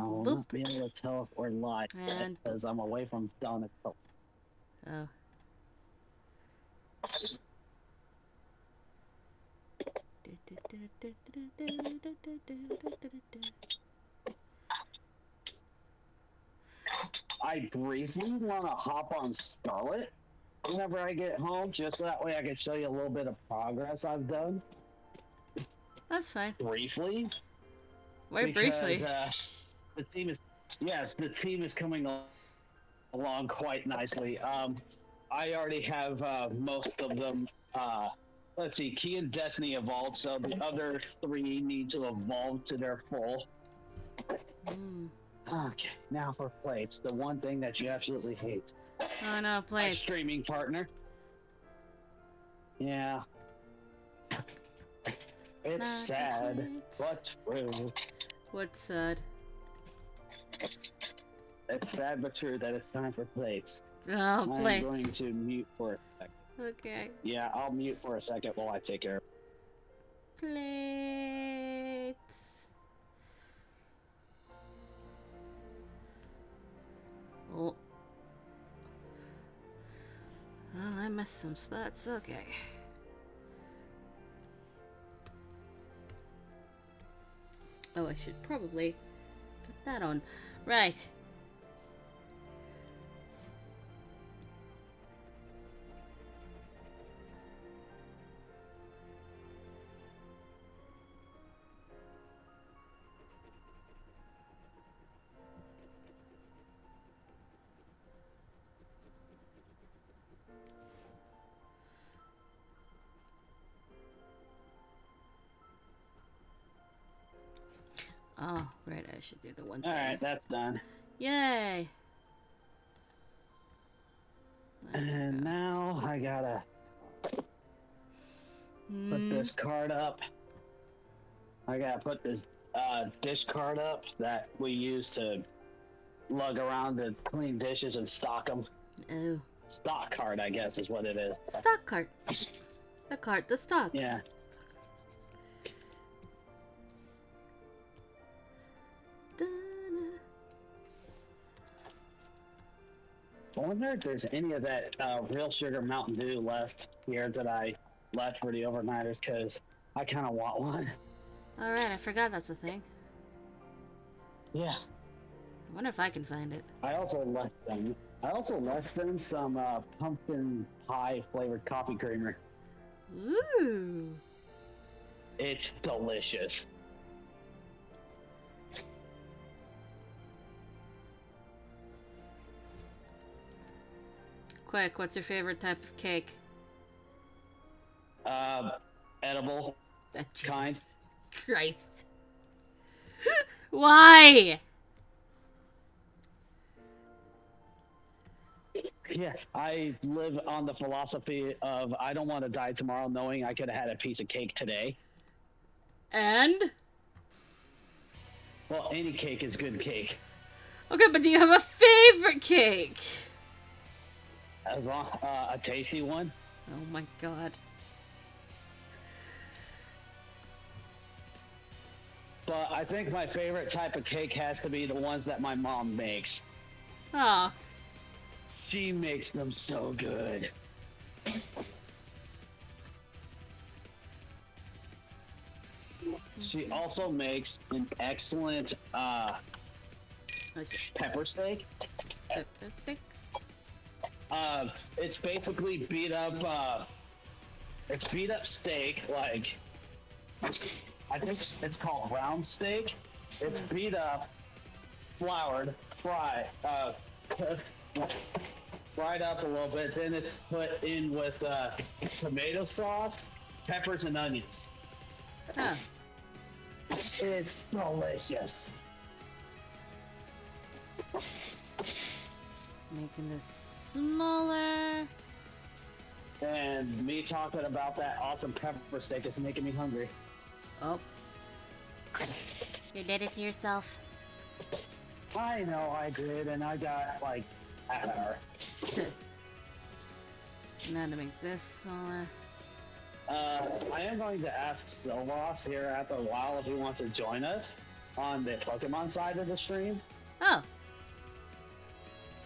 I will Boop. not be able to tell if we're live And- because I'm away from Donna. Oh, Oh. I briefly want to hop on Scarlet whenever I get home, just so that way I can show you a little bit of progress I've done. That's fine. Briefly. Because, briefly. Uh, the team is, yeah, the team is coming along quite nicely. Um, I already have uh, most of them. Uh, let's see, Key and Destiny evolved, so the other three need to evolve to their full. Mm. Okay, now for plates. The one thing that you absolutely hate. Oh no, My plates. streaming partner. Yeah. It's Not sad, but true. What's sad? It's sad but true that it's time for plates. Oh, I'm going to mute for a second. Okay. Yeah, I'll mute for a second while I take care. of Plates. Oh. Well, I missed some spots. Okay. Oh, I should probably put that on. Right. Should do the one thing. Alright, that's done. Yay! And now I gotta put Mm, this card up. I gotta put this uh, dish card up that we use to lug around to clean dishes and stock them. Oh. Stock card, I guess, is what it is. Stock card. The card, the stocks. Yeah. I wonder if there's any of that uh, real sugar Mountain Dew left here that I left for the overnighters because I kind of want one. Alright, I forgot that's a thing. Yeah. I wonder if I can find it. I also left them. I also left them some uh, pumpkin pie flavored coffee creamer. Ooh. It's delicious. Quick, what's your favorite type of cake? Uh, edible That Jesus kind. Christ. Why? Yeah, I live on the philosophy of I don't want to die tomorrow, knowing I could have had a piece of cake today. And? Well, any cake is good cake, Okay, but do you have a favorite cake? As long uh, a tasty one. Oh my god. But I think my favorite type of cake has to be the ones that my mom makes. Oh, She makes them so good. She also makes an excellent uh, pepper steak. pepper stick. Uh, it's basically beat up. Uh, it's beat up steak, like I think it's called round steak. It's beat up, floured, fried, uh, fried up a little bit. Then it's put in with uh, tomato sauce, peppers, and onions. Oh, It's delicious. just making this smaller. And me talking about that awesome pepper steak is making me hungry. Oh. You did it to yourself. I know I did, and I got like half an hour. now to make this smaller. Uh, I am going to ask Silvas here after a while if he wants to join us. on the Pokemon side of the stream Oh,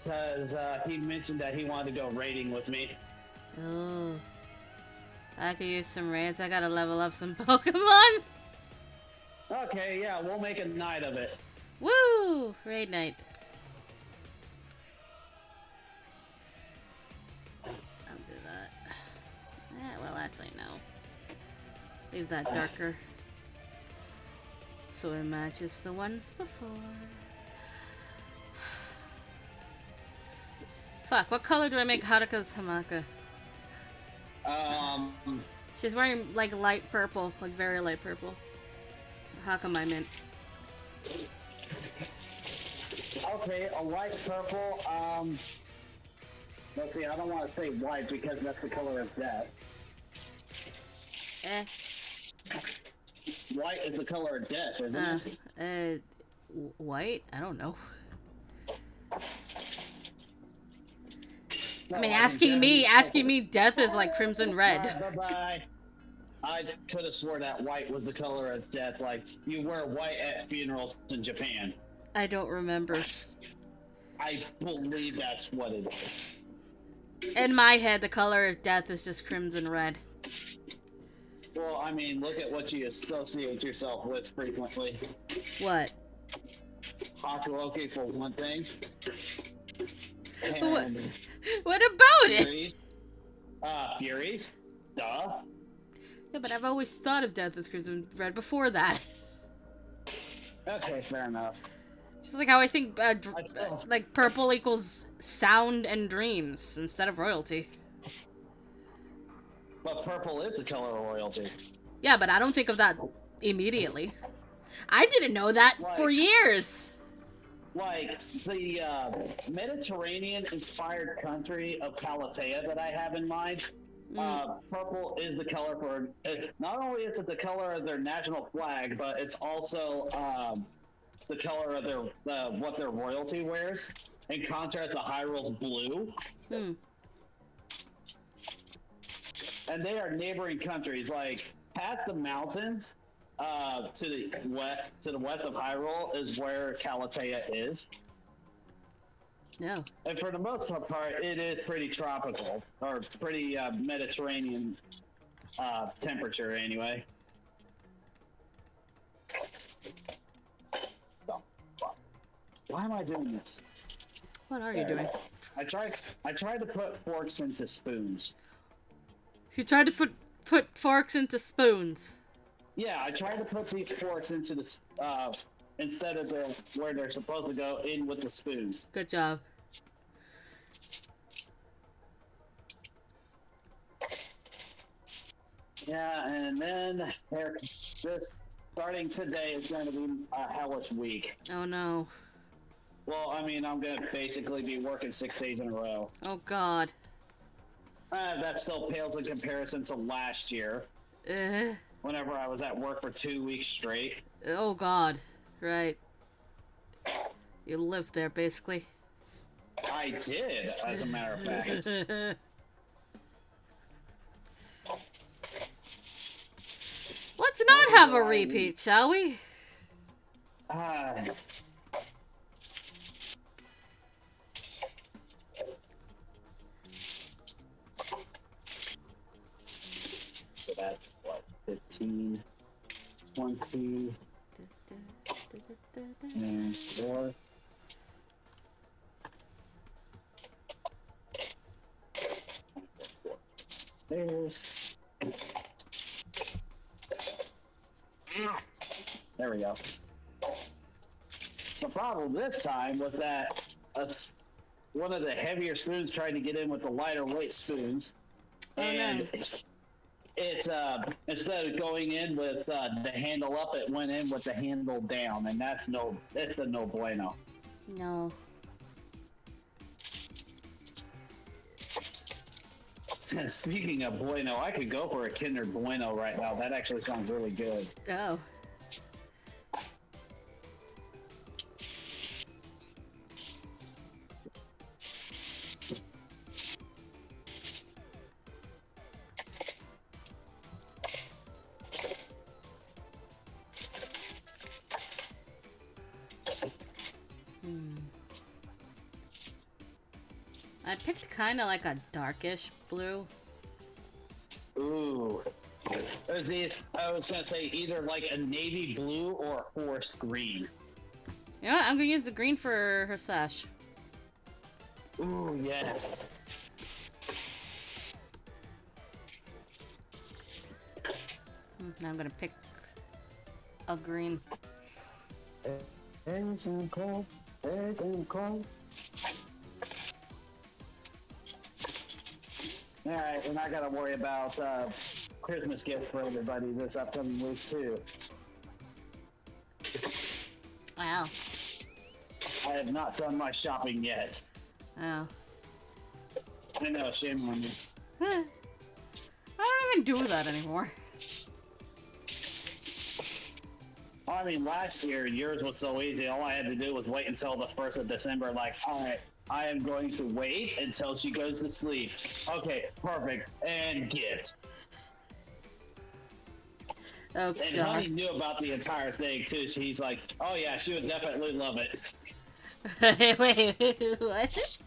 because uh, he mentioned that he wanted to go raiding with me. oh. I could use some raids. I gotta level up some Pokemon. Okay, yeah, we'll make a night of it. Woo! Raid night. I'll do that. Eh, well, actually, no. Leave that darker. So it matches the ones before. Fuck, what color do I make Haruka's hakama? Um, She's wearing like light purple, like very light purple. How come I meant? okay, a light purple. Um, let's see, I don't want to say white because that's the color of death. Eh. White is the color of death, isn't Uh, it? uh, white? I don't know. I mean, asking me, asking me, death is like crimson red. Bye bye. I could have swore that white was the color of death. Like you wear white at funerals in Japan. I don't remember. I believe that's what it is. In my head, the color of death is just crimson red. Well, I mean, look at what you associate yourself with frequently. What? Hakuoki for one thing. what- And What about it? Furies. Uh, Furies. Duh. Yeah, but I've always thought of death as crimson red before that. Okay, fair enough. Just like how I think uh, I like purple equals sound and dreams instead of royalty. But purple is the color of royalty. Yeah, but I don't think of that immediately. I didn't know that for years. Like the uh, Mediterranean inspired country of Calatea that I have in mind. Mm. Uh, purple is the color for it, not only is it the color of their national flag, but it's also um, the color of their uh, what their royalty wears. In contrast to Hyrule's blue, Hmm. and they are neighboring countries. Like past the mountains, uh, to the west to the west of Hyrule is where Calatea is. No. And for the most part, it is pretty tropical or pretty uh, Mediterranean uh, temperature, anyway. So. Why am I doing this? What are you doing? I tried. I tried to put forks into spoons. You tried to put put forks into spoons. Yeah, I tried to put these forks into the uh, instead of the where they're supposed to go in with the spoons. Good job. Yeah, and then there, this starting today is going to be a hellish week. Oh no. Well, I mean, I'm going to basically be working six days in a row. Oh god. Uh, that still pales in comparison to last year, Uh, whenever I was at work for two weeks straight. oh god. Right. You lived there basically. I did, as a matter of fact. Let's not have a repeat, shall we? Ah. 15, 20, and 4. Stairs. There we go. The problem this time was that one of the heavier spoons tried to get in with the lighter weight spoons, Oh, no. And it uh, instead of going in with uh, the handle up, it went in with the handle down, and that's no that's a no bueno. No. Speaking of bueno, I could go for a Kinder Bueno right now. That actually sounds really good. Oh. Kind of like a darkish blue. Ooh. I was gonna say either like a navy blue or a forest green. You know what? I'm gonna use the green for her sash. Ooh, yes. Hmm, Now I'm gonna pick a green. Eggs and cold, eggs and cold. Alright, we're not gonna worry about uh, Christmas gifts for everybody this upcoming week too. Wow. I have not done my shopping yet. Oh. I know, shame on me. I don't even do that anymore. I mean, last year yours was so easy. All I had to do was wait until the first of December. Like, all right, I am going to wait until she goes to sleep. Okay, perfect. And gift. Oh And god. Honey knew about the entire thing too. So he's like, "Oh yeah, she would definitely love it." wait, wait, what?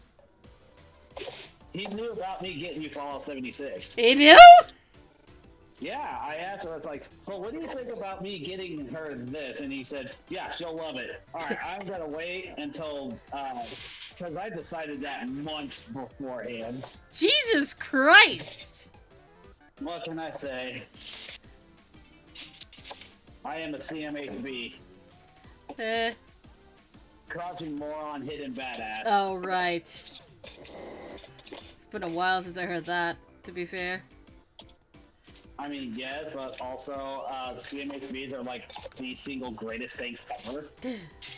He knew about me getting you Fallout 76. He knew? Yeah, I asked her. I was like, "So what do you think about me getting her this?" And he said, "Yeah, she'll love it." All right, I'm gonna wait until because I decided that months beforehand. Jesus Christ! What can I say? I am a CMHB, Eh, crouching moron, hidden badass. oh, right. It's been a while since I heard that, to be fair. I mean, yes, but also uh, CMHBs are like the single greatest things ever.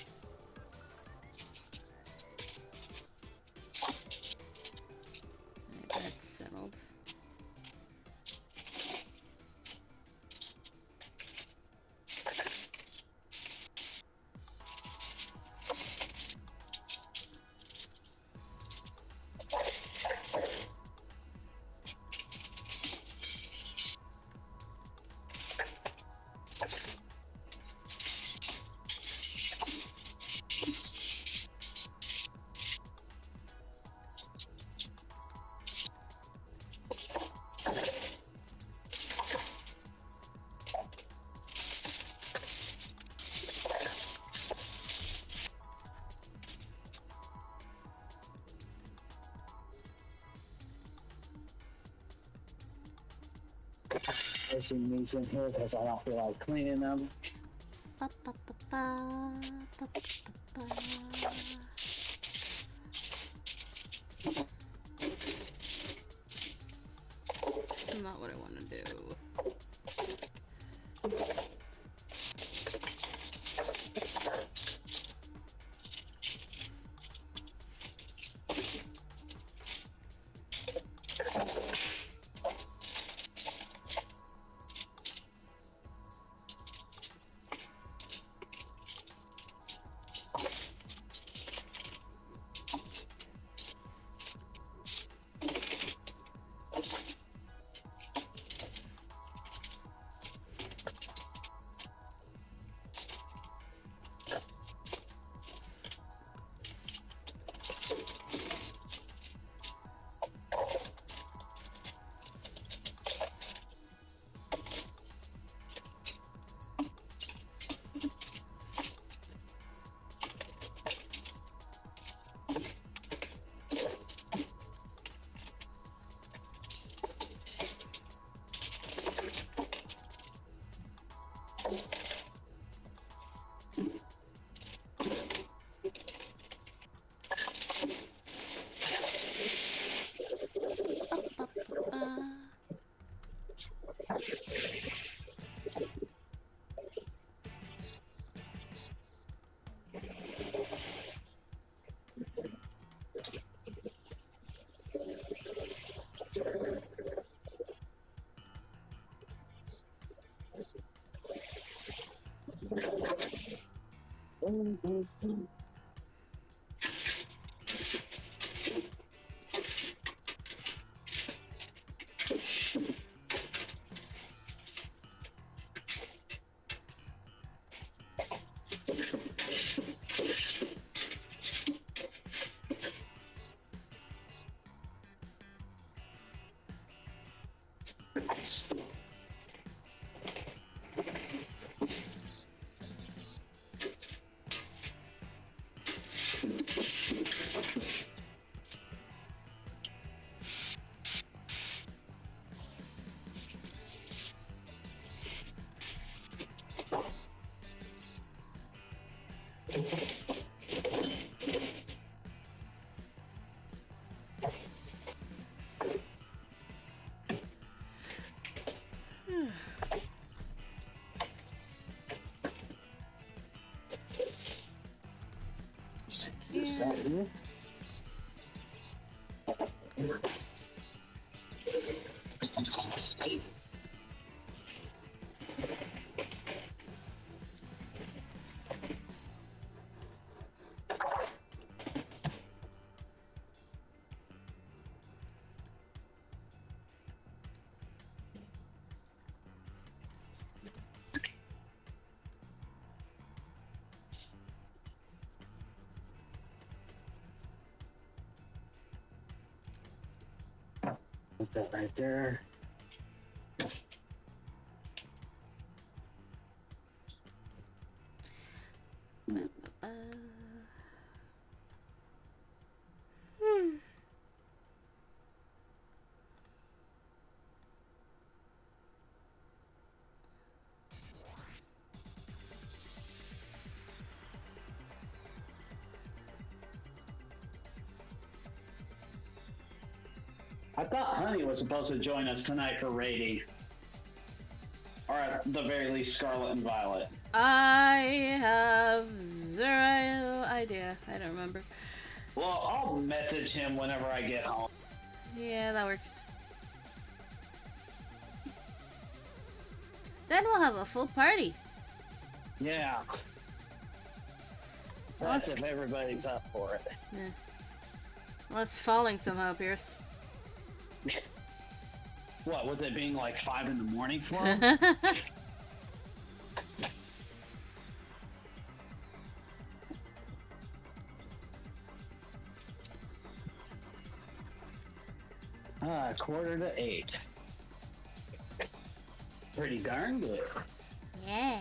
These in here because I don't feel like cleaning them. This out here. Put that right there. I thought Honey was supposed to join us tonight for raiding. Or at the very least, Scarlet and Violet. I have zero idea. I don't remember. Well, I'll message him whenever I get home. Yeah, that works. Then we'll have a full party. Yeah. Well, That's let's- if everybody's up for it. Well, it's falling somehow, Pierce. What, with it being like 5 in the morning for him? Ah, quarter to 8. Pretty darn good. yeah.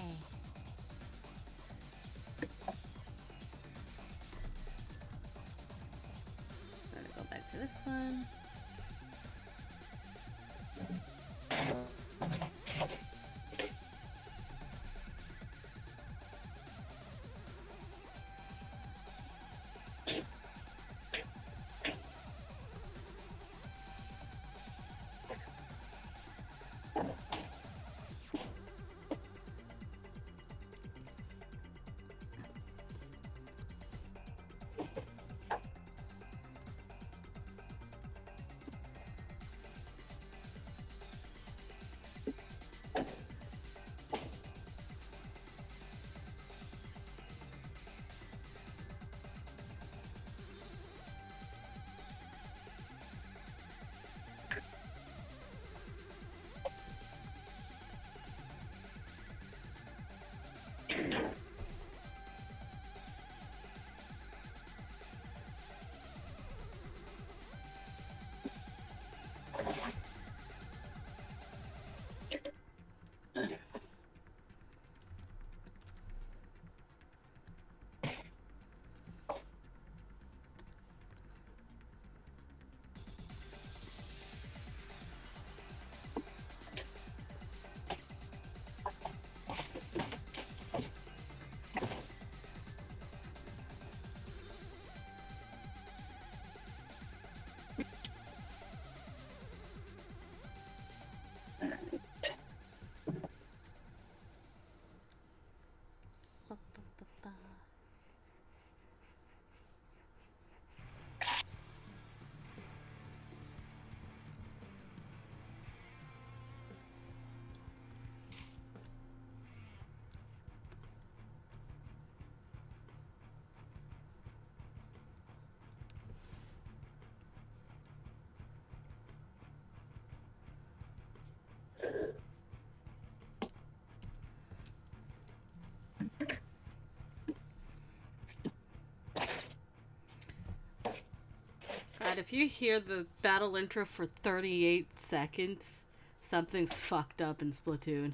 God, if you hear the battle intro for 38 seconds, Something's fucked up in Splatoon.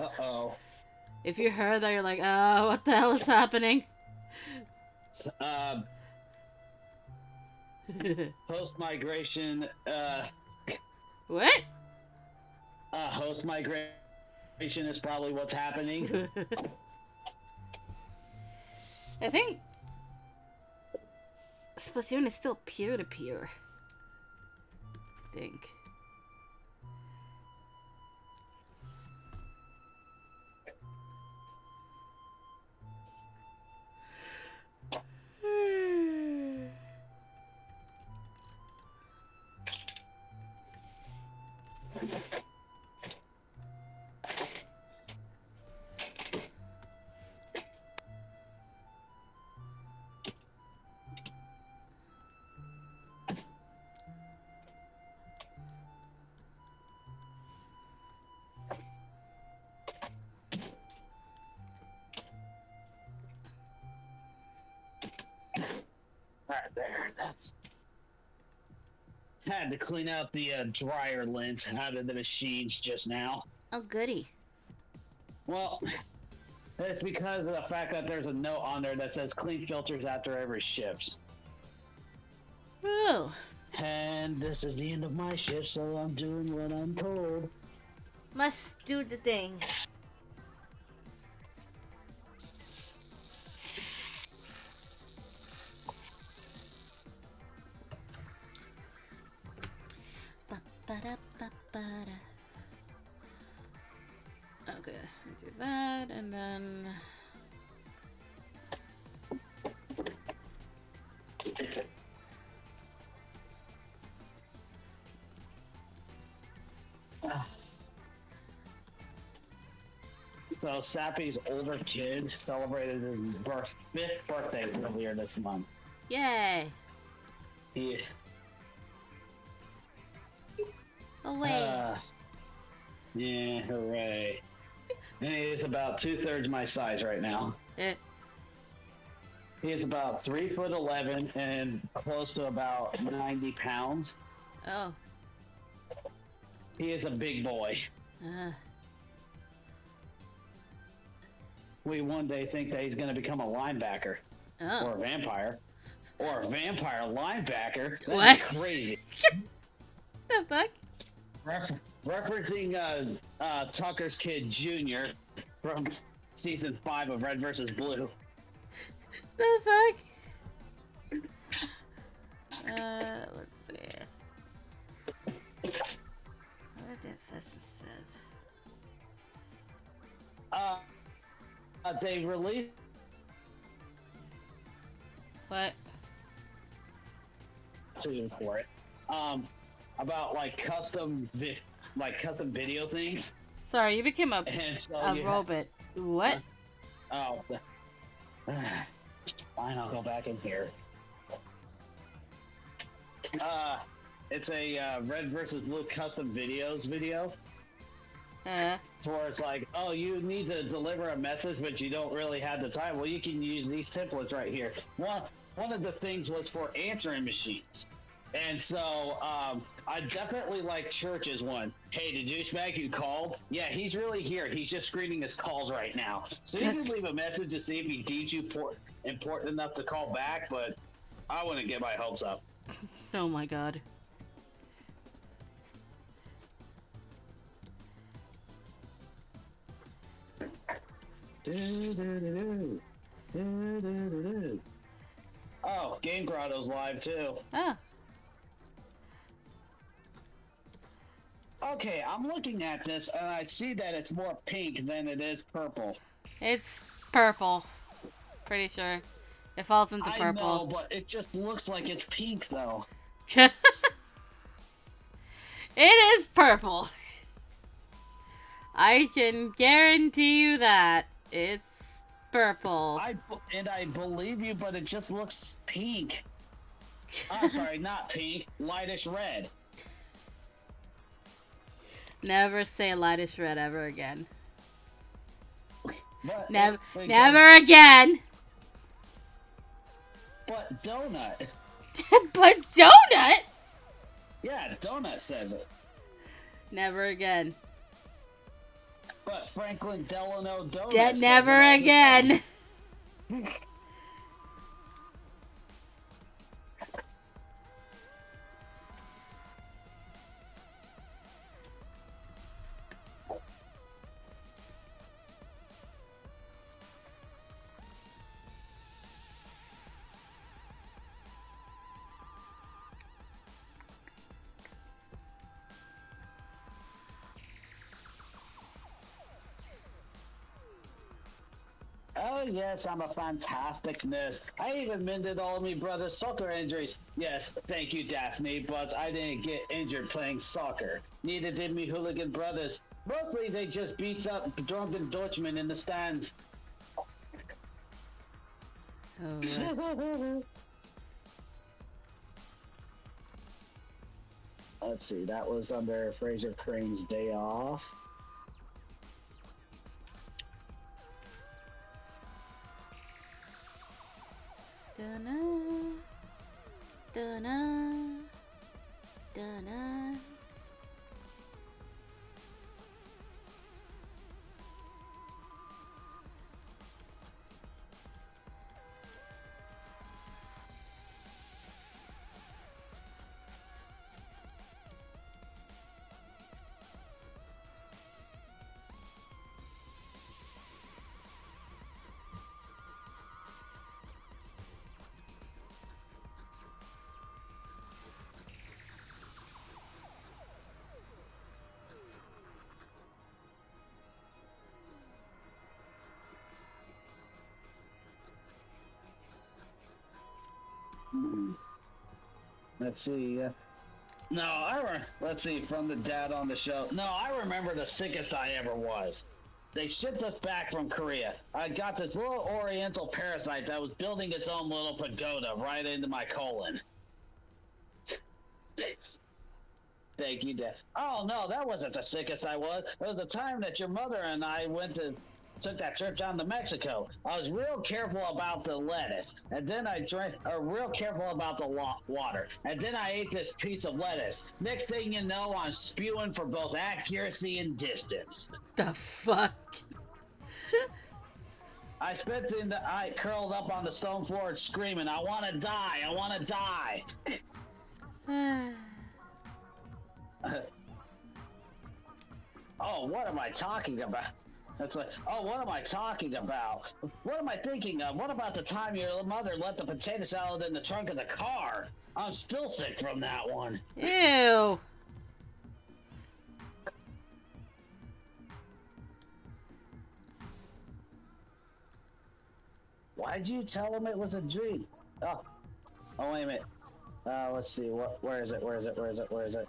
Uh oh. If you heard that, you're like, oh, what the hell is happening? Um, host migration. Uh, what? uh, host migration is probably what's happening. I think Splatoon is still peer to peer. I think. Clean out the uh, dryer lint out of the machines just now. Oh, goody. Well, it's because of the fact that there's a note on there that says clean filters after every shift. Oh, And this is the end of my shift, so I'm doing what I'm told. must do the thing. So Sappy's older kid celebrated his birth, fifth birthday earlier this month. yay! He, Oh wait, uh, yeah, hooray! And he is about two thirds my size right now. Eh, He is about three foot eleven and close to about ninety pounds. oh, He is a big boy. uh, We one day think that he's going to become a linebacker oh. or a vampire or a vampire linebacker. What? crazy. the fuck? Refer- referencing uh, uh, Tucker's kid Junior from season five of Red versus Blue. The fuck? Uh, let's see. What did this instead? Uh, uh, they released What? two for it. Um, about like custom vi- like custom video things, Sorry, you became a, so a you robot. What? Oh, fine. I'll go back in here. Uh, it's a uh, Red versus Blue custom videos video. Uh, It's where it's like, oh, you need to deliver a message, but you don't really have the time. Well, you can use these templates right here. One one of the things was for answering machines. And so um, I definitely like Church's one. Hey, the douchebag you called? Yeah, he's really here. He's just screening his calls right now. So you can leave a message to see if he deems you por- important enough to call back, but I wouldn't get my hopes up. oh my god. Oh, Game Grotto's live too. Oh, Okay, I'm looking at this and I see that it's more pink than it is purple. it's purple. Pretty sure. It falls into purple. I know, but it just looks like it's pink though. it is purple. I can guarantee you that. It's purple. I and I believe you, but it just looks pink. I'm ah, sorry, not pink, lightish red. Never say lightish red ever again. But, Never, but- never again. But donut. but donut. Yeah, donut says it. Never again. But Franklin Delano Donuts. Never it all the time. again. Oh yes, I'm a fantastic nurse. I even mended all of my brother's soccer injuries. Yes, thank you, Daphne, but I didn't get injured playing soccer. Neither did me hooligan brothers. Mostly they just beats up drunken Dutchmen in the stands. Oh, Let's see, that was under Frasier Crane's day off. Dun-na, dun-na, dun-na. Let's see. Uh, no, I let's see from the dad on the show. No, I remember the sickest I ever was. They shipped us back from Korea. I got this little oriental parasite that was building its own little pagoda right into my colon. Thank you, Dad. Oh no, that wasn't the sickest I was. It was the time that your mother and I went to took that trip down to Mexico. I was real careful about the lettuce, and then I drank, or real careful about the water, and then I ate this piece of lettuce. Next thing you know, I'm spewing for both accuracy and distance. The fuck? I spent the night curled up on the stone floor screaming, "I want to die! I want to die!" oh, what am I talking about? It's like, oh, what am I talking about? What am I thinking of? What about the time your mother left the potato salad in the trunk of the car? I'm still sick from that one. Ew. Why'd you tell him it was a dream? Oh, oh, wait a minute. Uh, let's see. What? Where is it? Where is it? Where is it? Where is it?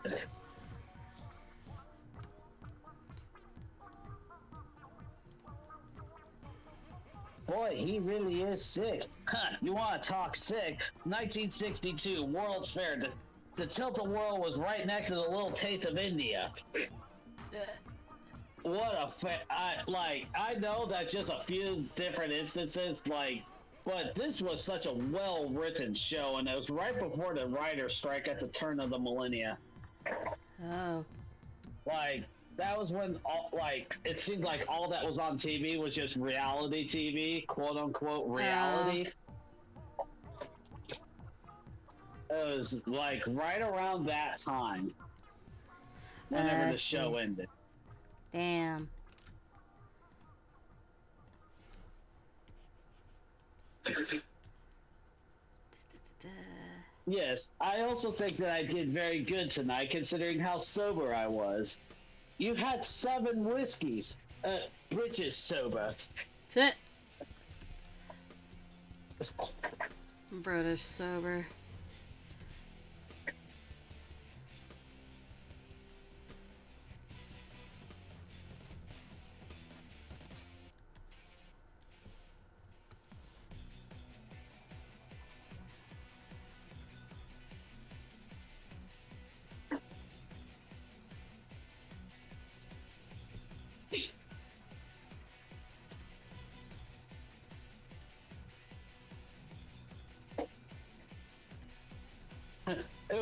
Boy, he really is sick. Huh, you want to talk sick? 1962, World's Fair. The, the Tilt-A-Whirl was right next to the Little Taste of India. What a fa- I like. I know that's just a few different instances, like, but this was such a well-written show, and it was right before the writer's strike at the turn of the millennia. Oh. Like that was when, all, like, it seemed like all that was on TV was just reality TV, quote unquote oh. reality. It was like right around that time, whenever I the show ended. Damn. Yes, I also think that I did very good tonight, considering how sober I was. You had seven whiskeys. Uh, British sober. That's it. British sober.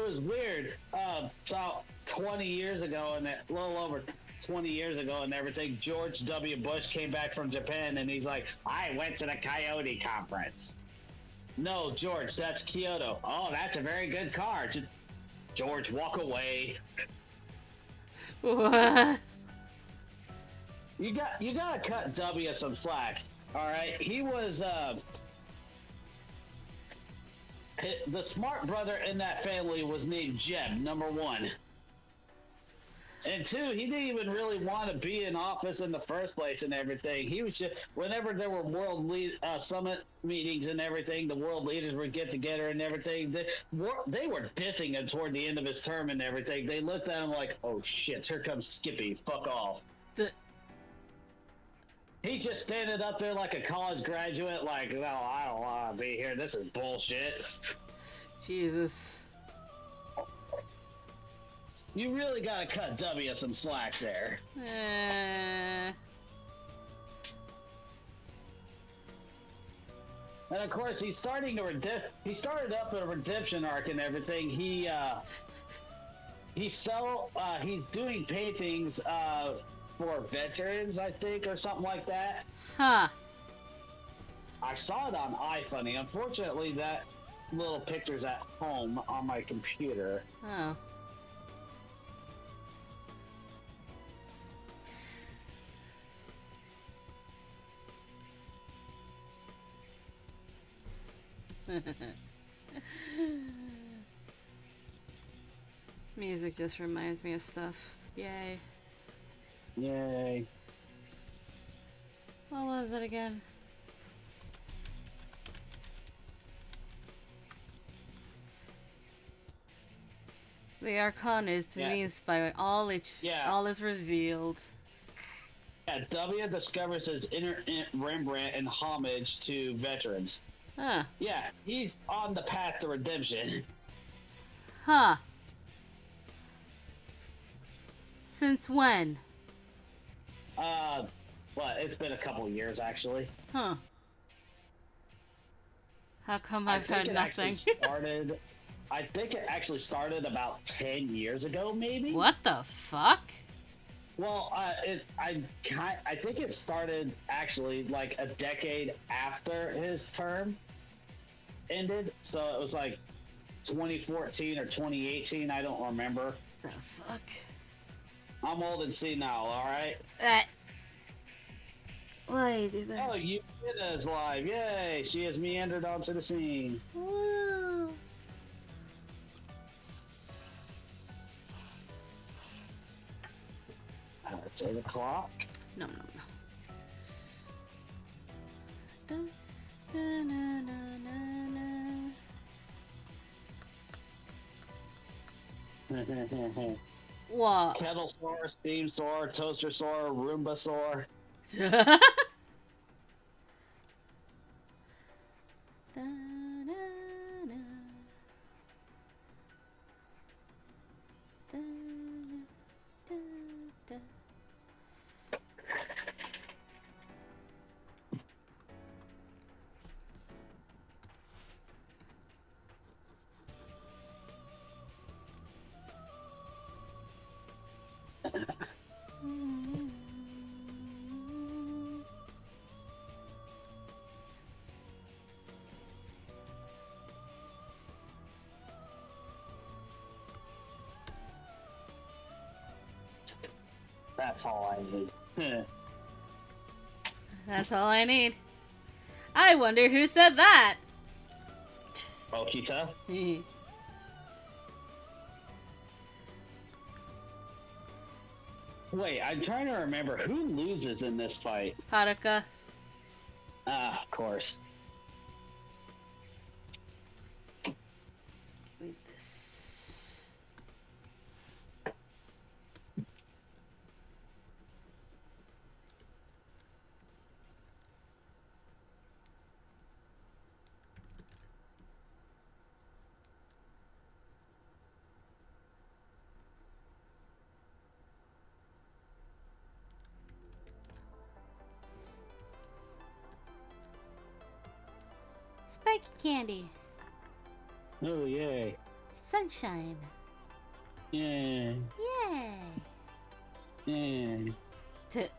Was weird. Uh, so 20 years ago, and a little over 20 years ago, and everything, George W. Bush came back from Japan, and he's like, "I went to the Coyote Conference." No, George, that's Kyoto. Oh, that's a very good car. George, walk away. What? You got you gotta cut W some slack. All right, he was uh, the smart brother in that family was named Jeb. Number one. And two, he didn't even really want to be in office in the first place and everything. He was just whenever there were world lead, uh, summit meetings and everything, the world leaders would get together and everything. They they were dissing him toward the end of his term and everything. They looked at him like, "Oh shit, here comes Skippy. Fuck off." The- he just standing up there like a college graduate, like, "No, I don't want to be here. This is bullshit." Jesus. You really gotta cut W some slack there. Uh... And of course, he's starting to redemption. He started up a redemption arc and everything. He uh, he's sell. Uh, he's doing paintings uh, for veterans, I think, or something like that. Huh. I saw it on iFunny. Unfortunately, that little picture's at home on my computer. Oh. Music just reminds me of stuff. Yay. Yay. What was it again? The Archon is to yeah. me inspiring. All it yeah. all is revealed. Yeah, W discovers his inner Rembrandt in homage to veterans. Huh. Yeah, he's on the path to redemption. Huh. Since when? Uh, well, it's been a couple years actually. Huh. How come I've heard nothing? started. I think it actually started about ten years ago, maybe. What the fuck? Well, uh, it, I I think it started actually like a decade after his term ended. So it was like 2014 or 2018. I don't remember. What the fuck? I'm old and senile. All right. Uh, why do that? Oh, you is live! Yay! She has meandered onto the scene. Woo! Uh, it's eight o'clock. No, no, no. Dun, dun, dun, what? Kettle sore, steam sore, toaster sore, Roomba sore. That's all I need. That's all I need. I wonder who said that. Okita. Wait, I'm trying to remember who loses in this fight. Haruka. Ah, of course. Oh, yay. Sunshine. Yeah. Yeah. Yeah. To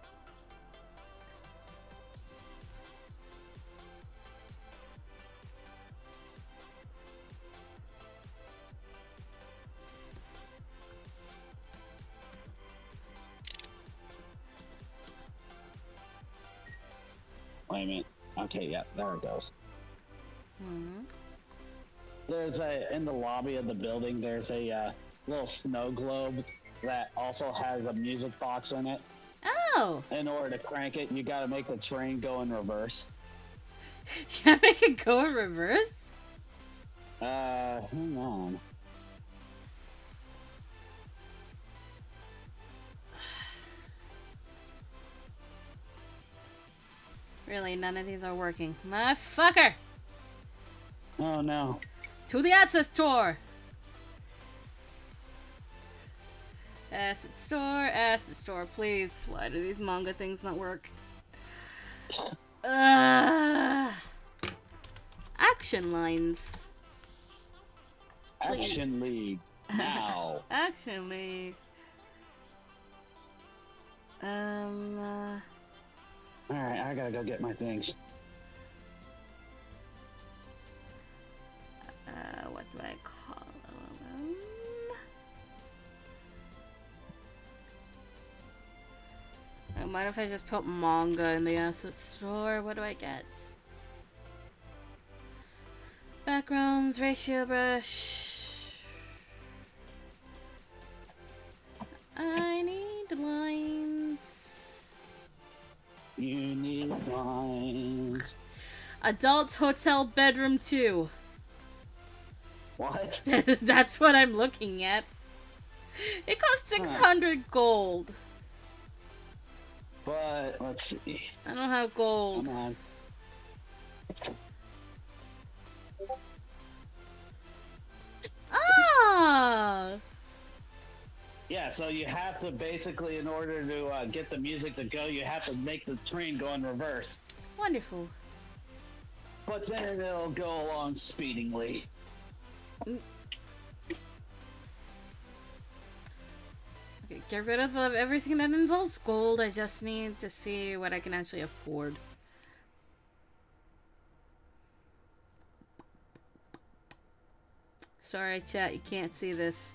Wait a minute. Okay, yeah, there it goes. Of the building. There's a uh, little snow globe that also has a music box in it. Oh, In order to crank it, you got to make the train go in reverse. can I make it go in reverse? Uh, hang on. Really, none of these are working. Motherfucker! Oh no. To the access store! Asset store, asset store, please. Why do these manga things not work? Uh, action lines. Please. Action League now. Action league. Um, uh, All right, I gotta go get my things. uh, what do I What if I just put manga in the asset store? What do I get? Backgrounds, ratio brush. I need lines. You need lines. Adult hotel bedroom 2. What? That's what I'm looking at. It costs 600 gold. But let's see. I don't have gold. Come on. Ah! Yeah, so you have to basically, in order to uh, get the music to go, you have to make the train go in reverse. Wonderful. But then it'll go along speedingly. Get rid of everything that involves gold. I just need to see what I can actually afford. Sorry, chat, you can't see this.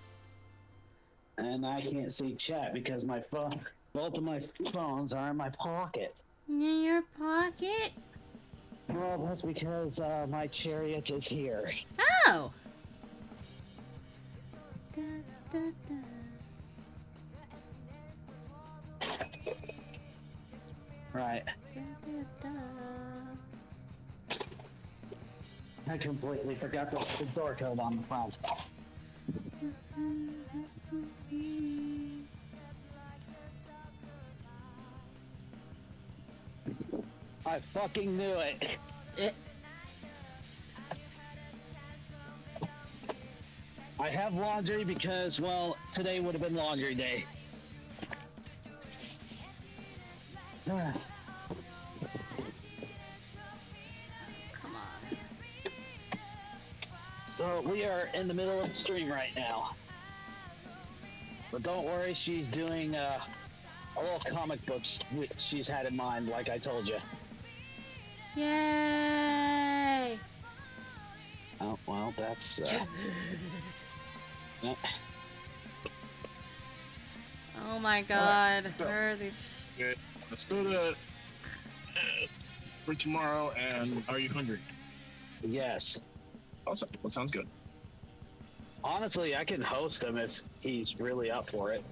And I can't see chat because my phone, both of my phones are in my pocket. In your pocket? Well, that's because uh, my chariot is here. Oh! Da, da, da. Right. I completely forgot the, the door code on the front. I fucking knew it. Eh, I have laundry because, well, today would have been laundry day. Come on. so we are in the middle of the stream right now. But don't worry, she's doing uh, a little comic book sh- she's had in mind, like I told you. Yay! Oh, well, that's. Uh. Oh my god, where are these? Good. Let's go to uh, for tomorrow. And are you hungry? yes. Awesome. That sounds good. Honestly, I can host him if he's really up for it.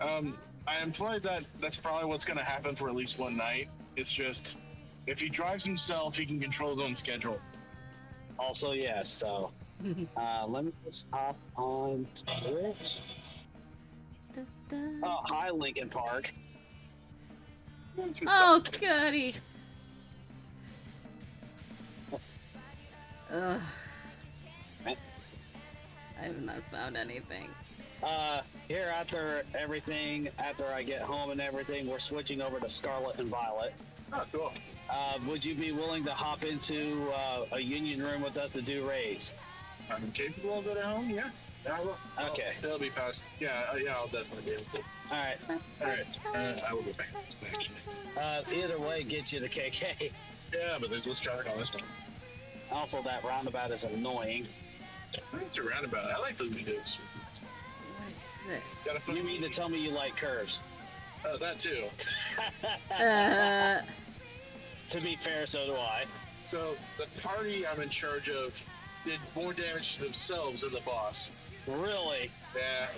Um, I implied that that's probably what's going to happen for at least one night. It's just if he drives himself, he can control his own schedule. Also, yes, so. Uh, let me just hop on Twitch. Oh, hi, Lincoln Park. It's good Oh, stuff. goody. Ugh. I have not found anything. Uh, here after everything, after I get home and everything, we're switching over to Scarlet and Violet. Oh, cool. Uh, would you be willing to hop into uh, a union room with us to do raids? I'm capable of it at home. Yeah. I will- I'll- Okay. It'll be past. Yeah, uh, yeah, I'll definitely be able to. All right. All right. Uh, I will go back. Actually. Uh, either way, get you the KK. Yeah, but there's less traffic on this one. Also, that roundabout is annoying. It's a roundabout. I like those videos. What is this? Gotta You mean to tell me you like curves? Oh, that too. Uh, To be fair, so do I. So the party I'm in charge of did more damage to themselves than the boss. Really? Yeah.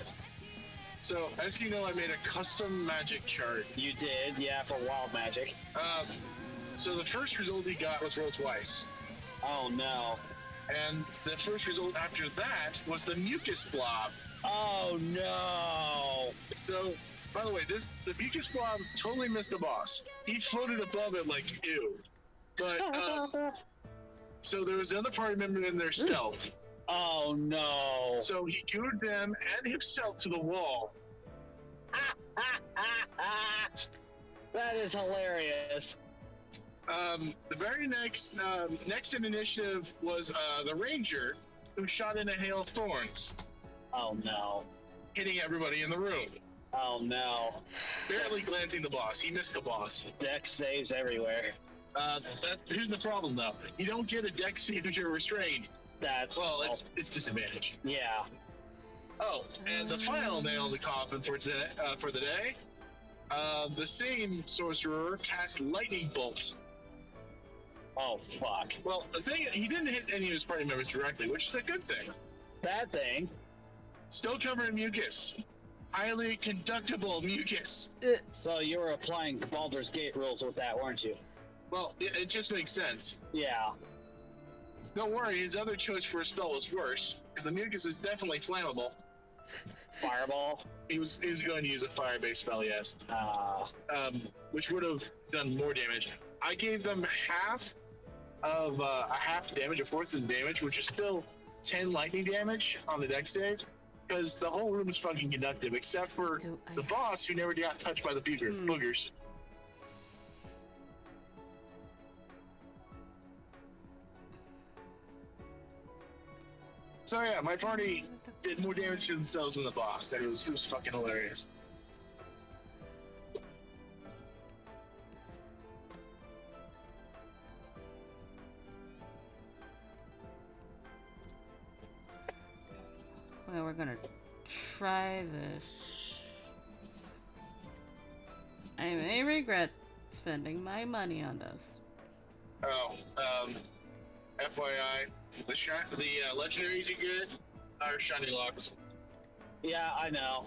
So as you know, I made a custom magic chart. You did, yeah, for wild magic. Um, so the first result he got was roll twice, Oh no. and the first result after that was the mucus blob. Oh no. So, by the way, this the mucus blob totally missed the boss. He floated above it like ew. But uh, so there was another party member in there stealth. Oh no. So he glued them and himself to the wall. that is hilarious. Um, the very next um, next in initiative was uh, the ranger, who shot in a hail of thorns, Oh no. hitting everybody in the room, Oh no. barely glancing the boss. He missed the boss. Dex saves everywhere. Uh, that, here's the problem, though. You don't get a Dex save if you're restrained. That's Well, it's it's disadvantage. yeah. Oh, and the final nail in the coffin for today, uh, for the day, uh, the same sorcerer cast lightning bolt. Oh fuck. Well, the thing he didn't hit any of his party members directly, which is a good thing. Bad thing. Still covered in mucus, highly conductible mucus. So you were applying Baldur's Gate rules with that, weren't you? Well, it, it just makes sense. Yeah. Don't worry, his other choice for a spell was worse, because the mucus is definitely flammable. Fireball. He was he was going to use a fire-based spell, yes, Uh, um, which would have done more damage. I gave them half of uh, a half damage, a fourth of the damage, which is still ten lightning damage on the Dex save, because the whole room is fucking conductive, except for I the boss who never got touched by the booger, Hmm. boogers. So yeah, my party did more damage to themselves than the boss, and it was, it was fucking hilarious. Well, we're gonna try this. I may regret spending my money on this. Oh, um, FYI, the shi- the uh, legendaries you get are shiny locks. yeah, I know.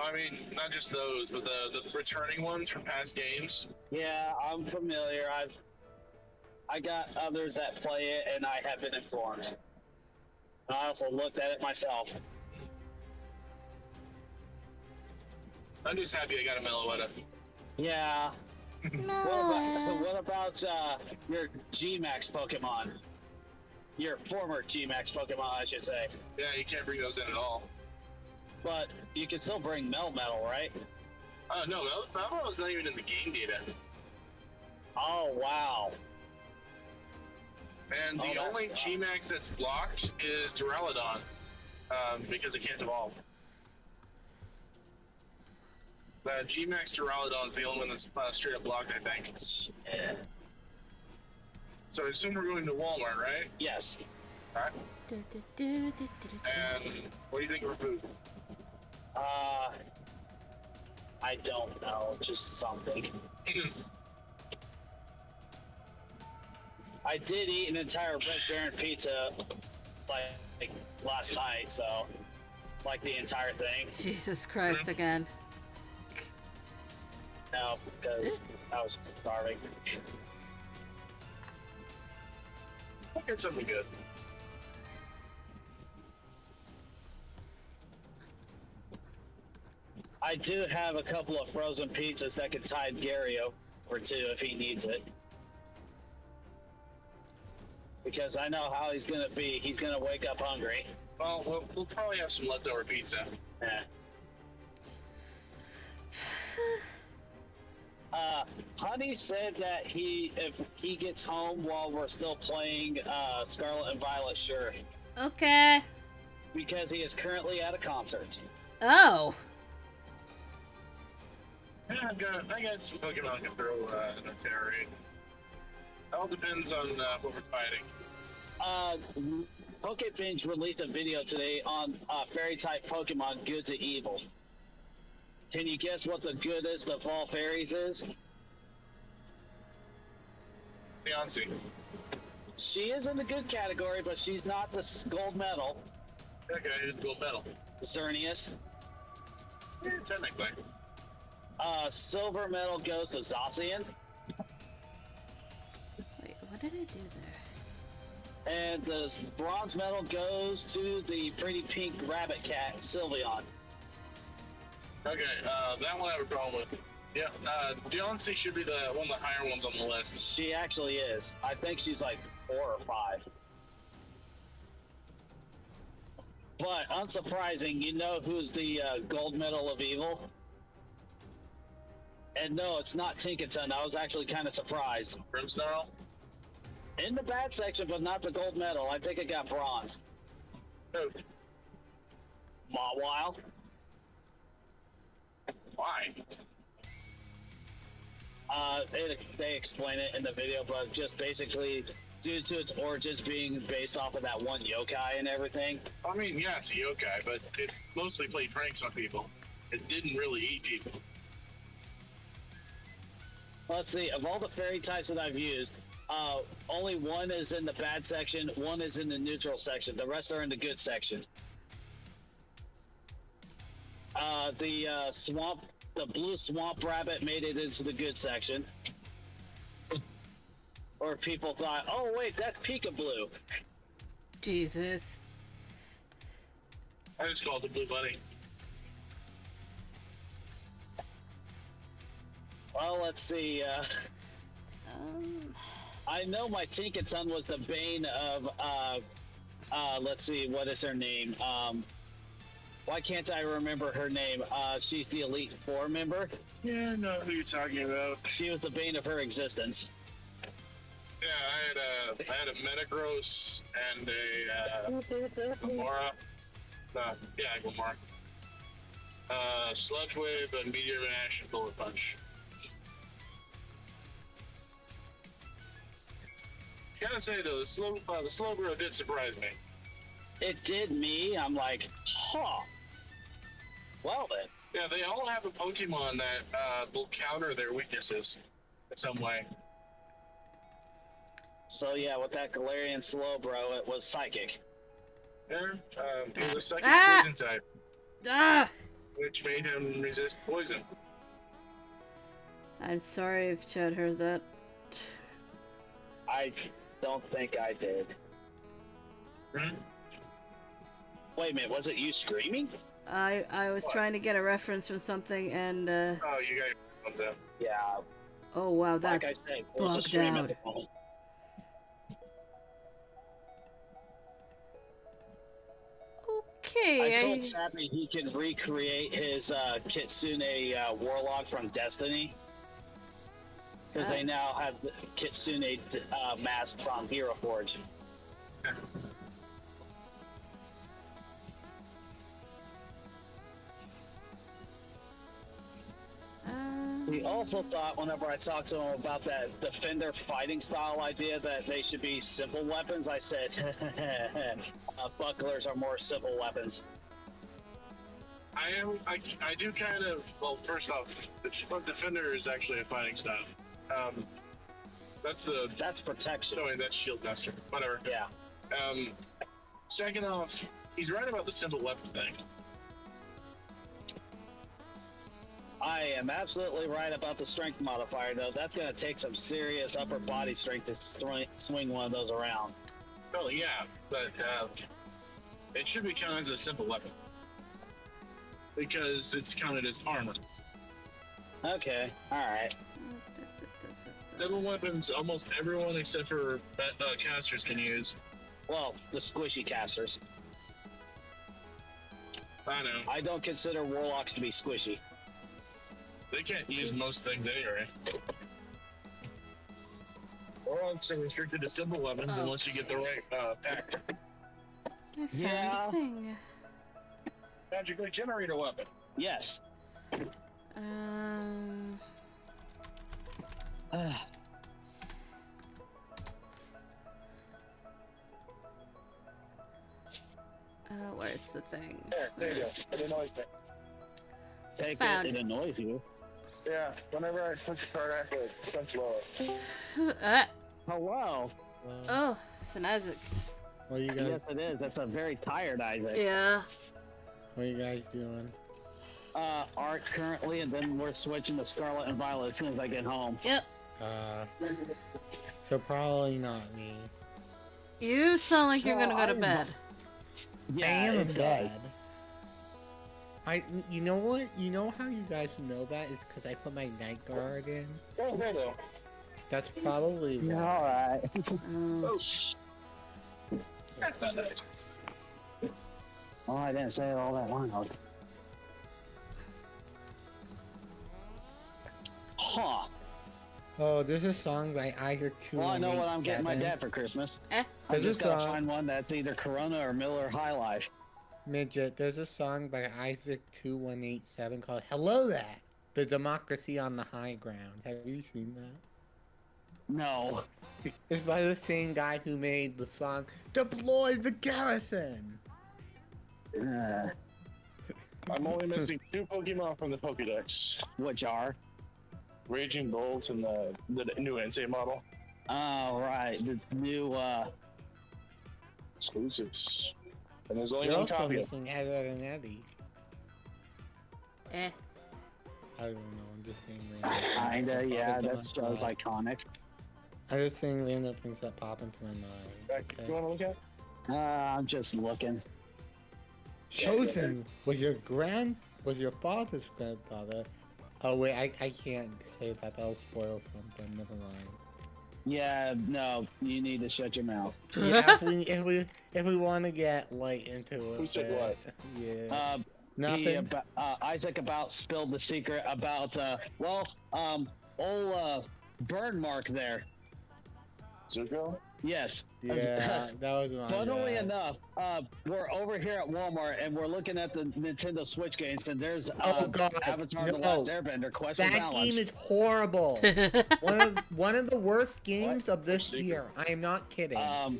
I mean, not just those, but the the returning ones from past games. Yeah, I'm familiar. I've I got others that play it, and I have been informed. I also looked at it myself. I'm just happy I got a Meloetta. Yeah. What about, what about uh, your G-Max Pokemon? Your former G-Max Pokemon, I should say. Yeah, you can't bring those in at all. But you can still bring Melmetal, right? Oh no, Mel- was not even in the game data. Oh wow. And Oh, the that's only tough. G-Max that's blocked is Duraludon, um, because it can't evolve. The G-Max Duraludon is the only one that's uh, straight up blocked, I think. Yeah. So I assume we're going to Walmart, right? Yes. Alright. And what do you think for food? Uh, I don't know. Just something. I did eat an entire Red Baron pizza like, like last night, so like the entire thing. Jesus Christ again. No, because I was starving. I'll get something good. I do have a couple of frozen pizzas that could tide Gary over to if he needs it. Because I know how he's gonna be. He's gonna wake up hungry. Well, we'll, we'll probably have some leftover pizza. Eh. Uh, Honey said that he, if he gets home while we're still playing uh, Scarlet and Violet, sure, Okay. because he is currently at a concert. Oh. Yeah, I've got I got some Pokemon I can throw uh, in a terrarium. All depends on uh, what we're fighting. Uh, Pokebinge released a video today on uh, fairy type Pokemon good to evil. Can you guess what the goodest of all fairies is? Beyonce. She is in the good category, but she's not the gold medal. That guy is gold medal. Xerneas. Yeah, technically. Uh, silver medal goes to Zacian. Wait, what did I do there? And the bronze medal goes to the pretty pink rabbit cat, Sylveon. Okay, uh, that one I have a problem with. Yeah, uh, Beyonce should be the one of the higher ones on the list. She actually is. I think she's like four or five. But unsurprising, you know who's the uh, gold medal of evil? And no, it's not Tinkaton. I was actually kind of surprised. Grimmsnarl? In the bad section, but not the gold medal. I think it got bronze. No. Mawile. Why? Uh, it, they explain it in the video, but just basically due to its origins being based off of that one yokai and everything. I mean, yeah, it's a yokai, but it mostly played pranks on people. It didn't really eat people. Let's see. Of all the fairy types that I've used, uh, only one is in the bad section. One is in the neutral section. The rest are in the good section. Uh, the uh, swamp, the blue swamp rabbit made it into the good section. Or people thought, oh wait, that's Peekaboo. Jesus. I just called the Blue Bunny. Well, let's see. Uh, Um, I know my Tinkaton was the bane of, uh, uh, let's see, what is her name? Um, why can't I remember her name? Uh, she's the Elite Four member. Yeah, I know who you're talking about. She was the bane of her existence. Yeah, I had a, I had a Metagross and a uh, Glimmora. Uh, yeah, Glimmora. Uh, Sludge Wave and Meteor Mash and Bullet Punch. Gotta say though, the slow uh, the Slowbro did surprise me. It did me. I'm like, huh. Well then. Yeah, they all have a Pokemon that uh, will counter their weaknesses in some way. So yeah, with that Galarian Slowbro, it was psychic. Yeah, um, he was a psychic Ah! poison type, ah! which made him resist poison. I'm sorry if Chad heard that. I don't think I did. Hmm? Wait a minute, was it you screaming? I I was What? trying to get a reference from something and uh Oh, you got your thumbs up. Yeah, oh wow that like I said, it was a bugged stream out. at the moment. okay. I told I- Sappy he can recreate his uh, Kitsune uh, Warlock from Destiny. Because Uh. they now have Kitsune uh, masks on Hero Forge. He also thought, whenever I talked to him about that Defender fighting style idea, that they should be simple weapons. I said, uh, bucklers are more simple weapons. I am. I, I do kind of. Well, first off, the defender is actually a fighting style. Um, that's the. That's protection. Sorry, that's shield master. Whatever. Yeah. Um, second off, he's right about the simple weapon thing. I am absolutely right about the strength modifier, though. That's going to take some serious upper body strength to swing one of those around. Oh yeah, but uh, it should be counted as a simple weapon because it's counted as armor. Okay, alright. Simple weapons, almost everyone except for uh, casters can use. Well, the squishy casters. I know. I don't consider warlocks to be squishy. They can't use most things anyway. Or else they're restricted to simple weapons Oh. unless you get the right uh, pack. I found Yeah. a thing. Magically generate a weapon. Yes. Um, Uh, uh, where's the thing? There, there you go. It annoys me. take Found it. It annoys you. Yeah, whenever I switch the card, I have to punch lower. uh, wow! Well, oh, it's an Isaac. what are you guys? Yes, it is. That's a very tired Isaac. Yeah. What are you guys doing? Uh, art currently, and then we're switching to Scarlet and Violet as soon as I get home. Yep. Uh, so probably not me. You sound like you're gonna go to So, bed. Yeah, I am it in does. bed. I, you know what? You know how you guys know that is because I put my night guard in. Oh, there though. That's probably why. all right. Um, Oh, that's not nice. Oh, I didn't say it all that long. Huh. Oh, there's a song by Isaac Two. Well, I know what I'm getting my dad for Christmas. eh? I just gotta find one that's either Corona or Miller High Life. Midget, there's a song by Isaac Two One Eight Seven called "Hello That, The democracy on the high ground. Have you seen that? No. It's by the same guy who made the song "Deploy the Garrison." Uh, I'm only missing two Pokemon from the Pokédex. which are? Raging Bolt and the, the new Entei model. Oh, right. The new, uh, Exclusives. And there's only You're one also copy of missing Heather and Eddie. Eh. I don't know. I'm just saying random. kinda, things yeah, that pop that into show's my- iconic. I'm just saying random things that pop into my mind. Back, okay? You want to look at? Uh, I'm just looking. Chosen was your grand was your father's grandfather. Oh wait, I, I can't say that. That'll spoil something. Never mind. Yeah, no, you need to shut your mouth. Yeah, if we if we if we want to get light into it. Who said what? Yeah. Uh, Nothing. he, uh, Isaac about spilled the secret about, uh, well, um, old, uh, burn mark there. Zuko? Yes. yeah, that was my Funnily bad. enough, uh, we're over here at Walmart and we're looking at the Nintendo Switch games, and there's uh, Oh, God, Avatar: The no. Last Airbender: Quest That Balance. game is horrible. one of one of the worst games of this Secret? year. I am not kidding. um,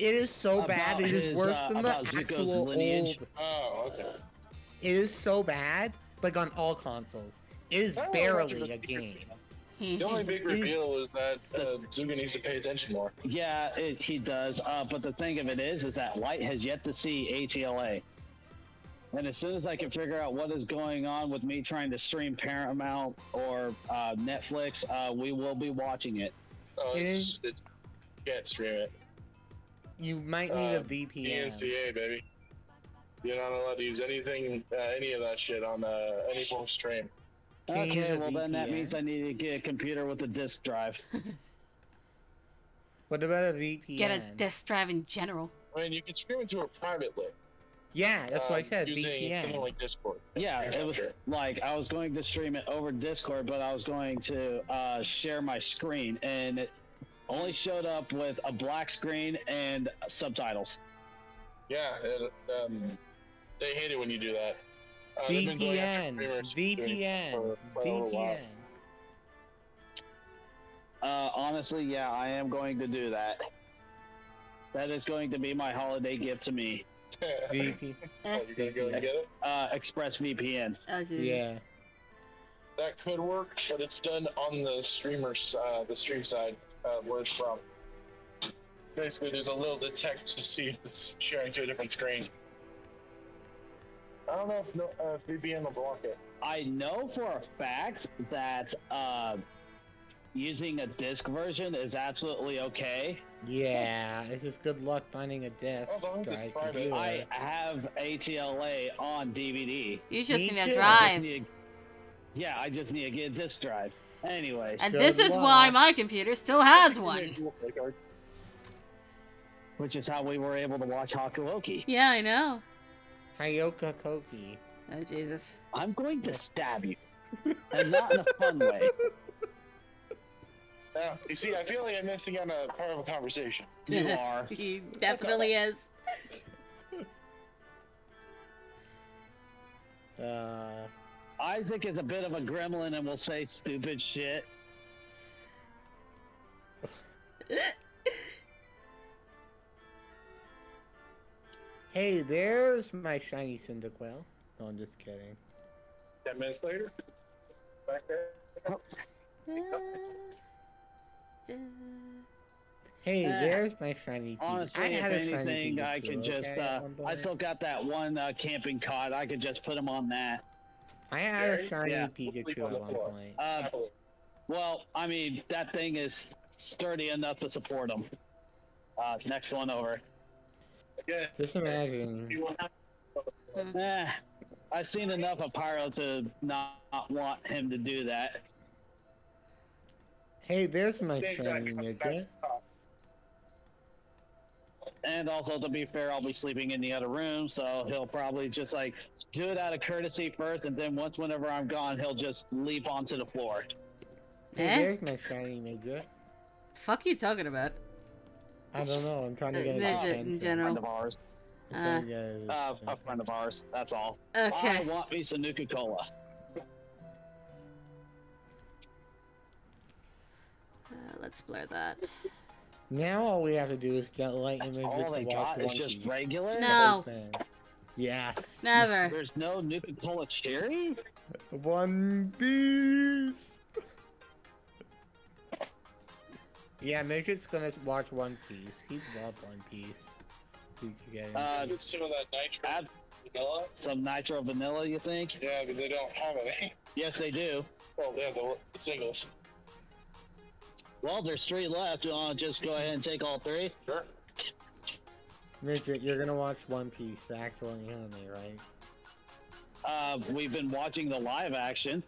it is so bad. It is his, worse uh, than the about Zuko's actual lineage. old. Oh, okay. It is so bad, like on all consoles. It is I don't know much barely a game. The only big reveal is that uh, Zuko needs to pay attention more. yeah, it, he does. Uh, but the thing of it is, is that Light has yet to see ATLA. And as soon as I can figure out what is going on with me trying to stream Paramount or uh, Netflix, uh, we will be watching it. Oh, It it's, it's you can't stream it. You might need Uh, a VPN. DMCA, baby. You're not allowed to use anything, uh, any of that shit on uh, any form of stream. Can you use Okay, a well then that means I need to get a computer with a disk drive. What about a VPN? Get a disk drive in general. I mean, you can stream it to it privately. Yeah, that's what I uh, said. using something VPN. like Discord. Yeah, it was like I was going to stream it over Discord, but I was going to uh, share my screen, and it only showed up with a black screen and subtitles. Yeah, it, um, they hate it when you do that. Uh, they've been going after VPN. streamers doing it VPN. for- for a little while. VPN. Uh, honestly, yeah, I am going to do that. That is going to be my holiday gift to me. VP. Oh, you're gonna go and get it? Uh, ExpressVPN. Oh. Yeah. That could work, but it's done on the streamer's, uh, the stream side, uh, where it's from. Basically, there's a little detect to see if it's sharing to a different screen. I don't know if, no, uh, if VPN will block it. I know for a fact that uh, using a disc version is absolutely okay. Yeah. It's just good luck finding a disk As long drive private. I it. have ATLA on DVD. You just Me need a too. I just drive. yeah, I just need to get a disc drive. Anyways, And this is why my computer still has one. which is how we were able to watch Hakuoki. Yeah, I know. Hyoka Koki. Oh, Jesus. I'm going to stab you. and not in a fun way. Yeah. You see, I feel like I'm missing out on a part of a conversation. You are. he definitely is. Uh, Isaac is a bit of a gremlin and will say stupid shit. Hey, there's my shiny Cyndaquil. No, I'm just kidding. Ten minutes later, back there. Hey, Eh, there's my shiny. Pikachu. Honestly, I if had a shiny anything, I Pikachu, can just. Okay, uh, I still got that one uh, camping cot. I could just put him on that. I had a shiny Yeah. Pikachu on at one point. Uh, well, I mean, that thing is sturdy enough to support him. Uh, next one over. Again, Just imagine. you Eh, I've seen enough of Pyro to not want him to do that. Hey, there's my things shiny come back midget. And also, to be fair, I'll be sleeping in the other room, so he'll probably just like do it out of courtesy first, and then once, whenever I'm gone, he'll just leap onto the floor. Hey, Eh? there's my shiny midget. Fuck you talking about? I don't know. I'm trying to Uh, get his midget in attention. general. Friend of ours. I'm trying to get his Uh, a friend of ours. That's all. Okay. I want me some Nuka Cola. Uh, let's blur that. Now all we have to do is get light That's images all they got is just Piece. regular. No. Yeah. Never. There's no Nuka Cola cherry. One Piece. Yeah, Midget's gonna watch One Piece. He loves One Piece. He could. Uh, some of that nitro Add vanilla. some nitro vanilla. You think? Yeah, but they don't have any. Yes, they do. Well, they have the, the singles. Well, there's three left. You want to just go ahead and take all three? Sure. Midget, you're gonna watch One Piece, the actual anime, right? Uh, we've been watching the live action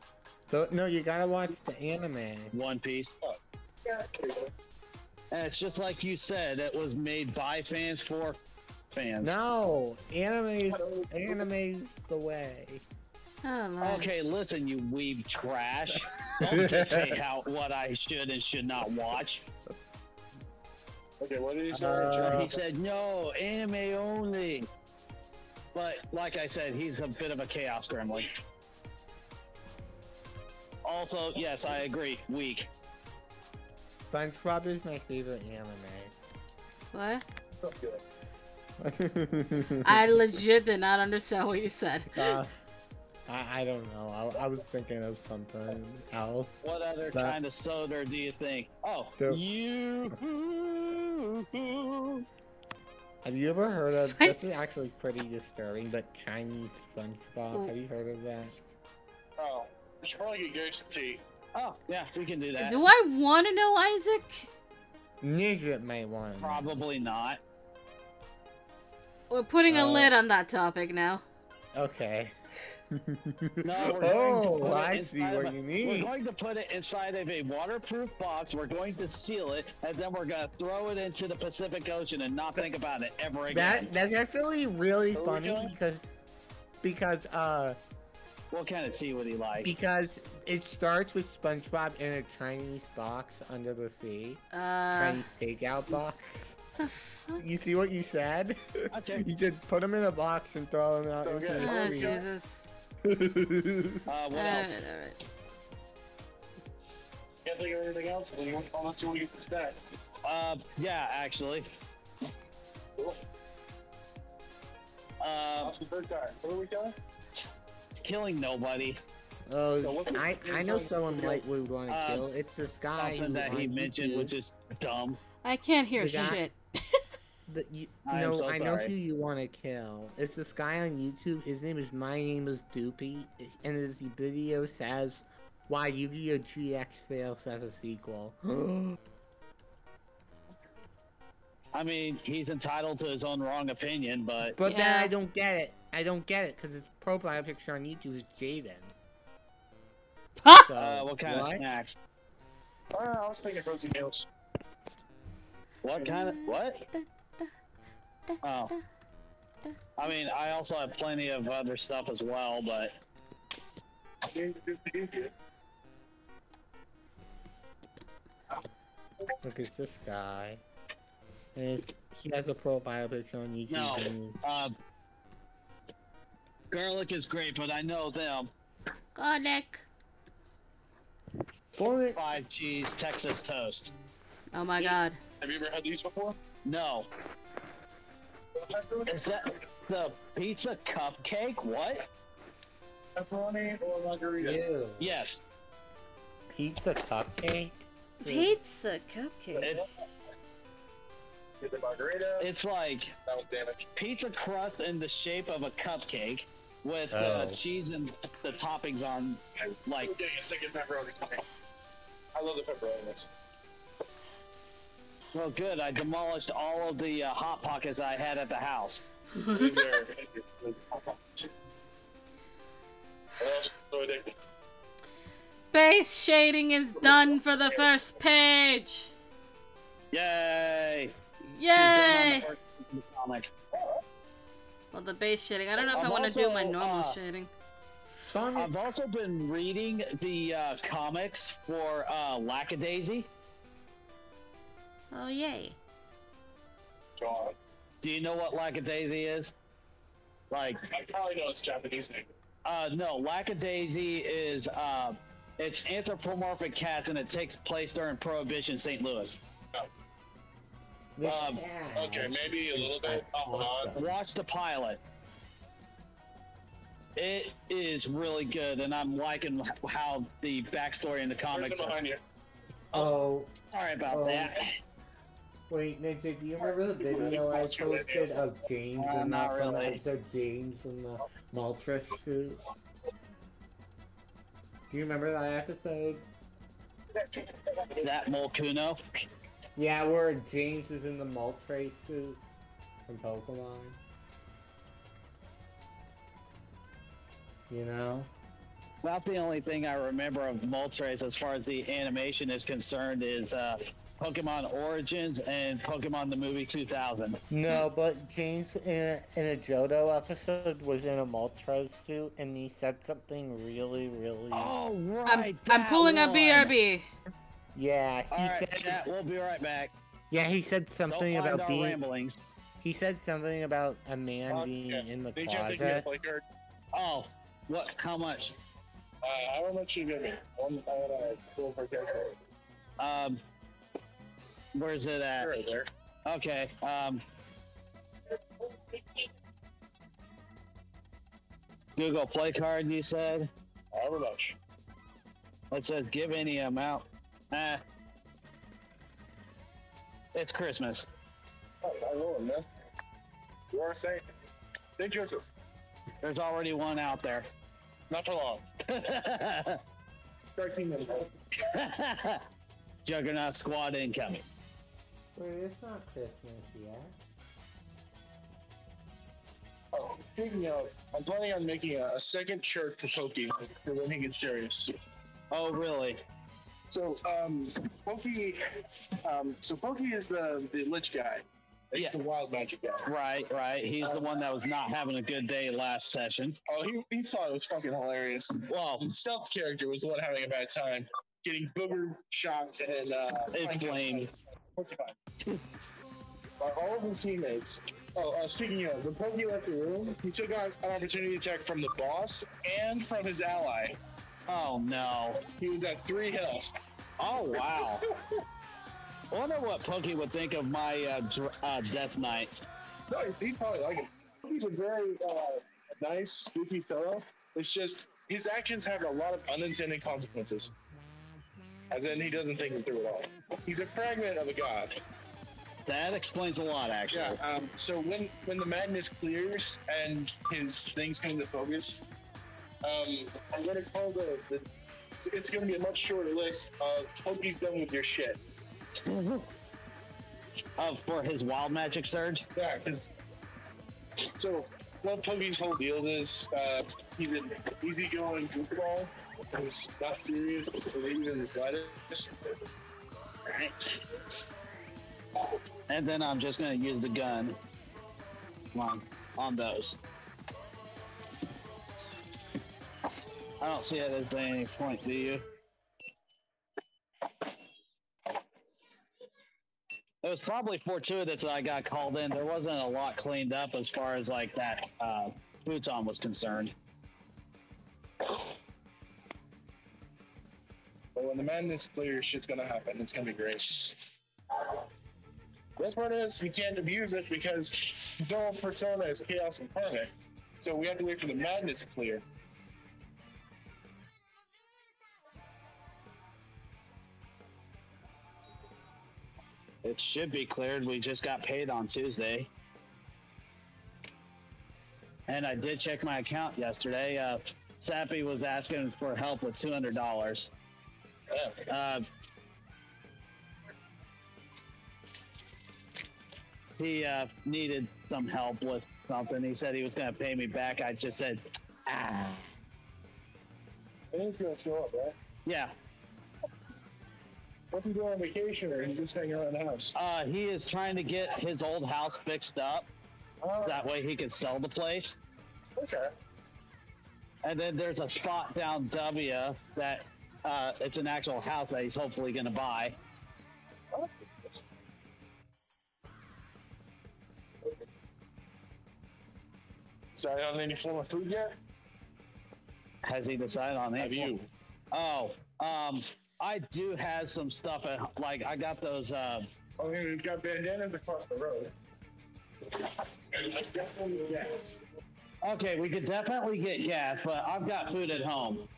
So, no, you gotta watch the anime. One Piece. Yeah. And it's just like you said, it was made by fans for fans. No, anime, anime's the way. Oh, Lord. Okay, listen, you weeb trash. Don't dictate how what I should and should not watch. Okay, what did he say? Uh, he said no, anime only. But like I said, he's a bit of a chaos gremlin. Also, yes, I agree. Weak. SpongeBob is my favorite anime. What? anime. I legit did not understand what you said. Uh, I, I don't know. I, I was thinking of something else. What other That- kind of soda do you think? Oh, The- you. Have you ever heard of? This is actually pretty disturbing, but Chinese SpongeBob. Have you heard of that? Oh, we should probably get Gary some tea. Oh, yeah, we can do that. Do I want to know Isaac? Ninja may want to. know. Probably not. We're putting a Uh, lid on that topic now. Okay. No, we're going to oh, put it I inside see of what a- you mean. We're going to put it inside of a waterproof box. We're going to seal it, and then we're going to throw it into the Pacific Ocean and not think about it ever again. That that's actually really Where funny because because uh What kind of tea would he like? because it starts with SpongeBob in a Chinese box under the sea, Uh, Chinese takeout box. You see what you said? Okay. you just put them in a box and throw them out Okay. into Oh, the sea. Jesus. Uh, what Alright, else? alright. Can't think of anything else. Then you want, to see what we get for stats. Uh, yeah, actually. Cool. Uh, Oscar third time. What are we killing? Killing nobody. Oh, So what's the- I I know someone might would want to Uh, kill. It's this guy Something that he mentioned, YouTube- which is dumb. I can't hear The guy- shit. The, you, I am no, so I know sorry. who you want to kill. It's this guy on YouTube. His name is My Name is Doopy, and his video says why Yu-Gi-Oh! GX fails as a sequel. I mean, he's entitled to his own wrong opinion, but but then I don't get it. I don't get it because his profile picture on YouTube is Jaden. So, uh, what kind of snacks? Uh, I was thinking frozen meals. What kind of what? Oh, I mean, I also have plenty of other stuff as well, but Look, at this guy. And he has a profile picture on YouTube. No. Uh, garlic is great, but I know them. Garlic. For it, Five cheese Texas toast. Oh my god. Have you ever had these before? No. Is that the pizza cupcake? What? Pepperoni or margarita? ew. Yes. Pizza cupcake? Pizza cupcake. It, Get the margarita. it's like That was damaged. pizza crust in the shape of a cupcake with uh, Oh. cheese and the toppings on. Like- I'm getting a second pepperoni. I love the pepperoni. Well, good. I demolished all of the uh, hot pockets I had at the house. Is there- Well, so they- Base shading is done for the first page. Yay! She's Yay! Well, the base shading. I don't know if i I'm want to do my normal uh, shading. Sonic. I've also been reading the uh, comics for uh, Lackadaisy. Oh yay! Go on. Do you know what Lackadaisy is? Like, I probably know it's Japanese name. uh, no, Lackadaisy is uh, it's anthropomorphic cats, and it takes place during Prohibition, St. Louis. the um, Okay, maybe a little bit off and on. awesome. Watch the pilot. It is really good, and I'm liking how the backstory in the Where's comics. it Are. behind you? Oh, Sorry about Oh. that. wait, Ninja, do you remember the video I posted of James Uh, and the really. of James and the Moltres suit? Do you remember that episode? Is that Molkuno. Yeah, where James is in the Moltres suit from Pokemon. You know? Not the only thing I remember of Moltres as far as the animation is concerned is uh, Pokemon Origins and Pokemon the Movie 2000. No, but James in a, in a Johto episode was in a Moltres suit and he said something really, really. Oh, I'm. I'm that pulling up. BRB. Yeah, he All right, said. chat. We'll be right back. Yeah, he said Don't something mind about our being. ramblings. He said something about a man Oh, being yeah. in the Did you have to give me a closet. Oh, what? How much? Uh, how much you give me? One, I want for character. Um, where's it at? Right there. Okay. Um, Google Play Card. You said However much. it says give any amount. Eh. It's Christmas. Oh, I roll him, man. You are saying? Big Joseph. There's already one out there. Not for long. 13 minutes. Juggernaut Squad incoming. Wait, it's not Christmas yet. Oh, speaking of, I'm planning on making a, a second shirt for Pokey for when he gets serious. Oh, really? So, um, Pokey, um, so Pokey is the, the lich guy. He's Yeah. the wild magic guy. Right, right. He's the one that was not having a good day last session. Oh, he, he thought it was fucking hilarious. Well, The stealth character was the one having a bad time, getting booger shocked and uh, Inflamed. By all of his teammates. Oh, uh, speaking of, when Pokey left the room, he took on an opportunity attack from the boss and from his ally. oh no. He was at three health. Oh wow. I wonder what Pokey would think of my uh, dr- uh, Death Knight. No, he'd probably like it. He's a very uh, nice, goofy fellow. It's just his actions have a lot of unintended consequences. As in, he doesn't think it through at all. He's a fragment of a god. That explains a lot, actually. Yeah. Um, so when when the madness clears and his things come into focus, um, I'm gonna call the, the it's, it's gonna be a much shorter list of Pokey's done with your shit. Uh, for his wild magic surge. Yeah, because so what Pokey's whole deal is, uh, he's an easygoing goofball. He's not serious, or even in the slightest. And then I'm just gonna use the gun on on those. I don't see it as any point, do you? It was probably fortuitous that I got called in. There wasn't a lot cleaned up as far as like that uh, futon was concerned. But when the madness clears, shit's gonna happen. It's gonna be great. Best part is we can't abuse it because Zoe Persona is chaos incarnate. So we have to wait for the madness to clear. It should be cleared. We just got paid on Tuesday. And I did check my account yesterday. Uh, Sappy was asking for help with $200. Uh, he uh, needed some help with something. He said he was going to pay me back. I just said, ah. I think it's gonna show up, right? Yeah. What you doing on vacation or you just hanging around the house? Uh, he is trying to get his old house fixed up. Oh, That way he can sell the place. okay. And then there's a spot down W that uh, it's an actual house that he's hopefully going to buy. Sorry, on any form of food yet? Has he decided on Have it? you? Oh, um, I do have some stuff at like I got those. Uh, mean, we've got bandanas across the road. Yes. okay, we could definitely get gas, but I've got food at home.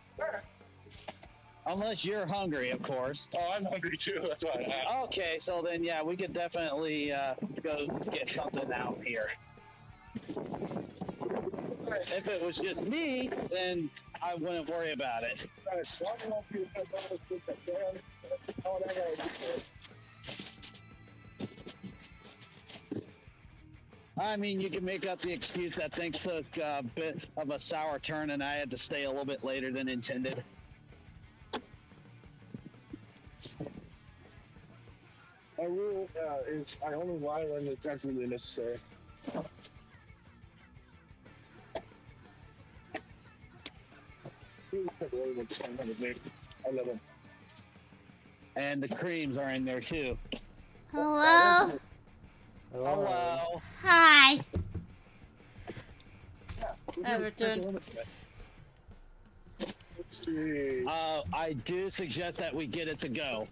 Unless you're hungry, of course. Oh, I'm hungry too. That's why I. Okay, so then yeah, we could definitely uh, go get something out here. If it was just me, then I wouldn't worry about it. I mean, you can make up the excuse that things took a bit of a sour turn and I had to stay a little bit later than intended. My rule uh, is I only lie when it's absolutely necessary. I love him. And the creams are in there too. Hello? Hello. Hi. Everton. Let's see. Uh, I do suggest that we get it to go.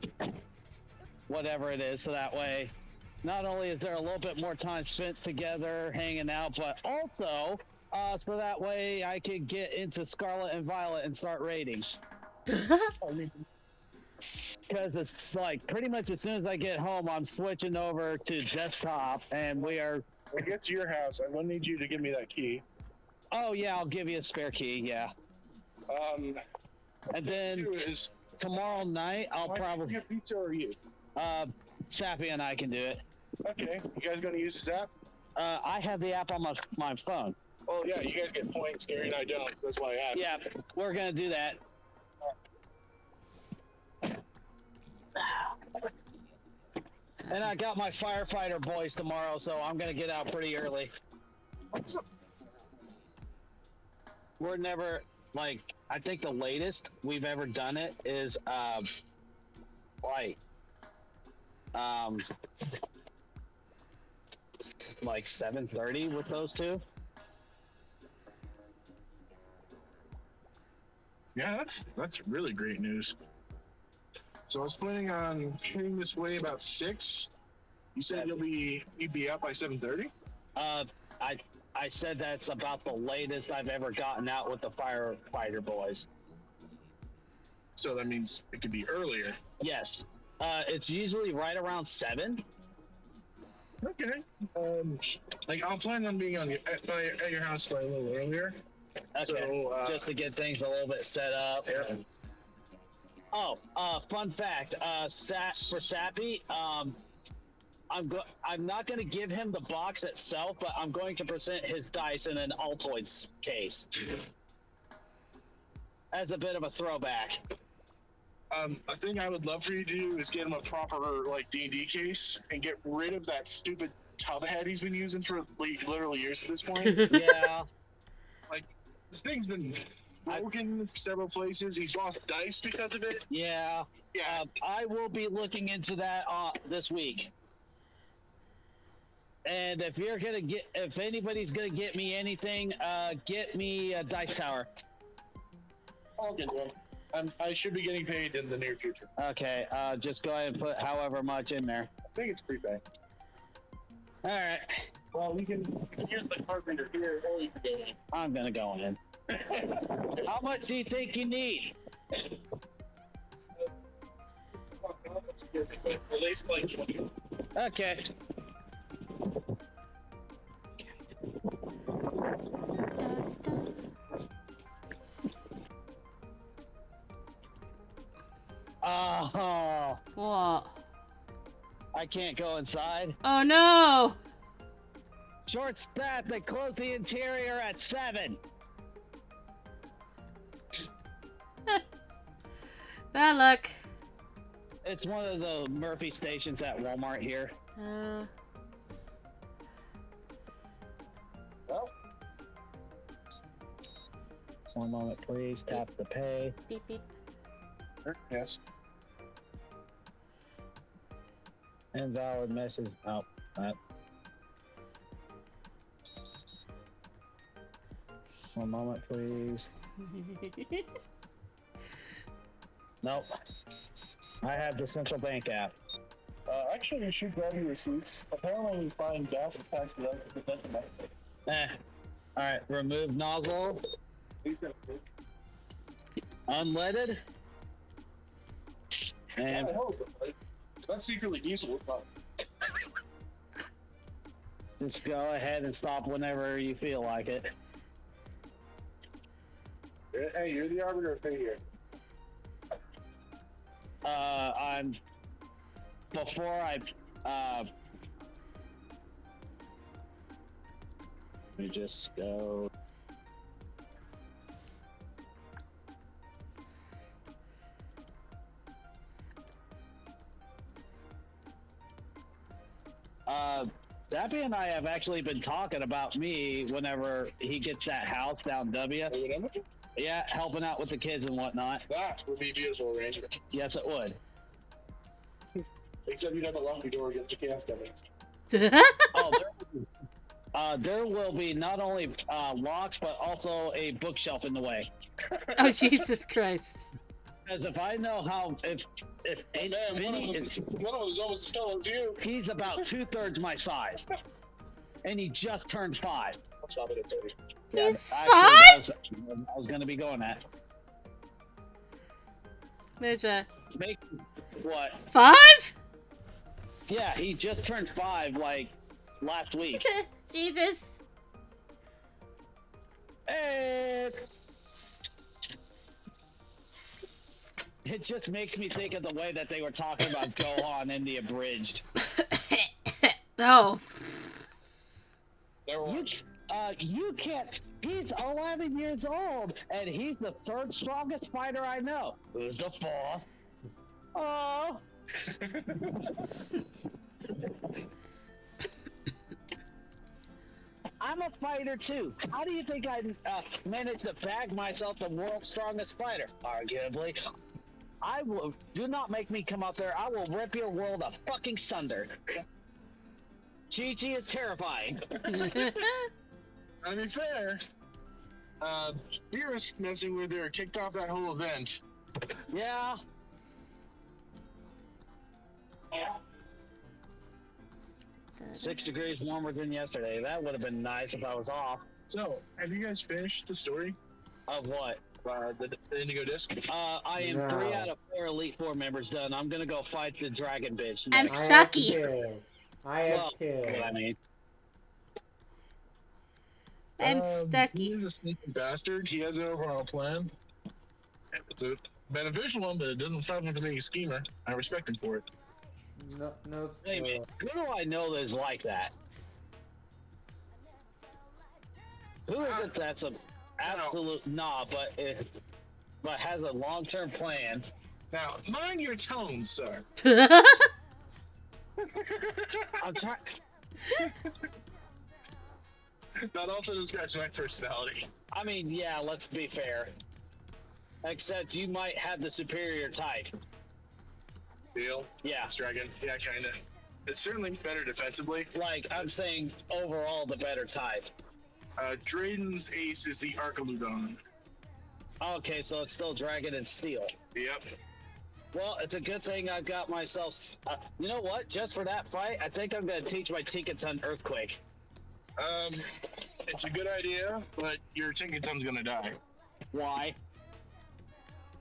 Whatever it is, so that way, not only is there a little bit more time spent together hanging out, but also, uh, so that way I could get into Scarlet and Violet and start raiding. Because it's like pretty much as soon as I get home, I'm switching over to desktop, and we are. I get to your house, I will need you to give me that key. Oh yeah, I'll give you a spare key. Yeah, Um, and then is tomorrow night I'll probably. you get pizza or you? Uh, Sappy and I can do it. Okay, you guys gonna use this app? Uh, I have the app on my my phone. Oh yeah, you guys get points. Gary and I don't. That's why I asked. Yeah, we're gonna do that. And I got my firefighter boys tomorrow, so I'm gonna get out pretty early. We're never like I think the latest we've ever done it is um like um like 7:30 with those two. Yeah, that's that's really great news. So I was planning on heading this way about six. You said you'll be you'd be out by seven thirty. Uh, I I said that's about the latest I've ever gotten out with the firefighter boys. So that means it could be earlier. Yes, uh, it's usually right around seven. Okay. Um, like I'll plan on being on your, at, my, at your house by a little earlier. Okay, So uh, just to get things a little bit set up. yeah. Oh, uh, fun fact, uh, Sat for Sappy, um, I'm go- I'm not going to give him the box itself, but I'm going to present his dice in an Altoids case as a bit of a throwback. Um, a thing I would love for you to do is get him a proper like D and D case and get rid of that stupid tub head he's been using for like, literally years at this point. Yeah. This thing's been I- broken several places. He's lost dice because of it. Yeah, Yeah, uh, I will be looking into that uh, this week. And if you're gonna get, if anybody's gonna get me anything, uh, get me a dice tower. I'll get one. I'm, I should be getting paid in the near future. Okay, uh, just go ahead and put however much in there. I think it's prepaid. All right, Well, we can use the card reader here, or you can go in. I'm gonna go in. How much do you think you need? At least like 20. Okay. Oh, What? I can't go inside. Oh no! Short staff that close the interior at seven. Bad luck. It's one of the Murphy stations at Walmart here. Uh, Well, One moment, please. Tap the pay. beep beep. yes. Invalid message. Oh, that. One moment, please. Nope. I have the central bank app. Uh, actually, you should grab your receipts. Apparently, buying gas is tax deductible. It doesn't. Eh. All right. Remove nozzle. Please don't. Unleaded. And I hope. That's secretly diesel. But just go ahead and stop whenever you feel like it. Hey, you're the arbiter fate here. Uh, I'm before I uh. Let me just go. Uh, Dappy and I have actually been talking about me whenever he gets that house down W. Are you done with it? Yeah, helping out with the kids and whatnot. That would be a beautiful arrangement. Yes, it would. Except you'd have a lock door against the chaos demons. Oh, there, uh, there will be not only uh, locks, but also a bookshelf in the way. oh Jesus Christ! As if I know how, if if Hey, man, of Vinny them is, one of them is almost as tall as you. he's about two thirds my size, and he just turned five. I'll stop it at 30. He's actually, five. that was- I was gonna be going at Ninja. make what? Five? Yeah, he just turned five like last week. Jesus. And it just makes me think of the way that they were talking about Gohan in the abridged. oh. There You, were uh, you can't. He's 11 years old, and he's the third strongest fighter I know. Who's the fourth? Oh. I'm a fighter too. How do you think I uh, managed to bag myself the world's strongest fighter? Arguably. I will. Do not make me come out there. I will rip your world a fucking sunder. Chi is terrifying. I mean, fair. Uh, Beerus messing with her kicked off that whole event. Yeah. Six degrees warmer than yesterday. That would have been nice if I was off. So, have you guys finished the story? Of what? Uh, the, the Indigo Disk? Uh, I am No. three out of four Elite Four members done. I'm gonna go fight the dragon bitch. I'm next. I have Stucky. two. I have Well, two. what I mean. I'm Um, He stucky. is a sneaky bastard. He has an overall plan. It's a beneficial one, but it doesn't stop him from being a schemer. I respect him for it. No, no. Wait a. Who do I know that's like that? Who is it that's a absolute nah, but it, but has a long term plan? Now, mind your tone, sir. I'm trying. that also describes my personality. I mean, yeah. Let's be fair. except you might have the superior type. Deal. Yeah, dragon. Yeah, kinda. It's certainly better defensively. like I'm saying, overall the better type. Uh, Drayton's ace is the Archaludon. Okay, so it's still dragon and steel. Yep. Well, it's a good thing I've got myself. Uh, you know what? Just for that fight, I think I'm gonna teach my Tinkaton Earthquake. Um, it's a good idea, but your Tinkaton's gonna die. Why?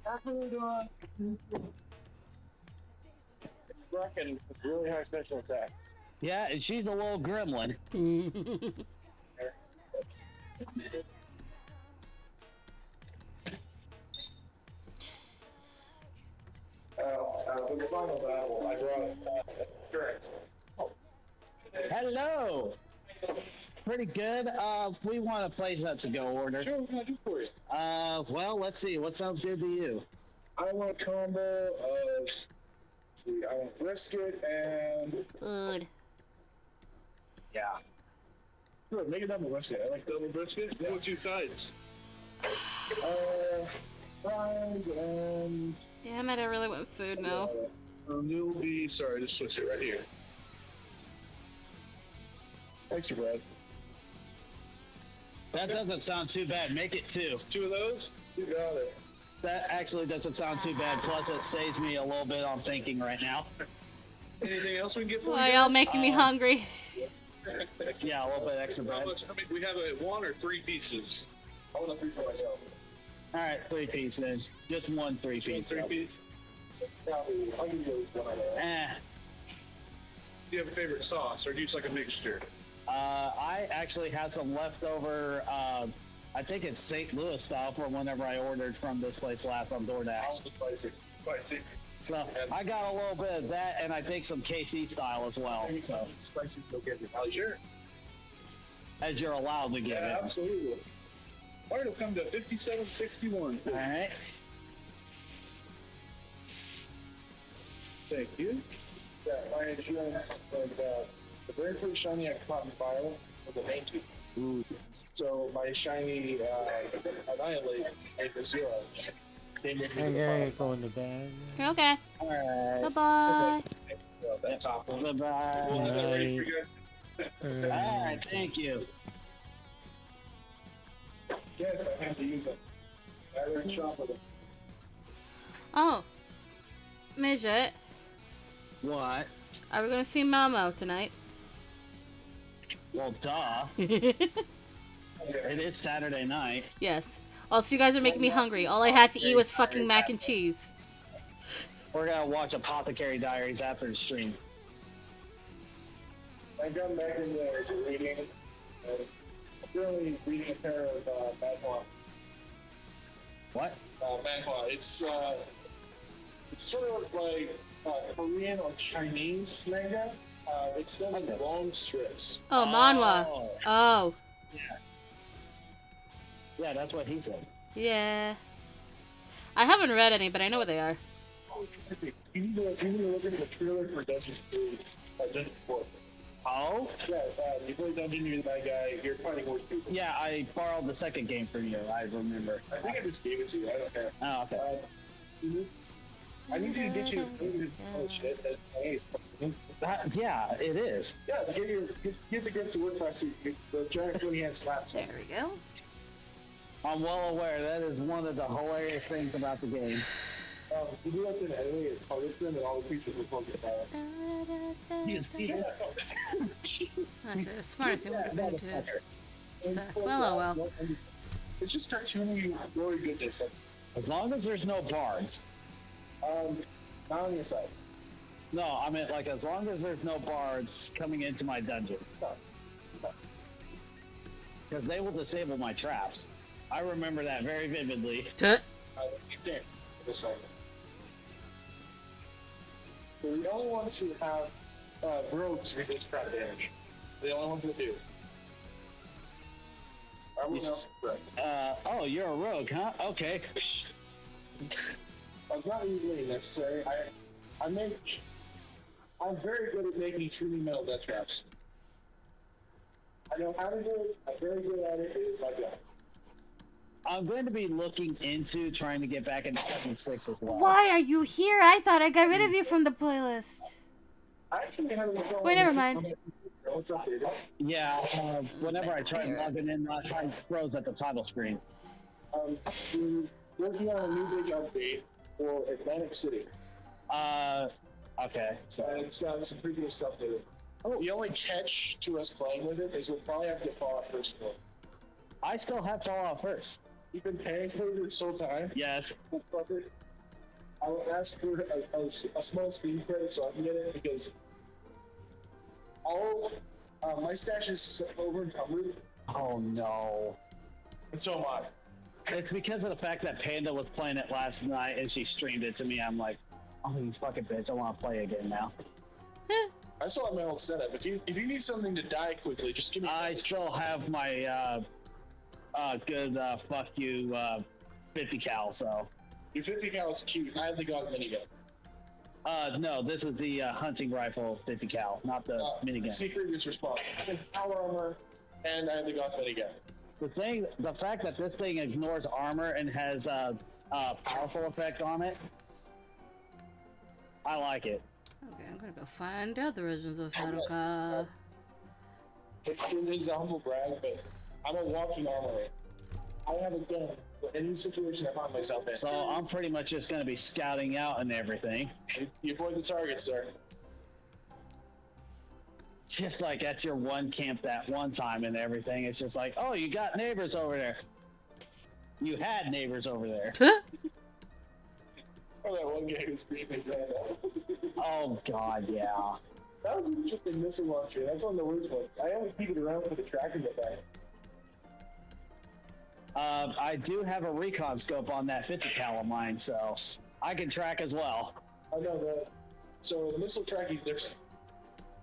Archaludon. Dragon with really high special attack. Yeah, and she's a little gremlin. Uh, uh, for the final battle, I brought uh, Drax. Hello. Pretty good. Uh, we want a place up to go order. Sure, what can I do for you? Uh, well, let's see. What sounds good to you? I want a combo of. let's see, I want brisket and. Food. Yeah. Sure, make it double brisket. I like double brisket. Yeah. two sides? Uh, fries and. Damn it, I really want food now. Uh, will be sorry, just switch it right here. Extra bread. That doesn't sound too bad. Make it two. Two of those. You got it. That actually doesn't sound too bad. Plus, it saves me a little bit on thinking right now. Anything else we can get for Why you? y'all guys? making me Uh, hungry? Yeah, a little bit extra How bread. much? How many? We have a one or three pieces. I want a three for myself. All right, three piece then. Just one three piece. Three piece. Probably. I'll you those. Eh. Do you have a favorite sauce, or do you just like a mixture? Uh, I actually have some leftover. Uh, I think it's St. Louis style from whenever I ordered from this place last on DoorDash. the spicy. Spicy. So I got a little bit of that, and I think some KC style as well. So Spicy. Go get it. Oh, as you're allowed to get Yeah, it. absolutely. All right, it'll come to fifty-seven sixty-one. All right. Thank you. Yeah, my insurance was uh, the very first shiny I caught in fire was a thank you. Ooh. So my shiny uh, annihilate made the zero. Came with me to I'm the gonna fire. go into bed. Okay. All right. Bye bye. That top one. We'll Bye-bye. have that ready for you guys. Uh, All right. Thank you. Yes, I have to use it. I already shop with it. Oh. Midget, What? are we gonna see Momo tonight? Well, duh. It is Saturday night. Yes. Also, you guys are making me hungry. All I had to eat was fucking mac and cheese. We're gonna watch Apothecary Diaries after the stream. I got back in the reading. Currently reading a pair of uh, manhwa. What? Uh, manhwa. It's uh, it's sort of like uh, Korean or Chinese manga. Uh, it's done in long strips. Oh, manhwa. Oh, Oh, yeah, Yeah, that's what he said. yeah. I haven't read any, but I know what they are. You need to, you need to look at the trailer for Dungeon Food. Uh, Dungeon 4. Oh? Yeah, uh, you play Dungeon, you're the bad guy, you're fighting worse people. Yeah, I borrowed the second game from you. I remember. I think I just gave it to you, I don't care. Oh, okay. Uh. I need you to get you this bullshit that I. That, yeah, it is. Yeah, to get your get, get the guys to work faster. you- The giant twenty hand slaps. There we go. I'm well aware that is one of the hilarious things about the game. Um, you do that to an enemy, it's punishment, and all the creatures will focus on it. Yes, yes. That's a smart thing Yeah, would have been to. motherfucker. And So, well, oh well. It's just cartoony, glory goodness. Like, As long as there's no bards. Um, not on your side. No, I mean like as long as there's no bards coming into my dungeon. Because they will disable my traps. I remember that very vividly. Tut. Uh, you can't. This way. So the only ones who have uh, rogues resist trap damage. The only ones that do. Everyone else is correct. Uh, oh, you're a rogue, huh? Okay. It's not usually necessary. I, I make. I'm very good at making truly metal death traps. I know how to do it. I'm very good at it. It is my job. I'm going to be looking into trying to get back into Tekken 6 as well. Why are you here? I thought I got rid of you from the playlist. I actually haven't been Wait, never mind. What's up, dude? Yeah, uh, whenever I tried You're right. logging in last time, it froze at the title screen. Um, we're working on a new big update for Atlantic City. Uh, okay, so And it's got some pretty good stuff with it. The only catch to us playing with it is we'll probably have to get Fallout first. I still have Fallout first. You've been paying for it this whole time. Yes. Fuck it. I will ask for a, a, a small Steam credit so I can get it because all uh, my stash is over encumbered, Oh no. and so am I. It's because of the fact that Panda was playing it last night and she streamed it to me. I'm like, oh, you fucking bitch. I want to play again now. I still have my old setup. If you if you need something to die quickly, just give me. I still have my uh, uh, good uh, fuck you uh, 50 cal, so. Your 50 cal is cute. I have the Gauss minigun. Uh, no, this is the uh, hunting rifle 50 cal, not the Uh, minigun. Secret use response. I have power armor, and I have the Gauss minigun. The thing, the fact that this thing ignores armor and has a, a powerful effect on it, I like it. Okay, I'm gonna go find out the versions of Haruka. It, it is a humble brag, but I'm a walking armory. I have a gun for any situation I find myself in. So I'm pretty much just going to be scouting out and everything. You- you avoid the target, sir. Just like at your one camp that one time and everything. It's just like, oh, you got neighbors over there. You had neighbors over there. Oh, that one guy who's screaming. Oh, God, yeah. That was an interesting missile launcher. That's on the worst ones. I only keep it around for the tracking effect. Uh, I do have a recon scope on that 50 cal of mine, so I can track as well. I know that. So the missile tracking is different.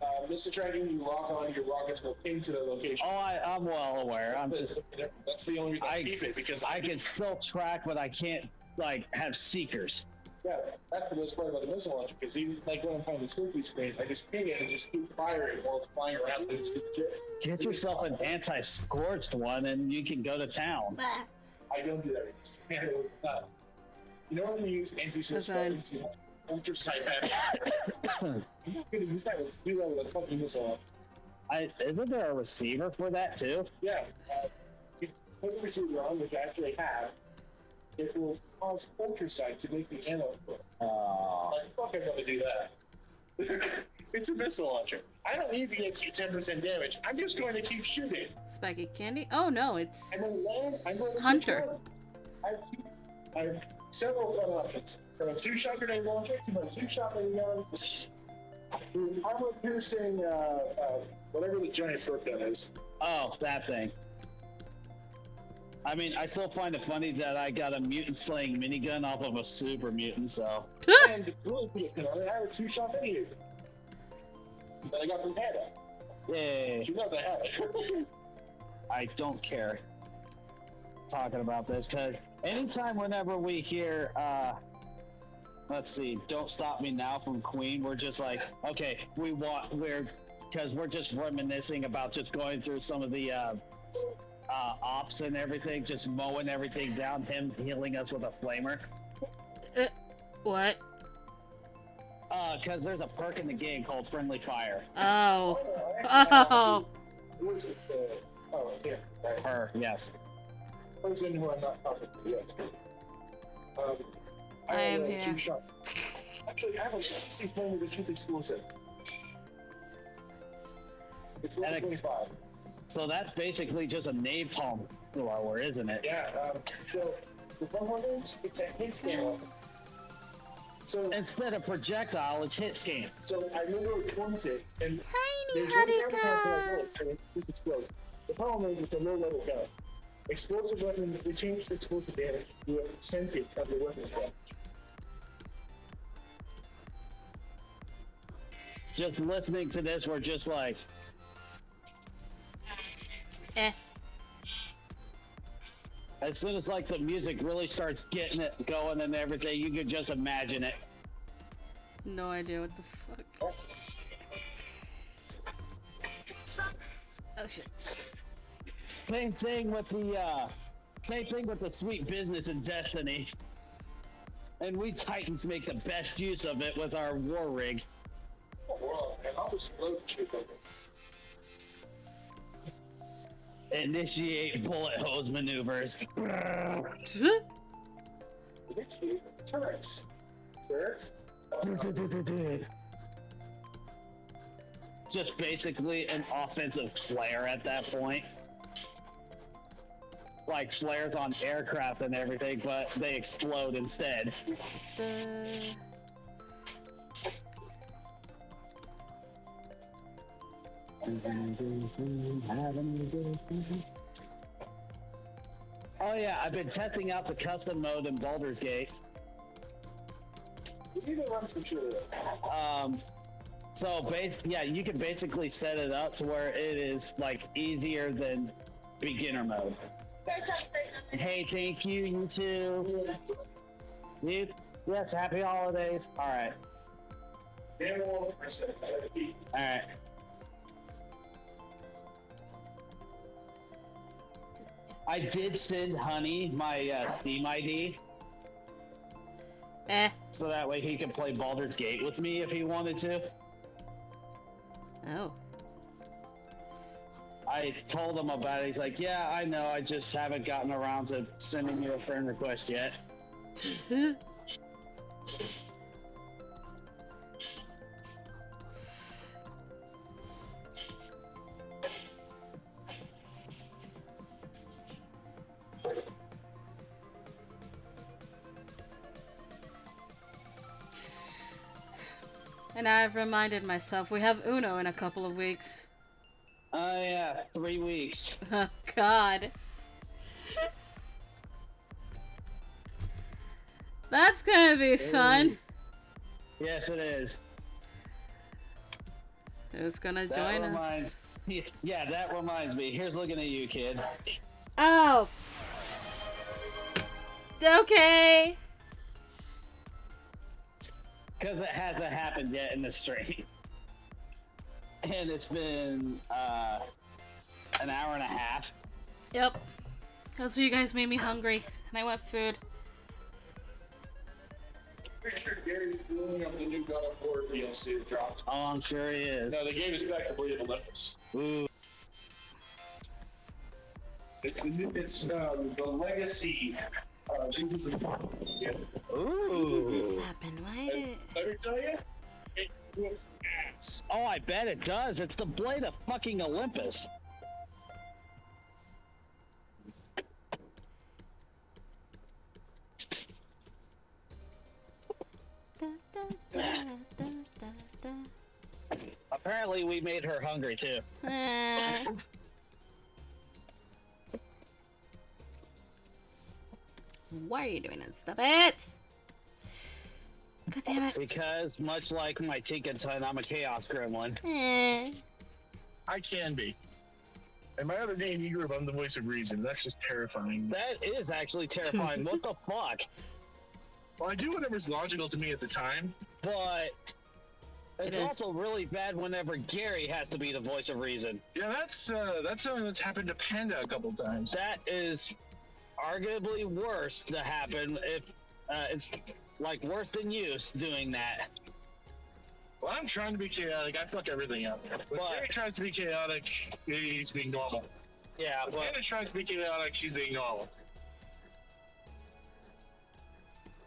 Uh, missile tracking, you lock on your rockets will ping to the location. Oh, I, I'm well aware. I'm That's, just, that's the only reason I, I- keep it because I can still track, but I can't like have seekers. Yeah, that's the most part about the missile launcher because even like when I'm playing the spooky screen, I just ping it and just keep firing while it's flying around. And it's legit. Get yourself an anti-scorched one, and you can go to town. I don't do that. It's uh, you know when you use anti-switch Okay. buttons, you have ultra sight map. I'm not gonna use that with do that with a fucking missile launcher. I, isn't there a receiver for that too? Yeah, uh, you put the receiver on, which I actually have. It will cause ultrasight to make the ammo flow. Uh, Like, fuck, I'm gonna do that. it's a missile launcher. I don't need the extra 10% damage. I'm just going to keep shooting. Spiky candy? Oh no, it's And then land, I'm going to Hunter. I have, two, I have several fun options. From a two-shot grenade launcher to my two-shot mini gun, to armor piercing, uh, uh, whatever the giant short gun is. oh, that thing. I mean, I still find it funny that I got a mutant slaying minigun off of a super mutant, so. and to really you know, I have a two-shot mini gun that I got from Panda. Yay. She knows I have it. I don't care talking about this because anytime whenever we hear uh let's see don't stop me now from queen we're just like okay we want we're because we're just reminiscing about just going through some of the uh uh ops and everything just mowing everything down him healing us with a flamer what? uh because there's a perk in the game called friendly fire Oh. oh. Oh. Where's uh, oh, here. Her yes person who I'm not talking to yet. Um, I have am here. two-shot. Actually, I have a see flame with a truth explosive. It's level And ex- 25. so that's basically just a napalm thrower isn't it Yeah, um, so the fun one is, it's a hit scan weapon. So, instead of projectile it's hit scan so I literally point it, and Tiny there's no sound count for that Haruka! bullet, so it just explodes. The problem is, it's a low-level gun. Explosive weapon, we changed the explosive damage to a percentage of the weapon's damage. Just listening to this, we're just like, Eh. as soon as like the music really starts getting it going and everything, you can just imagine it. No idea what the fuck. Oh shit. Same thing with the uh, same thing with the sweet business in Destiny. And we Titans make the best use of it with our war rig. Initiate bullet hose maneuvers. Turrets. Turrets? Just basically an offensive flare at that point. Like flares on aircraft and everything, but they explode instead. The... Oh yeah, I've been testing out the custom mode in Baldur's Gate. Need to run some shit. Um, so base, yeah, you can basically set it up to where it is like easier than beginner mode. Hey, thank you, you too. You, yes, happy holidays. All right, all right. I did send Honey my uh, Steam ID, Eh. so that way he can play Baldur's Gate with me if he wanted to. Oh. I told him about it. He's like, "Yeah, I know. I just haven't gotten around to sending you a friend request yet." and I've reminded myself we have Uno in a couple of weeks. Oh yeah, three weeks. Oh, God. That's gonna be fun. Yes, it is. Who's gonna That join us? Yeah, that reminds me. Here's looking at you, kid. Oh. Okay. Because it hasn't happened yet in the stream. And it's been uh, an hour and a half. Yep. That's why you guys made me hungry, and I want food. Pretty sure Gary's doing up the new God of War DLC that dropped. Oh, I'm sure he is. No, the game is effectively an Olympus. Ooh. It's the new, it's um, the legacy. Uh, yeah. Ooh. happen? Why did? Let me tell you, it whoops ass. Oh, I bet it does. It's the blade of fucking Olympus. Apparently, we made her hungry too. Eh. Why are you doing it? Stop it! God damn it. Because, much like my Tinkaton, I'm a Chaos Gremlin. Eh. I can be. And my other name, you I'm the voice of reason. That's just terrifying. That is actually terrifying. what the fuck? Well, I do whatever's logical to me at the time. But it's It is. also really bad whenever Gary has to be the voice of reason. Yeah, that's uh, that's something that's happened to Panda a couple times. That is arguably worse to happen if uh, it's like worse than you doing that. Well, I'm trying to be chaotic. I fuck everything up. When But- Gary tries to be chaotic, he's being normal. Yeah, When but Panda tries to be chaotic, she's being normal.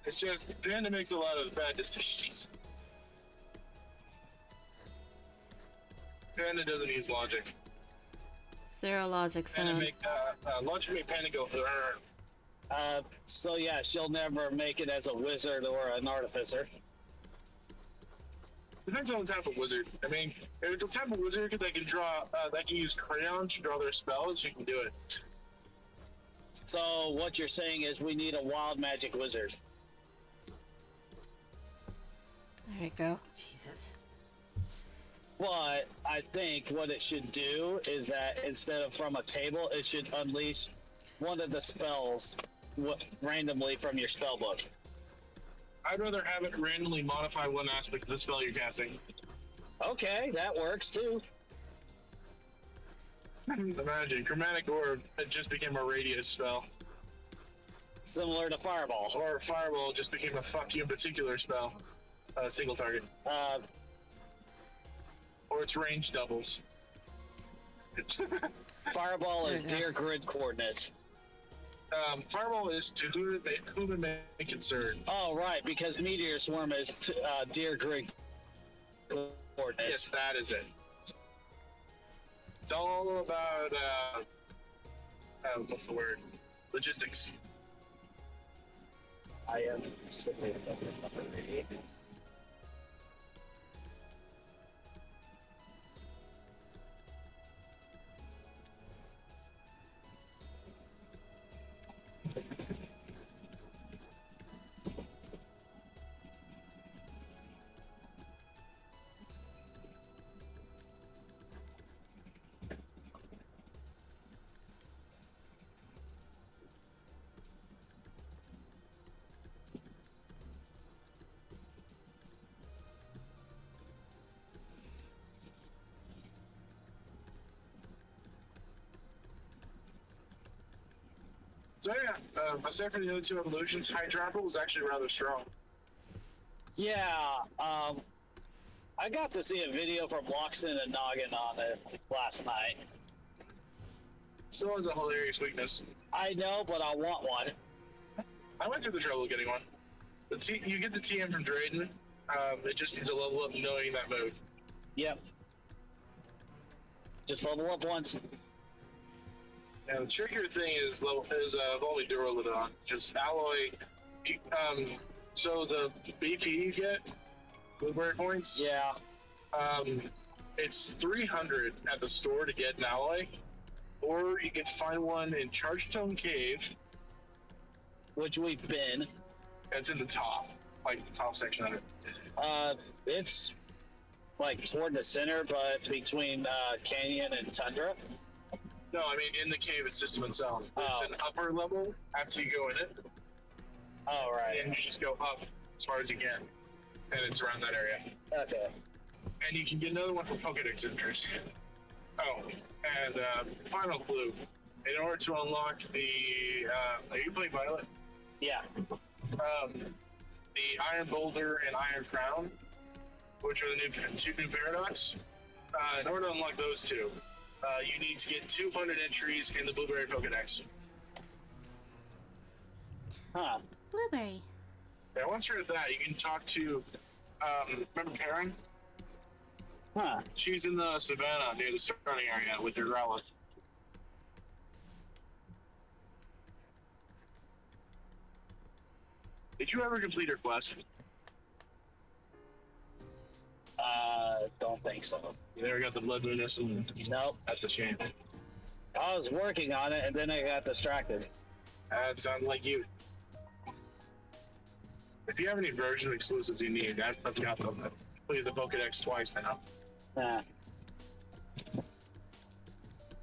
It's just Panda makes a lot of bad decisions. Panda doesn't use logic. Zero logic Panda found. make uh, uh, logic make Panda go. Uh, so yeah, she'll never make it as a wizard or an artificer. Depends on the type of wizard. I mean, if it's a type of wizard that can draw, uh, that can use crayons to draw their spells, you can do it. So what you're saying is we need a wild magic wizard. There you go. Jesus. But I think what it should do is that instead of from a table, it should unleash one of the spells w- randomly from your spell book. I'd rather have it randomly modify one aspect of the spell you're casting. Okay, that works too. Imagine chromatic orb it just became a radius spell. Similar to Fireball. Or Fireball just became a fuck you in particular spell. Uh, single target. Uh, Or its range doubles. Fireball is There we grid coordinates. um, Fireball is to whom it may, whom it may concern. Oh, right, because Meteor Swarm is t- uh, dear grid coordinates. Yes, that is it. It's all about, uh, uh, what's the word? Logistics. I am simply So yeah, uh, aside from the other two evolutions, Hydrapple was actually rather strong. Yeah, um, I got to see a video from Lockston and Noggin on it last night. Still has a hilarious weakness. I know, but I want one. I went through the trouble of getting one. The T, you get the TM from Drayton. Um, it just needs a level up knowing that move. Yep. Just level up once. And the trickier thing is is uh, Volley Duraludon. Just alloy. Um, so the BP you get, blueberry points. Yeah. Um, it's 300 at the store to get an alloy, or you can find one in Chargestone Cave. Which we've been. That's in the top, like the top section of it. Uh, it's like toward the center, but between uh, Canyon and Tundra. No, I mean in the cave system itself. There's Oh. an upper level after you go in it, Oh, right. and you just go up as far as you can, and it's around that area. Okay. And you can get another one for Pokedex entries. Oh, and uh, final clue: in order to unlock the, uh, are you playing Violet? Yeah. Um, the Iron Boulder and Iron Crown, which are the new two new paradox. Uh, in order to unlock those two, uh, you need to get 200 entries in the Blueberry Pokedex. Huh. Blueberry. Yeah, once you're at that, you can talk to. Um, remember Karen? Huh. She's in the savannah near the starting area with her Growlithe. Did you ever complete her quest? Uh, don't think so. You never got the Blood Mooness, and Nope. that's a shame. I was working on it and then I got distracted. That sounds like you. If you have any version exclusives you need, I've, I've got them. I've completed the Pokedex twice now. Nah.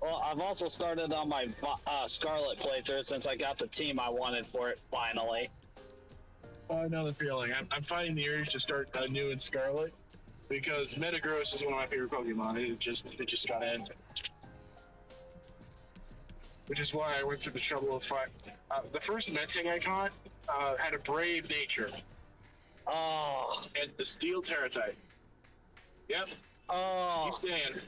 Well, I've also started on my uh, Scarlet playthrough since I got the team I wanted for it finally. Oh, I know the feeling. I'm, I'm finding the urge to start a new in Scarlet because Metagross is one of my favorite Pokemon. It just it just got in. Which is why I went through the trouble of fight. Uh, the first Metang I caught uh, had a brave nature Oh, and the Steel Tera type. Yep, oh, you stand.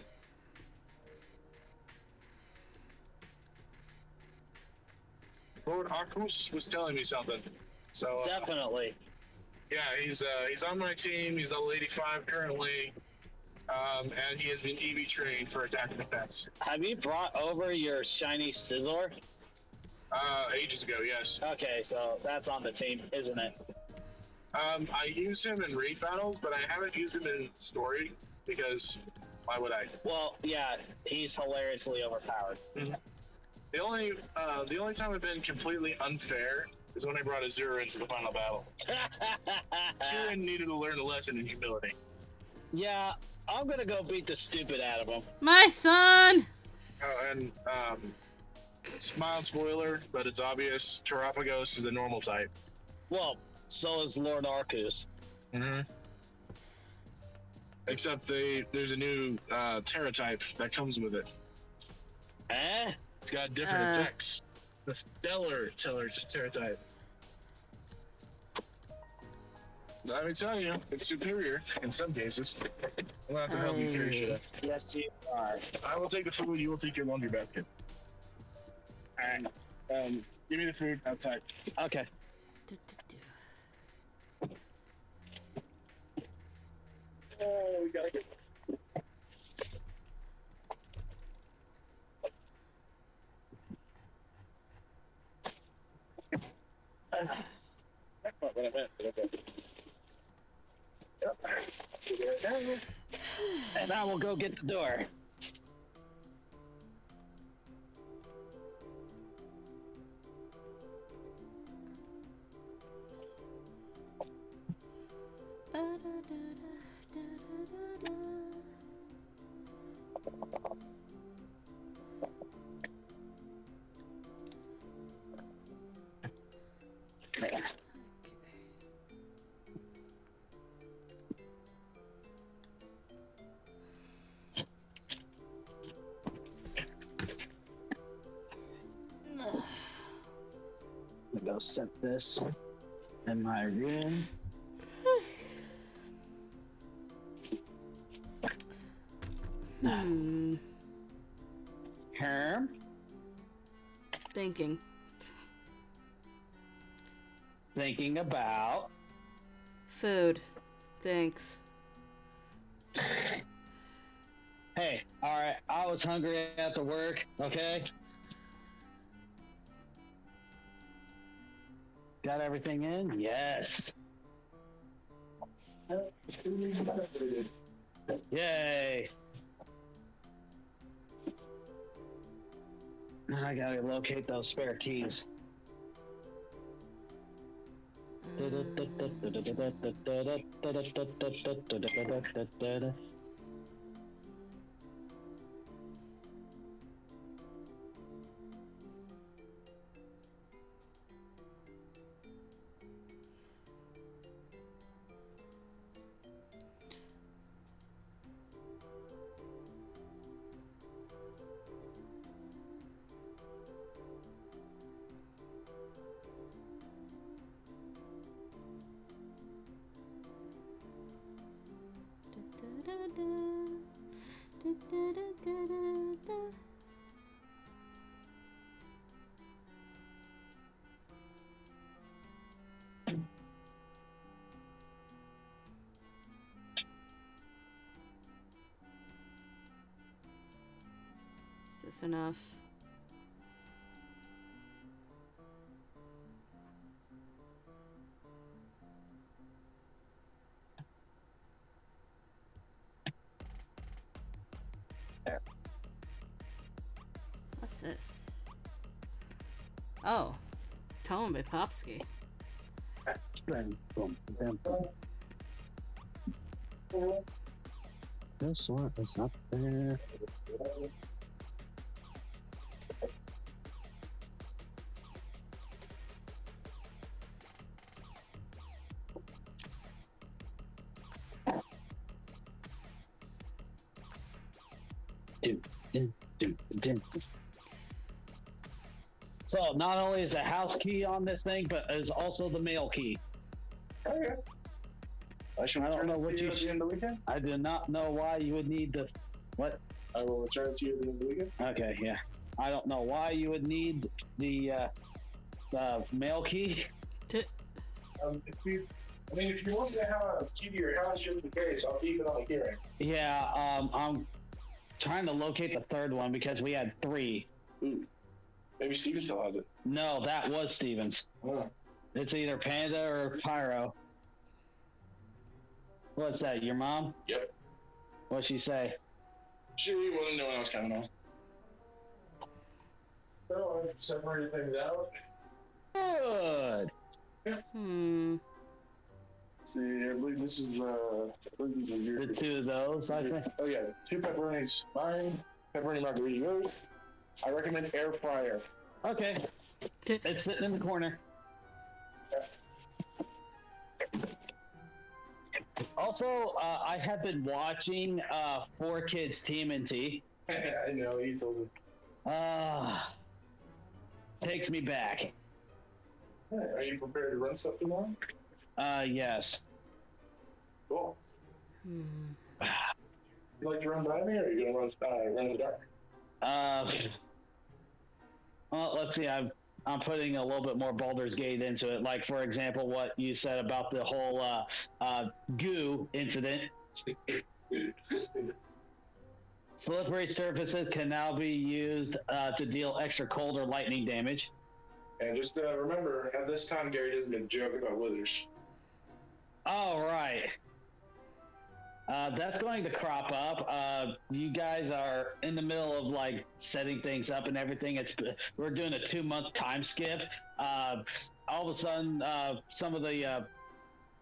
Lord Arcus was telling me something. So uh, definitely. Yeah, he's uh, he's on my team. He's level 85 currently, um, and he has been EV trained for attack and defense. Have you brought over your shiny Scizor? Uh, ages ago, yes. Okay, so that's on the team, isn't it? Um, I use him in raid battles, but I haven't used him in story because why would I? Well, yeah, he's hilariously overpowered. The only uh, the only time I've been completely unfair is when I brought Azura into the final battle. Kieran needed to learn a lesson in humility. yeah, I'm gonna go beat the stupid out of him. My son! Oh, and um, mild spoiler, but it's obvious. Terapagos is a normal type. Well, so is Lord Arceus. Mm-hmm. Except they there's a new uh, Tera type that comes with it. Eh? It's got different Uh. effects. The stellar Teller Tera type. Let me tell you, it's superior in some cases. I'm gonna have to help you carry shit. Yes, you are. I will take the food. You will take your laundry basket. Alright. Um, give me the food outside. Okay. Do, do, do. Oh, we gotta get. That's not what I meant. but okay. And I will go get the door. This in my room. Hmm. Herm, Thinking. thinking about. Food. Thanks. Hey, all right. I was hungry after work. Okay. Got everything in? Yes. Yay. I gotta locate those spare keys. Is enough? What's this? Oh, Tom Popsky. This one is up there. So not only is the house key on this thing, but is also the mail key. Okay. I should I don't return know it to what you you at the end of the weekend. I do not know why you would need the what. I will return it to you at the end of the weekend. Okay, yeah. I don't know why you would need the uh, the mail key. Um, if you, I mean, if you want me to have a key to your house just in case, I'll keep it on the hearing. Yeah, um, I'm trying to locate the third one because we had three. Ooh. Maybe Steven still has it. No, that was Stevens. Oh. It's either Panda or Pyro. What's that? Your mom? Yep. What'd she say? She wasn't knowing I was coming on. So I've separated things out. Good. Hmm. See, I believe this is uh, I believe these are The two of those, I think. Oh yeah, two pepperonis. Mine, pepperoni margarita yours. I recommend air fryer. Okay. It's sitting in the corner. Also, uh, I have been watching uh, Four Kids TMNT. I know, he told me. Uh, takes me back. Alright, Are you prepared to run stuff tomorrow? Uh, yes. Cool. Hmm. You like to run by me, or are you gonna run uh, run in the dark? Uh, well, let's see. I'm I'm putting a little bit more Baldur's Gate into it. Like for example, what you said about the whole uh, uh, goo incident. Slippery surfaces can now be used uh, to deal extra cold or lightning damage. And just uh, remember, at this time, Gary doesn't a joke about withers. All right. Uh, that's going to crop up. Uh, you guys are in the middle of like setting things up and everything. It's we're doing a two month time skip. Uh, all of a sudden, uh, some of the uh,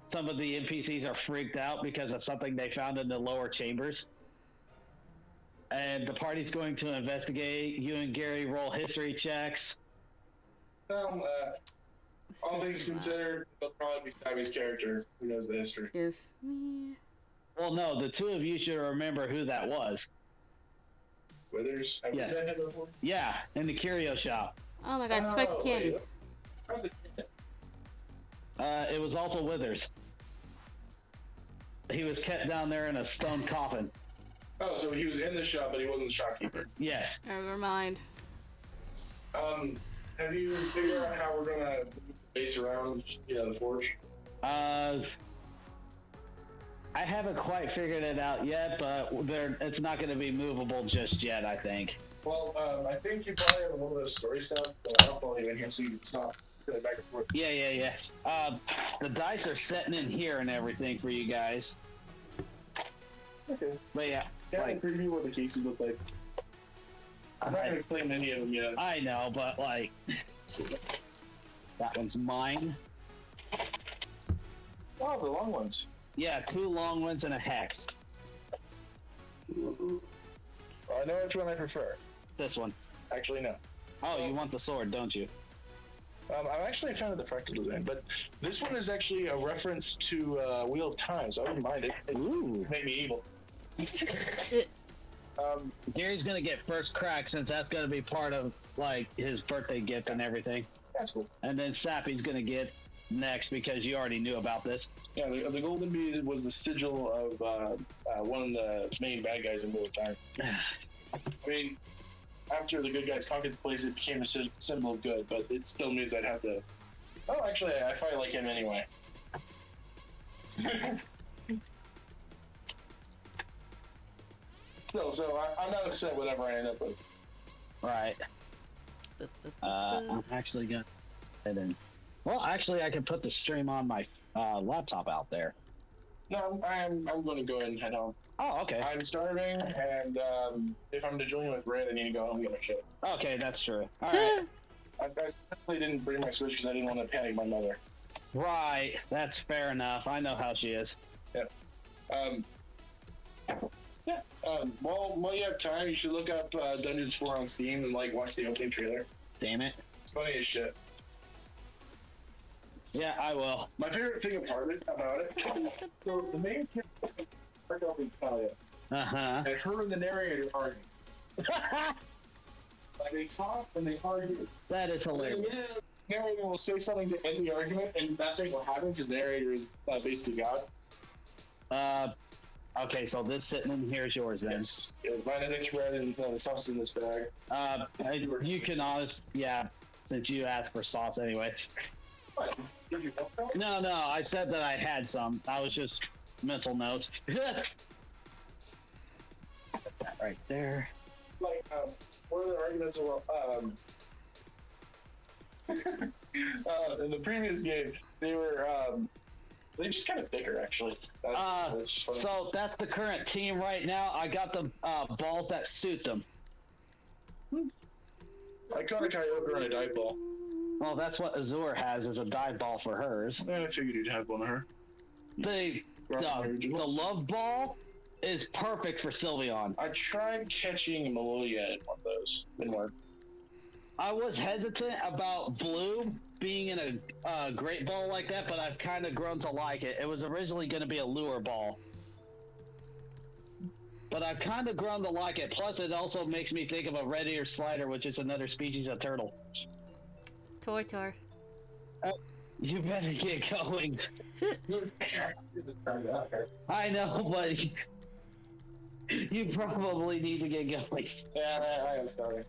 some of the NPCs are freaked out because of something they found in the lower chambers. And the party's going to investigate. You and Gary roll history checks. Um, uh, all This things is considered, it'll probably be Tabby's character who knows the history. If me. Well, no, the two of you should remember who that was. Withers. Have Yes. done that before? Yeah, in the curio shop. Oh my god, spike Oh, candy. wait, it- Uh, it was also Withers. He was kept down there in a stone coffin. Oh, so he was in the shop, but he wasn't the shopkeeper. Yes. Never mind. Um, have you figured out how we're gonna base around, you know, the forge? Uh, I haven't quite figured it out yet, but there, it's not going to be movable just yet. I think. Well, um, I think you probably have a little bit of story stuff, but I'll follow you in here so you can stop going back and forth. Yeah, yeah, yeah. Uh, the dice are setting in here and everything for you guys. Okay. But yeah, Yeah, like, preview what the cases look like. I'm not I, gonna claim any of them yet. I know, but like, that one's mine. Oh, the long ones. Yeah, two long ones and a hex. Well, I know which one I prefer. This one. Actually, no. Oh, you want the sword, don't you? Um, I'm actually a fan of the fractal design, but this one is actually a reference to uh, Wheel of Time, so I wouldn't mind it. It Ooh. made me evil. Um, Gary's gonna get first crack since that's gonna be part of like his birthday gift and everything. That's cool. And then Sappy's gonna get next because you already knew about this. Yeah, the, the golden bead was the sigil of uh, uh, one of the main bad guys in Wheel of Time. I mean, after the good guys conquered the place, it became a symbol of good, but it still means I'd have to. Oh, actually, I fight like him anyway. Still, so I, I'm not upset whatever I end up with. Right. Uh, I'm actually gonna head in. Well, actually, I can put the stream on my uh, laptop out there. No, I'm I'm going to go ahead and head home. Oh, okay. I'm starving, and um, if I'm to join you with Brand, I need to go home and get my shit. Okay, that's true. All right. I, I definitely didn't bring my Switch because I didn't want to panic my mother. Right. That's fair enough. I know how she is. Um, yeah. Um, while while you have time, you should look up uh, Dungeons 4 on Steam and like watch the opening trailer. Damn it. It's funny as shit. Yeah, I will. My favorite thing about it, about it, so the main character is Natalia, Uh huh. and her and the narrator are like they talk and they argue. that is hilarious. then the narrator will say something to end the argument, and that thing will happen because the narrator is uh, basically God. Uh, okay, so this sitting in here is yours then. Yes. Yeah, mine is extra red and uh, the sauce is in this bag. Uh, you can honest, yeah, since you asked for sauce anyway. What? Did you want some? No, no, I said that I had some. I was just mental notes. Put that right there. like um, one of the arguments were um, uh, in the previous game they were um, they just kind of bigger, actually. That's, Uh, that's just. So that's the current team right now. I got the uh, balls that suit them. I caught a Kyogre on a dive ball. Well, that's what Azure has as a dive ball for hers. I figured you'd have one of her. The the, the love ball is perfect for Sylveon. I tried catching Malolia in one of those. Didn't work. I was hesitant about blue being in a uh, great ball like that, but I've kind of grown to like it. It was originally going to be a lure ball. But I've kind of grown to like it. Plus, it also makes me think of a red ear slider, which is another species of turtle. Tor Tor. You better get going. I know, but you probably need to get going. Yeah, I am sorry.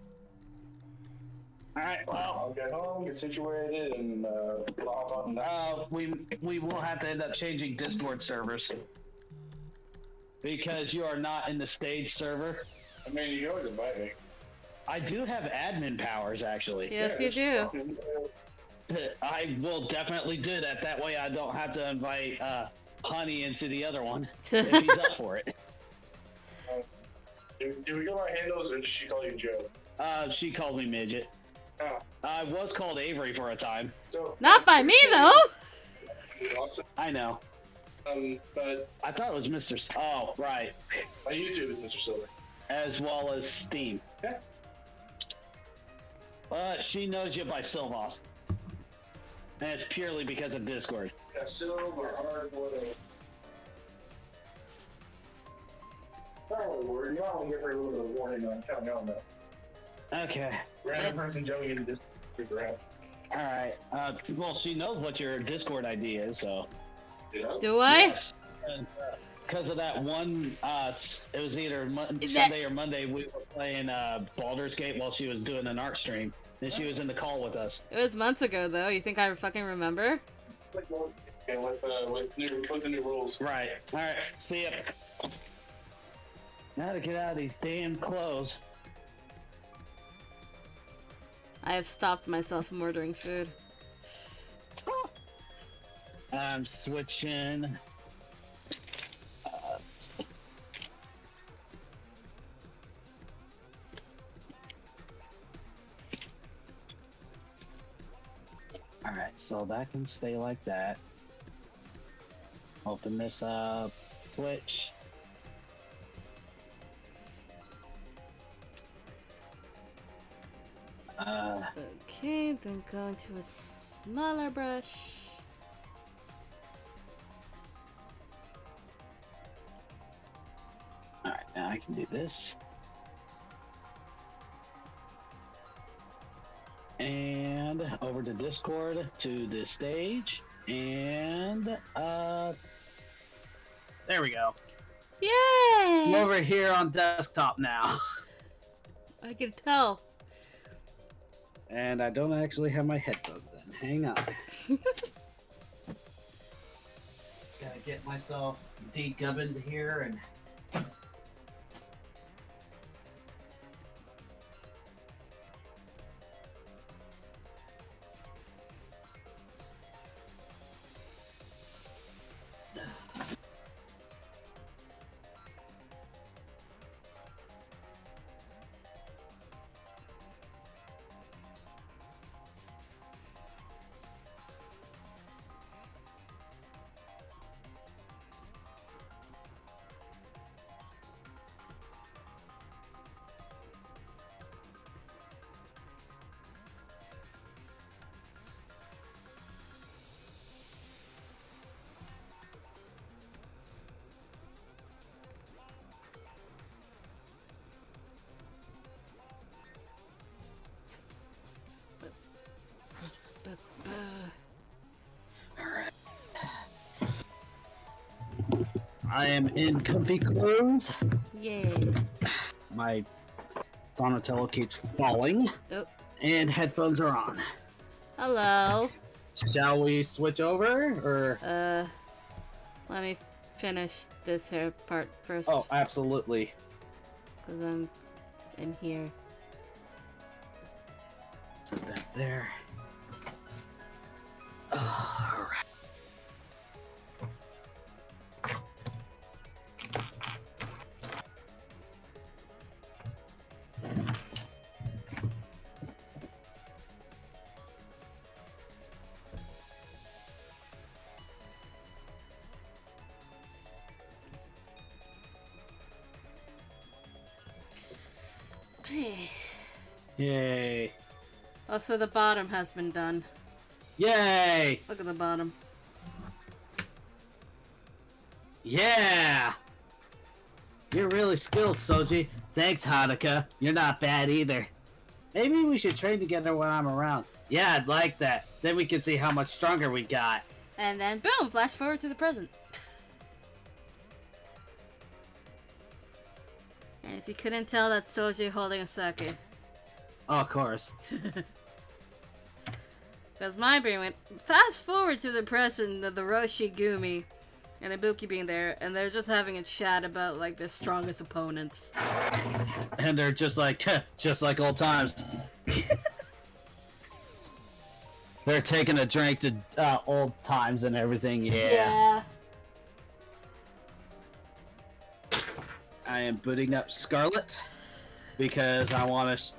All right. Well, I'll get home, get situated, and uh, blah, blah, that. uh, we we will have to end up changing Discord servers because you are not in the stage server. I mean, you always invite me. I do have admin powers, actually. Yes, you do. I will definitely do that. That way, I don't have to invite uh, Honey into the other one if he's up for it. Do, do we go by handles, or did she call you Joe? Uh, she called me midget. Oh, I was called Avery for a time. so Not by me though. Awesome. I know. Um, but I thought it was Mr. S- oh, right. my YouTube is Mr. Silver. As well as Steam. Yeah. But she knows you by Silvos. And it's purely because of Discord. Yeah, silver, hardwood. Oh, we're you all give her a little bit of warning on counting on that. Okay. Random person jumping into this grab. Alright. Uh, well, she knows what your Discord ID is, so. You? Do I? Because of that one, uh, it was either Mon- That- Sunday or Monday, we were playing uh, Baldur's Gate while she was doing an art stream. And she was in the call with us. It was months ago though. You think I fucking remember? And with uh, with new with the new rules. Right. Alright. See ya. Now to get out of these damn clothes. I have stopped myself from ordering food. I'm switching. Alright, so that can stay like that. Open this up. Switch. Uh, Okay, then go into a smaller brush. Alright, now I can do this. And over to Discord to the stage. And uh There we go. Yay! I'm over here on desktop now. I can tell. And I don't actually have my headphones in. Hang on. Gotta get myself degubbined here and. I am in comfy clothes. Yay. My Donatello keeps falling. Oh. And headphones are on. Hello. Shall we switch over or Uh, let me finish this hair part first. Oh, absolutely. Because I'm in here. Set that there. Also, the bottom has been done. Yay! Look at the bottom. Yeah! You're really skilled, Souji. Thanks, Haruka. You're not bad either. Maybe we should train together when I'm around. Yeah, I'd like that. Then we can see how much stronger we got. And then boom, flash forward to the present. And if you couldn't tell, that's Souji holding a sake. Oh, of course. Because my brain went fast forward to the present of the Roshigumi and Ibuki being there, and they're just having a chat about like their strongest opponents. And they're just like, just like old times. they're taking a drink to uh, old times and everything. Yeah. I am booting up Scarlet because I want to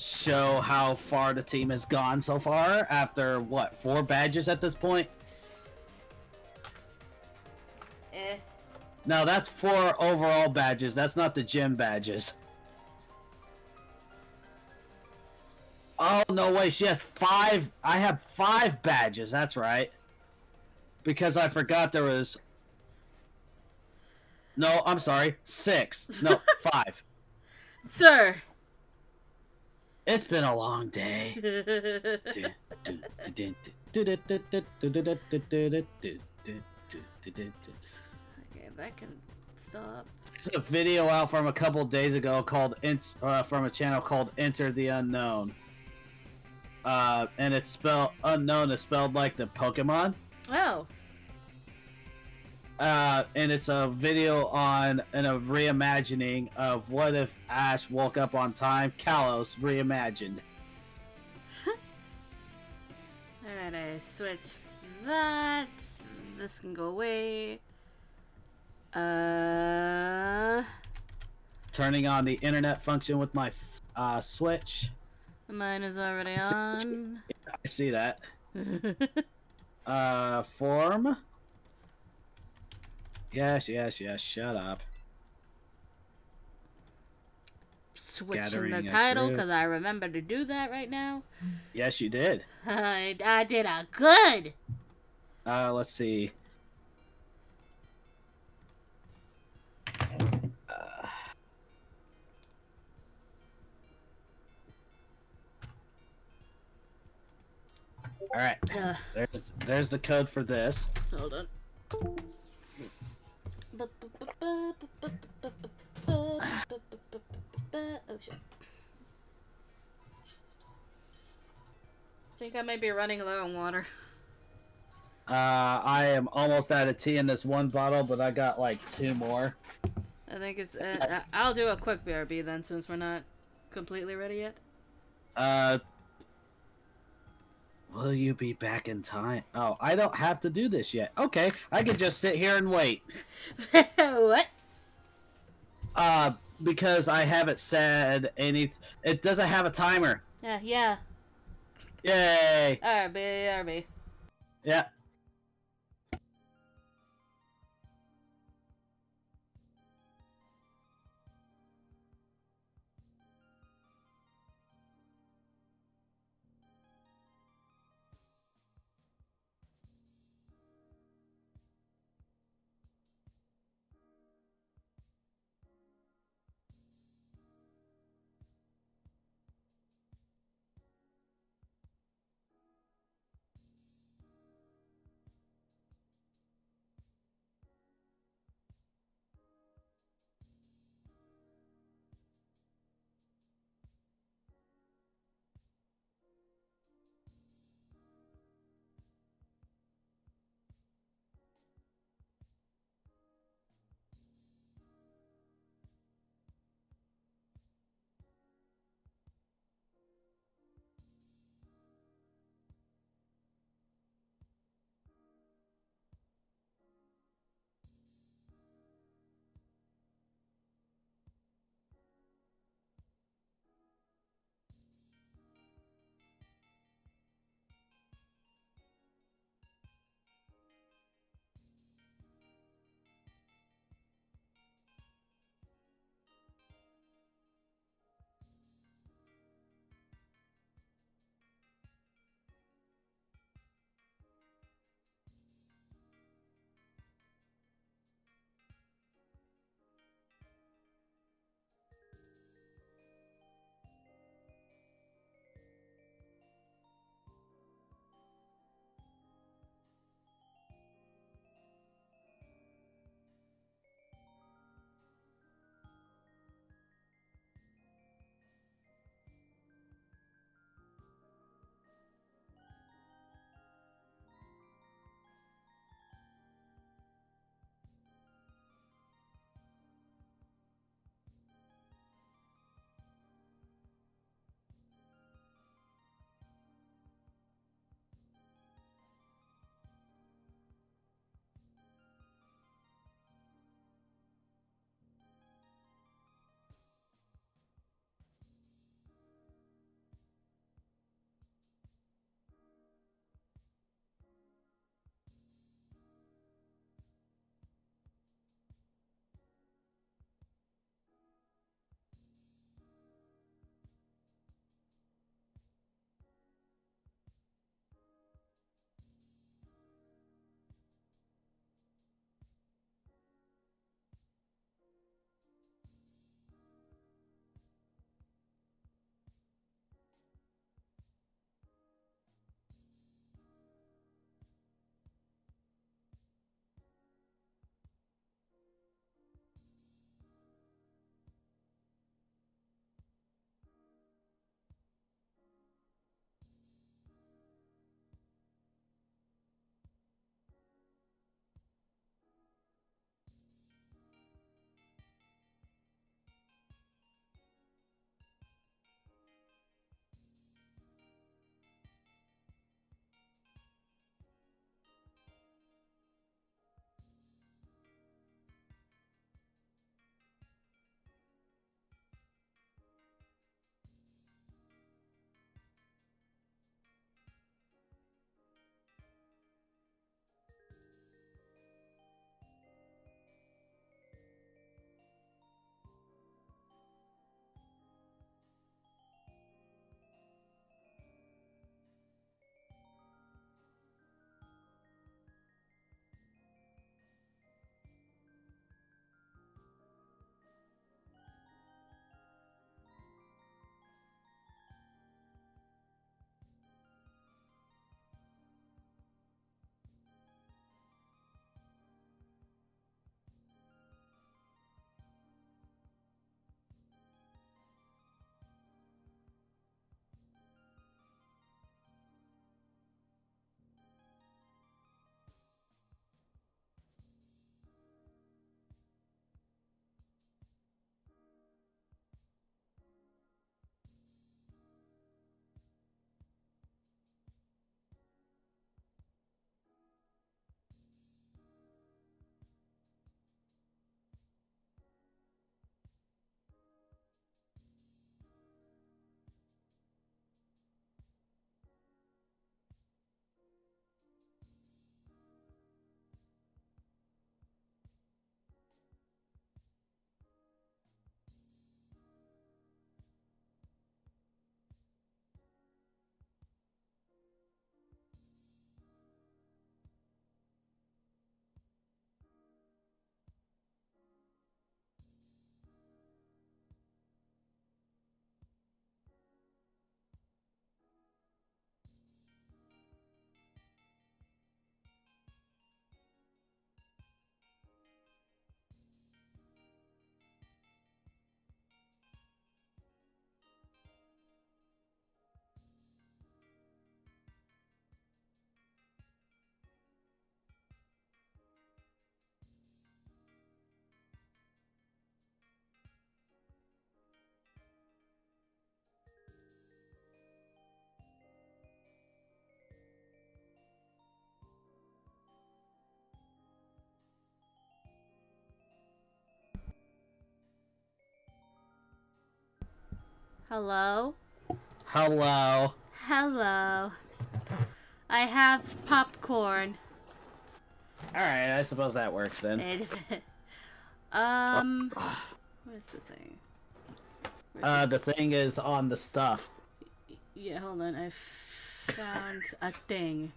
show how far the team has gone so far after what four badges at this point. Eh. No, that's four overall badges. That's not the gym badges. Oh no way! She has five. I have five badges. That's right. Because I forgot there was. No, I'm sorry. Six. No, five. Sir. It's been a long day. Okay, that can stop. There's a video out from a couple days ago called uh, from a channel called Enter the Unknown. Uh, and it's spelled unknown is spelled like the Pokemon. Oh. Uh, and it's a video on and a reimagining of what if Ash woke up on time. Kalos reimagined. Alright, I switched that. This can go away. Uh, Turning on the internet function with my uh, Switch. mine is already on. I see that. Uh, form. Yes, yes, yes. Shut up. Switching the title because I remember to do that right now. Yes, you did. I, I did a good. Uh, let's see. Uh, all right, Uh, there's there's the code for this. hold on. Oh shit. I think I might be running low on water. Uh, I am almost out of tea in this one bottle, but I got like two more. I think it's. Uh, I'll do a quick BRB then, since we're not completely ready yet. Uh, will you be back in time? Oh, I don't have to do this yet. Okay, I can just sit here and wait. what? Uh, because I haven't said any. It doesn't have a timer. Yeah, yeah. Yay! RB, RB. Yeah. Hello? Hello. Hello. I have popcorn. Alright, I suppose that works then. Wait a minute. Um, where's the thing? Where's Uh, the thing is on the stuff. Yeah, hold on. I found a thing.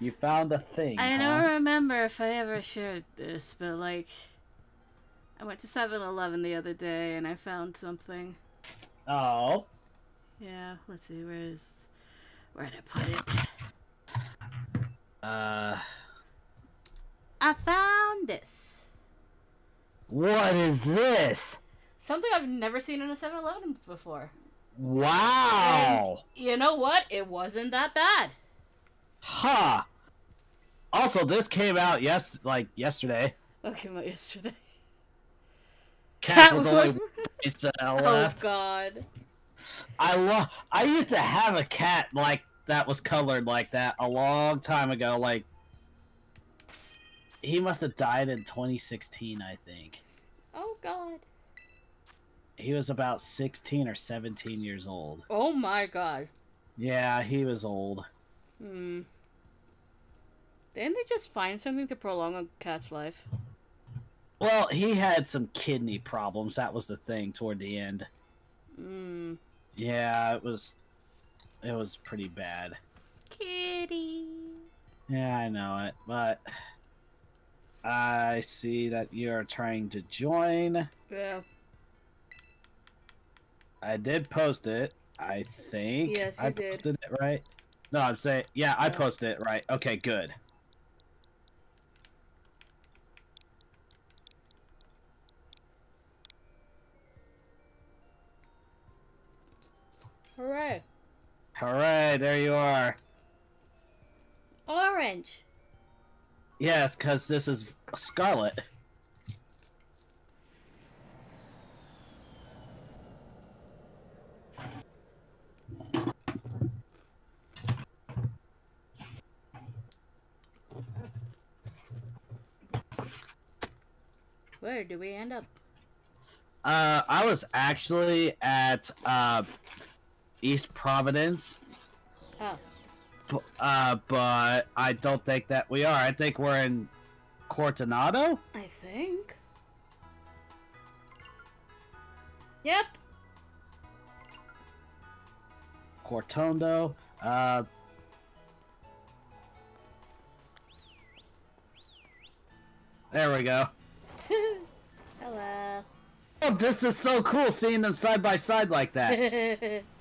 You found a thing. I huh? don't remember if I ever shared this, but like, I went to 7-Eleven the other day and I found something. Oh. Yeah, let's see. Where's where did I put it? Uh. I found this. What is this? Something I've never seen in a 7-Eleven before. Wow. You know what? It wasn't that bad. Huh. Also, this came out yes, like yesterday. Okay, about yesterday. Cat with Cat only with- it's uh, Oh. God. I love. I used to have a cat like that was colored like that a long time ago. Like he must have died in 2016, I think. Oh God. He was about 16 or 17 years old. Oh my God. Yeah, he was old. Hmm. Didn't they just find something to prolong a cat's life? Well, he had some kidney problems. That was the thing toward the end. Hmm. Yeah, it was. It was pretty bad. Kitty. Yeah, I know it, but I see that you're trying to join. Yeah. I did post it. I think. Yes, you I did. posted it right. No, I'm saying yeah, I posted it right. Okay, good. Hooray. Hooray! There you are. Orange. Yeah, it's because this is Scarlet. Where do we end up? Uh, I was actually at uh, East Providence, Oh. uh, but I don't think that we are. I think we're in Cortondo. I think. Yep. Cortondo. Uh, there we go. Hello. Oh, this is so cool seeing them side by side like that.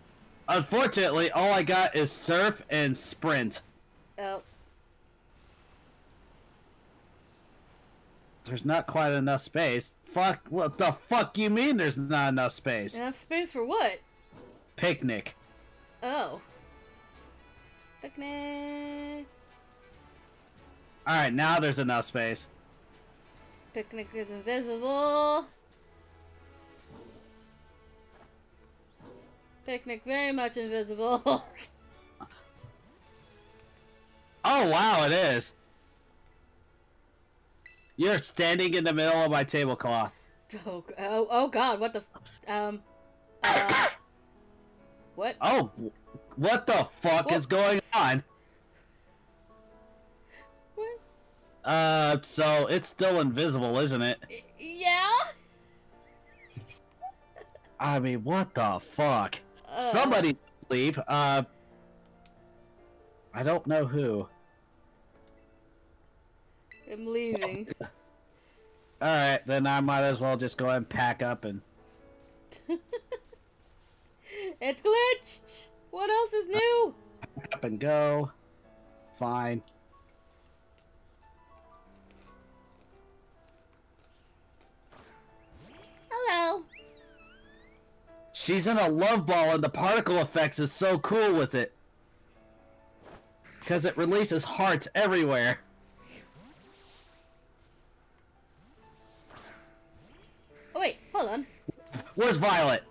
Unfortunately, all I got is surf and sprint. oh. There's not quite enough space. Fuck, what the fuck you mean there's not enough space? Enough space for what? Picnic. Oh. Picnic. Alright, now there's enough space. Picnic is invisible. Picnic very much invisible. Oh, wow, it is. You're standing in the middle of my tablecloth. oh, oh, oh god, what the f- um uh what? Oh, what the fuck What? is going on? What? Uh, so it's still invisible, isn't it? Yeah? I mean, what the fuck? Uh, Somebody sleep. Uh, I don't know who. I'm leaving. All right, then I might as well just go ahead and pack up and. It's glitched! What else is new? up and go. Fine. Hello. She's in a love ball, and the particle effects is so cool with it. Because it releases hearts everywhere. Oh wait, hold on. Where's Violet?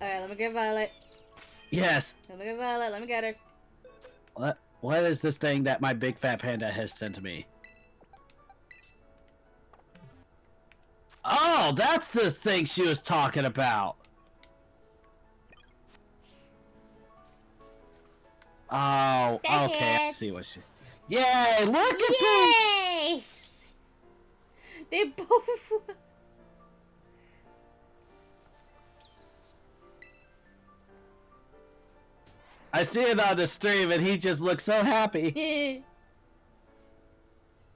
Alright, let me get Violet. Yes. Let me get Violet, let me get her. What? What is this thing that my big fat panda has sent to me? Oh! That's the thing she was talking about. Oh, okay. I see what she. Yay! Look at them. Yay! They both. I see it on the stream, and he just looks so happy.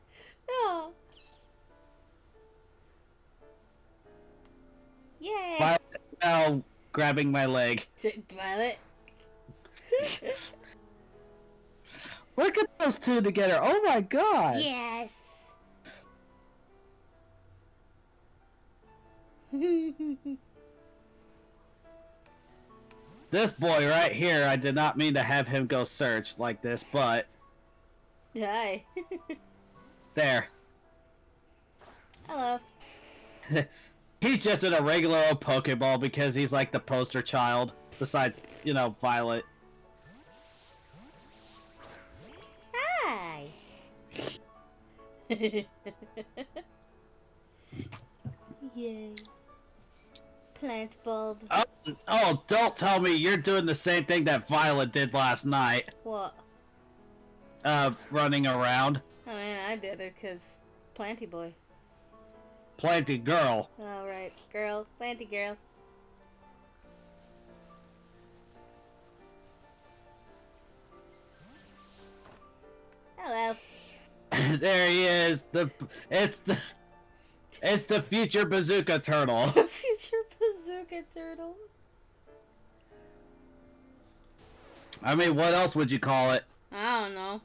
oh. Yay! Violet now grabbing my leg. Violet. Look at those two together. Oh my god. yes. This boy right here, I did not mean to have him go search like this, but Hi. there. Hello. He's just in a regular old Pokeball because he's like the poster child, besides, you know, Violet. Hi. Yay. Plant bulb. Oh, oh, don't tell me you're doing the same thing that Violet did last night, What? uh, running around. Oh man, I did it because Planty boy. Planty girl. Alright, girl. Planty girl. Hello. there he is. The it's the it's the future bazooka turtle. Future bazooka turtle. I mean, what else would you call it? I don't know.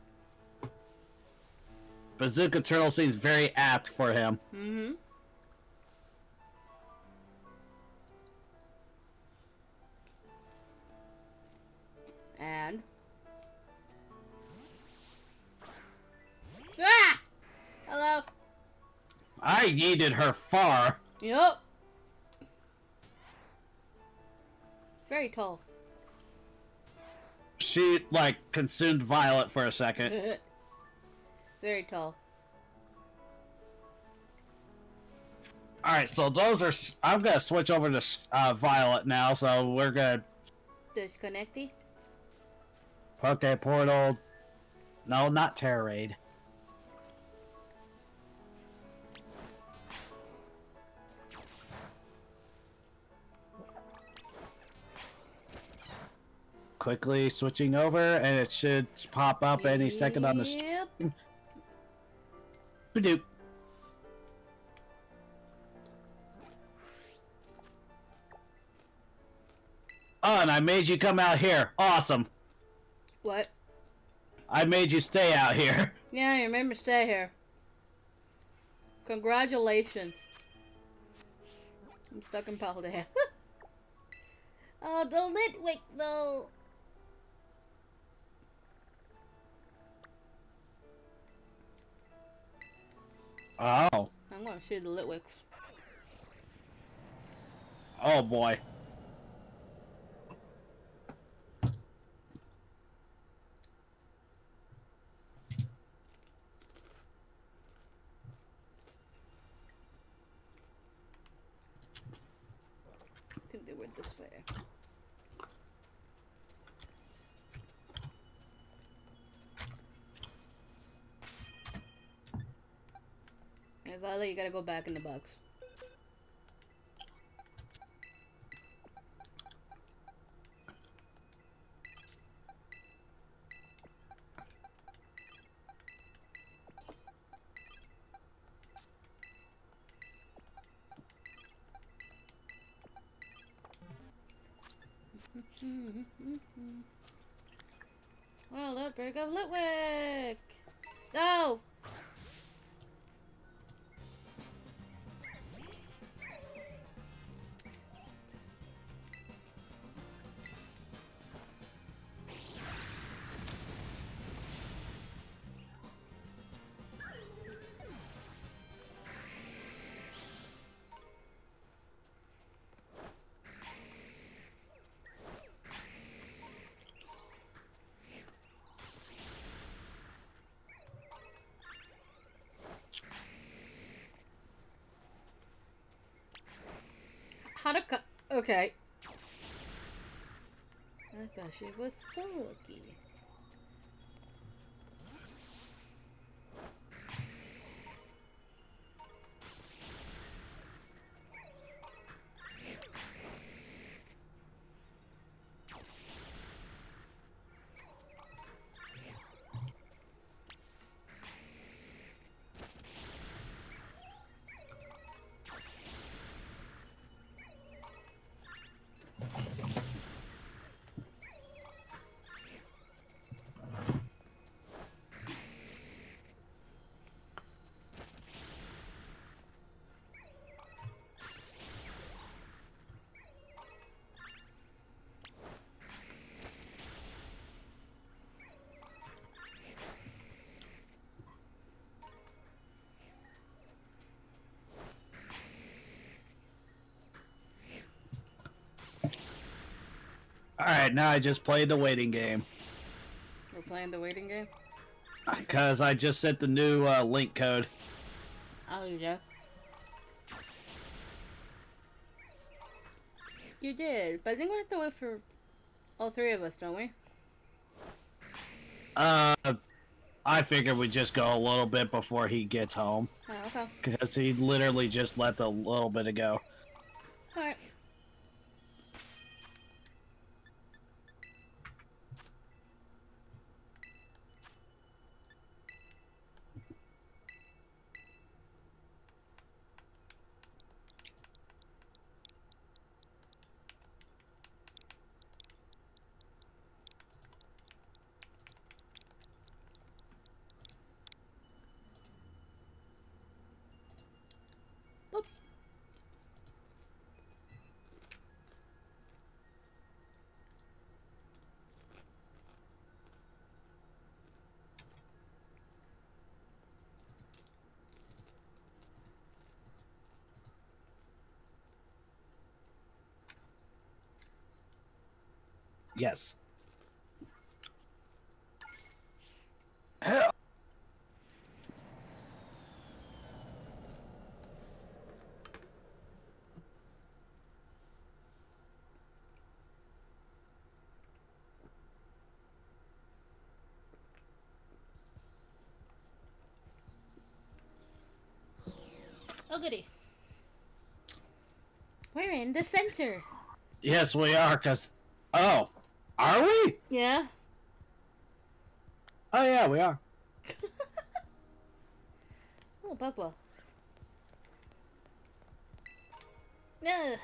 Bazooka turtle seems very apt for him. Mm-hmm. And ah! Hello. I needed her far. Yup. Very tall. She like consumed Violet for a second. Very tall. All right, so those are. I'm gonna switch over to uh, Violet now. So we're gonna Disconnecty. Poke Portal. No, not Tera Raid. Quickly switching over, and it should pop up any second on the. St- Yep. Badoop. Oh, and I made you come out here. Awesome. What? I made you stay out here. Yeah, you remember stay here. Congratulations. I'm stuck in Paldea. oh, uh, the Litwick though. Oh. I'm gonna shoot the Litwicks. Oh boy. I think they went this way. Hey, Violet, you gotta go back in the box. Well, look, there goes Litwick! Oh! How to Okay. I thought she was Stoki. All right, now I just played the waiting game We're playing the waiting game? because I just sent the new uh, link code. Oh, you did? You did, but I think we have to wait for all three of us, don't we? Uh, I figured we'd just go a little bit before he gets home Oh, okay. because he literally just left a little bit ago. Alright. Boop. Yes. Oh, goody. We're in the center. Yes, we are. Cause oh, are we? Yeah? Oh yeah, we are. Oh, Bubba. No.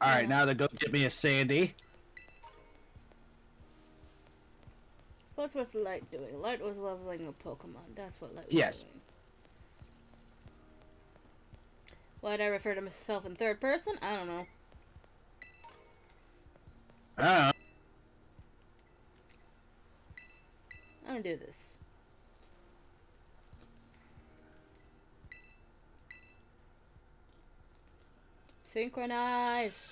All right, now to go get me a Sandy. What was Light doing? Light was leveling a Pokemon. That's what Light was Yes. doing. Why'd I refer to myself in third person? I don't know. I'm gonna do this. Synchronize.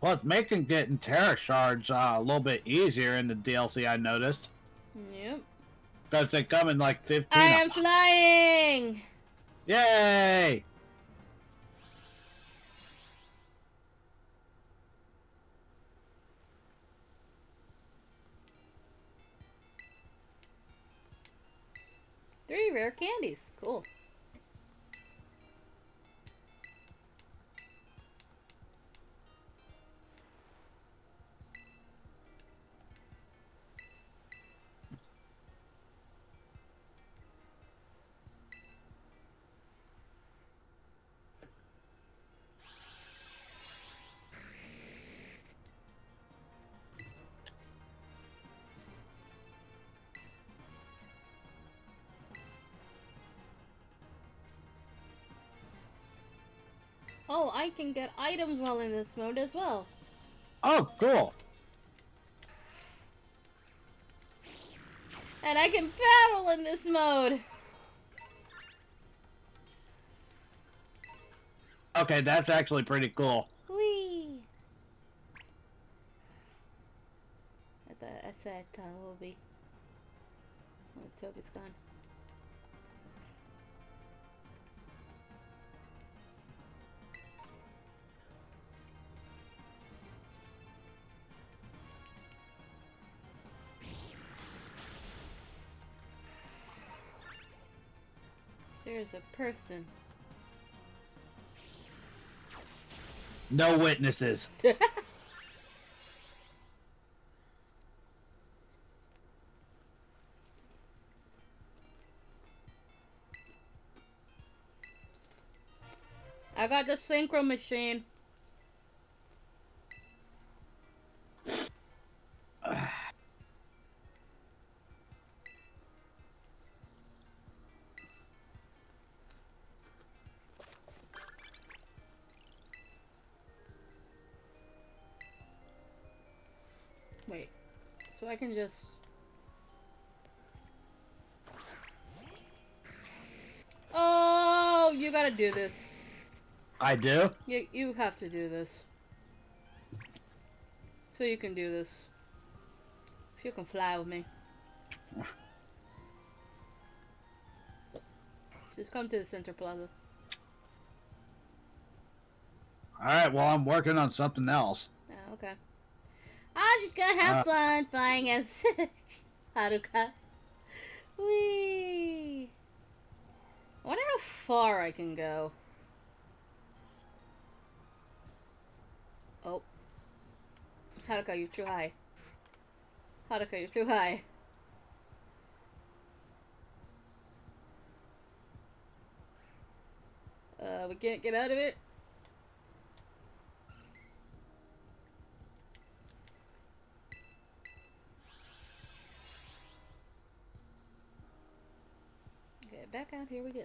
plus, making getting Tera Shards uh, a little bit easier in the DLC. I noticed Yep. because they come in like fifteen. I am flying. Yay! Three rare candies. Cool. Oh, I can get items while in this mode as well. Oh, cool. And I can battle in this mode. Okay, that's actually pretty cool. Whee! I thought I said will be. Oh, Toby's gone. There's a person. No witnesses. I got the synchro machine. Can just. Oh, you gotta do this. I do. You you have to do this. So you can do this. If you can fly with me. Just come to the center plaza. All right. Well, I'm working on something else. Oh, okay. I'm just gonna have Uh, fun flying as Haruka. Whee! I wonder how far I can go. Oh. Haruka, you're too high. Haruka, you're too high. Uh, we can't get out of it. Back out. Here we go.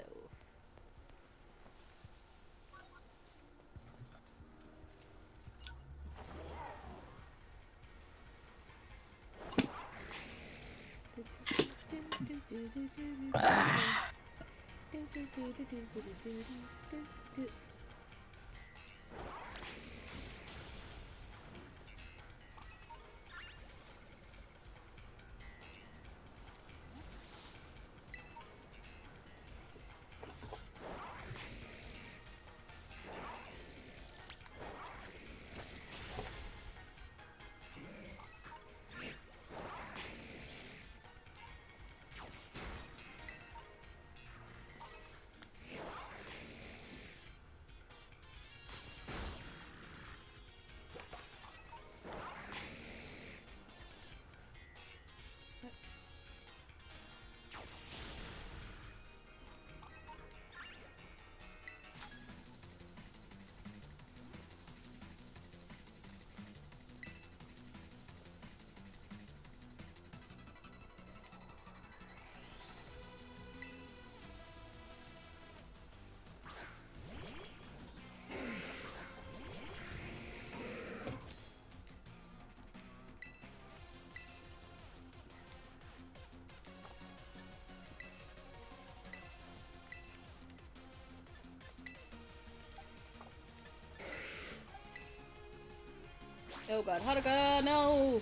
Oh god, Haruka, no!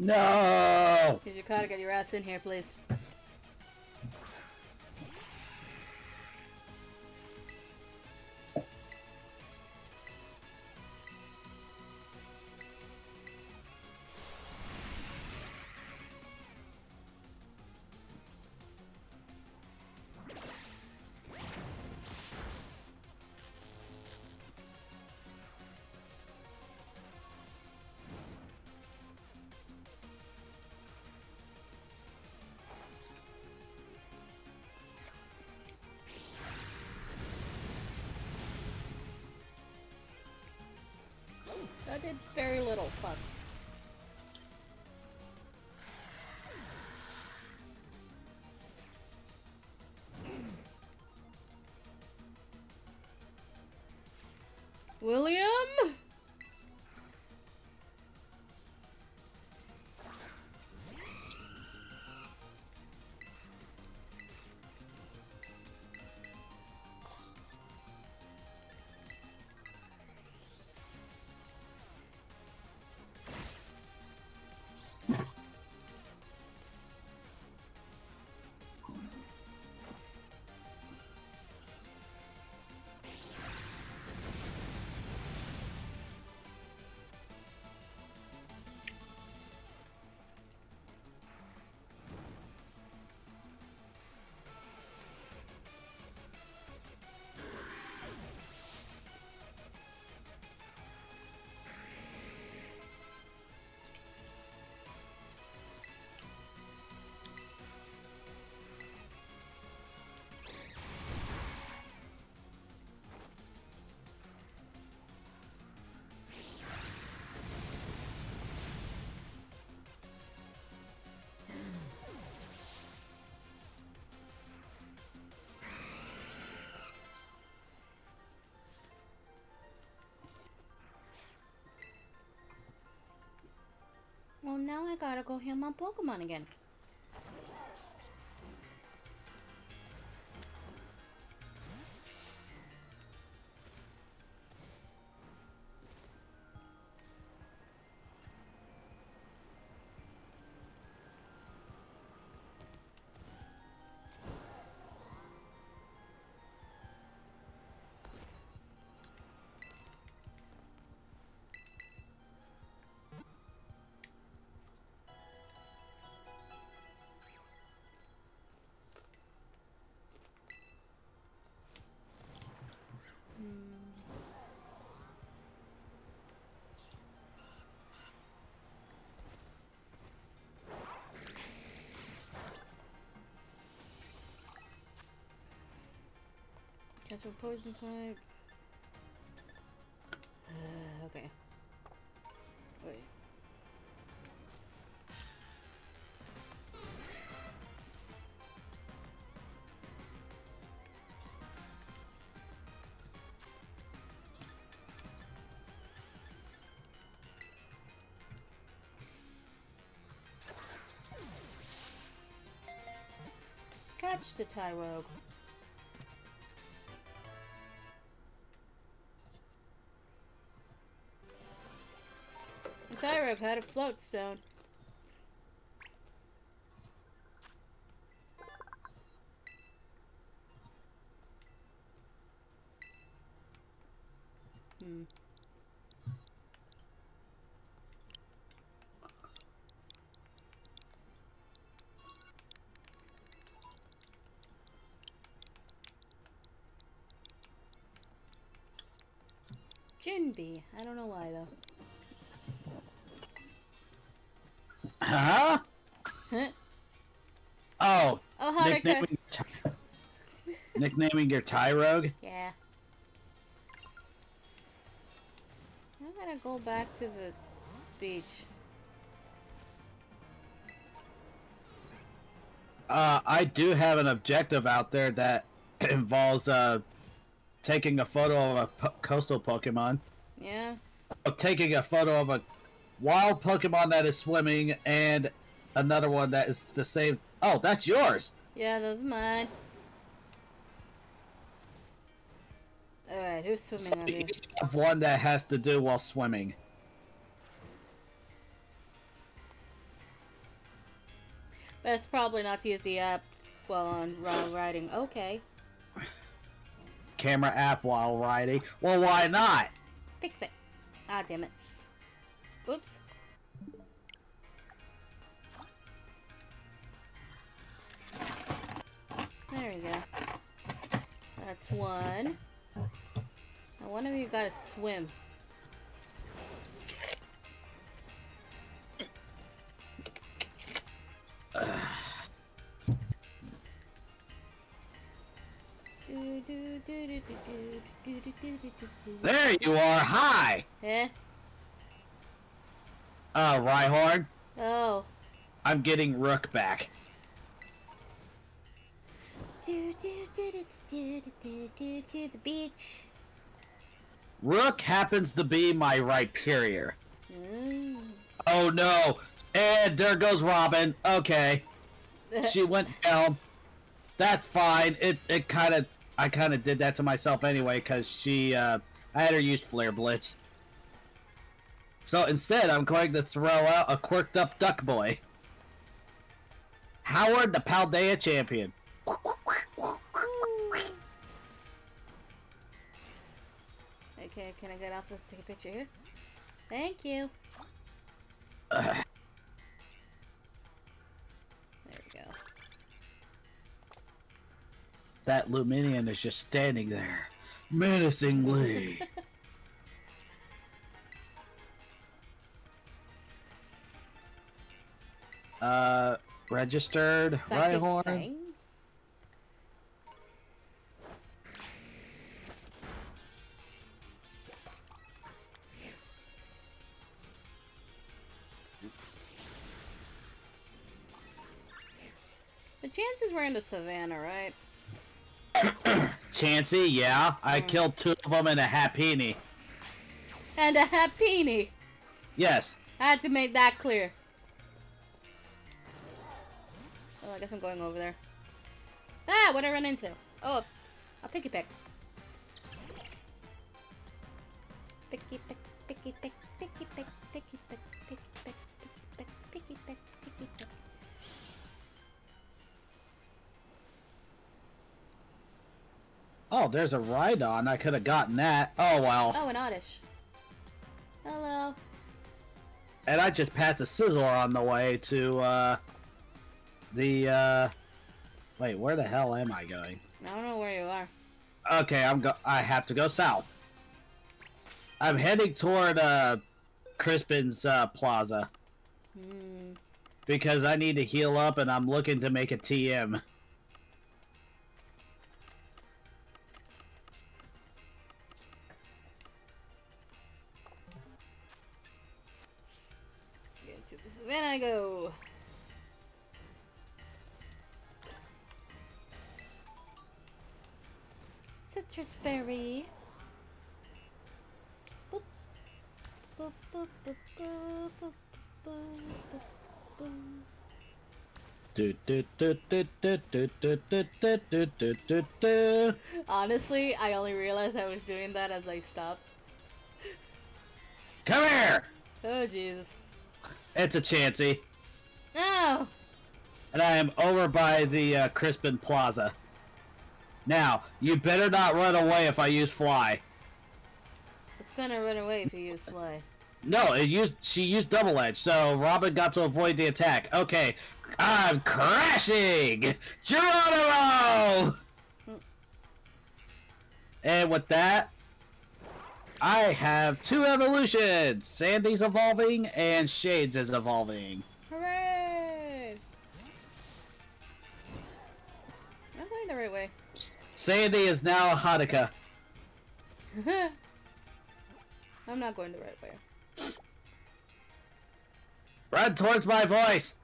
No. Yukata, get your ass in here, please. Very little. Fuck. William? Now I gotta go heal my Pokemon again. A poison type. Uh, okay. Wait. Catch the Tyrogue. Tyrogue had a float stone. Hmm. Jinbei. I don't know why nicknaming your Tyrogue? Yeah. I gotta go back to the beach. Uh, I do have an objective out there that involves uh, taking a photo of a po- coastal Pokemon, Yeah? uh, taking a photo of a wild Pokemon that is swimming, and another one that is the same. Oh, that's yours. Yeah, those are mine. Alright, who's swimming you have one that has to do while swimming. Best probably not to use the app while on while riding. Okay. Camera app while riding. Well, why not? Pick pick. Ah, damn it. Oops. There we go. That's one. Now one of you gotta swim. There you are! Hi! Eh? Uh, Rhyhorn? Oh. I'm getting Rook back. Do, do, do, do, do, do, do, do, to the beach. Rook happens to be my Rhyperior. Mm. Oh no! And there goes Robin. Okay, she went down. That's fine. It it kind of I kind of did that to myself anyway because she uh, I had her use Flare Blitz. So instead, I'm going to throw out a quirked up Duck Boy. Howard, the Paldea champion. Okay, can I get off this? Take a picture here. Thank you. There we go. That Lumineon is just standing there, menacingly. uh, registered Psychic Rhyhorn. Fang? The chances were in the savannah, right? Chansey, yeah, I Hmm. killed two of them in a Happiny. And a Happiny! Yes. I had to make that clear. Oh, I guess I'm going over there. Ah, what did I run into? Oh, a picky pick. Picky pick, picky pick, picky pick, picky pick, picky pick, Oh, there's a Rhydon. I could have gotten that. Oh well. Oh, an Oddish. Hello. And I just passed a Scizor on the way to uh the uh wait, where the hell am I going? I don't know where you are. Okay, I'm go I have to go south. I'm heading toward uh Crispin's uh plaza Hmm. because I need to heal up and I'm looking to make a TM. then I go. Citrus berry. Honestly, I only realized I was doing that as I stopped. Come here! Oh, Jesus. It's a Chansey. Oh! and I am over by the uh, Crispin Plaza. Now, you better not run away if I use fly. It's gonna run away if you use fly. No, it used she used double edge, so Robin got to avoid the attack. Okay, I'm crashing, Geronimo. And with that, I have two evolutions. Sandy's evolving and Shades is evolving. Hooray! I'm going the right way. Sandy is now a Hanukkah. I'm not going the right way. Run towards my voice.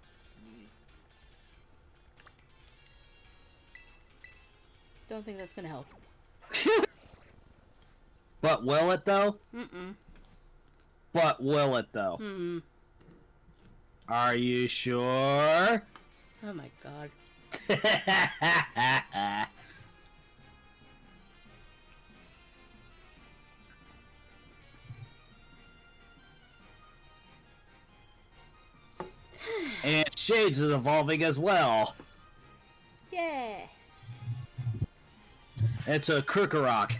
Don't think that's gonna help. But will it though? Mm-mm. But will it though? Mm-mm. Are you sure? Oh my god. and Shades is evolving as well. Yeah! It's a Krokorok.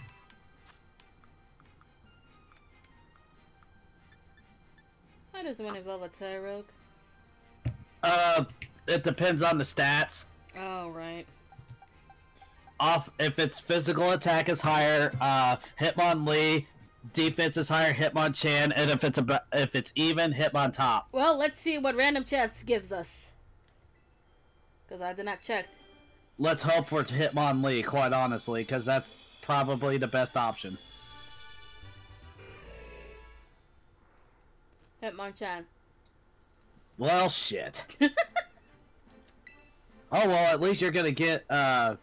How does one evolve a Tyrogue? Uh, it depends on the stats. Oh, right. Off if its physical attack is higher, uh, Hitmonlee. Defense is higher, Hitmonchan, and if it's about if it's even, Hitmontop. Well, let's see what random chats gives us. Because I did not check. Let's hope for Hitmonlee, quite honestly, because that's probably the best option. Hitmonchan. Well, shit. oh well, at least you're gonna get uh,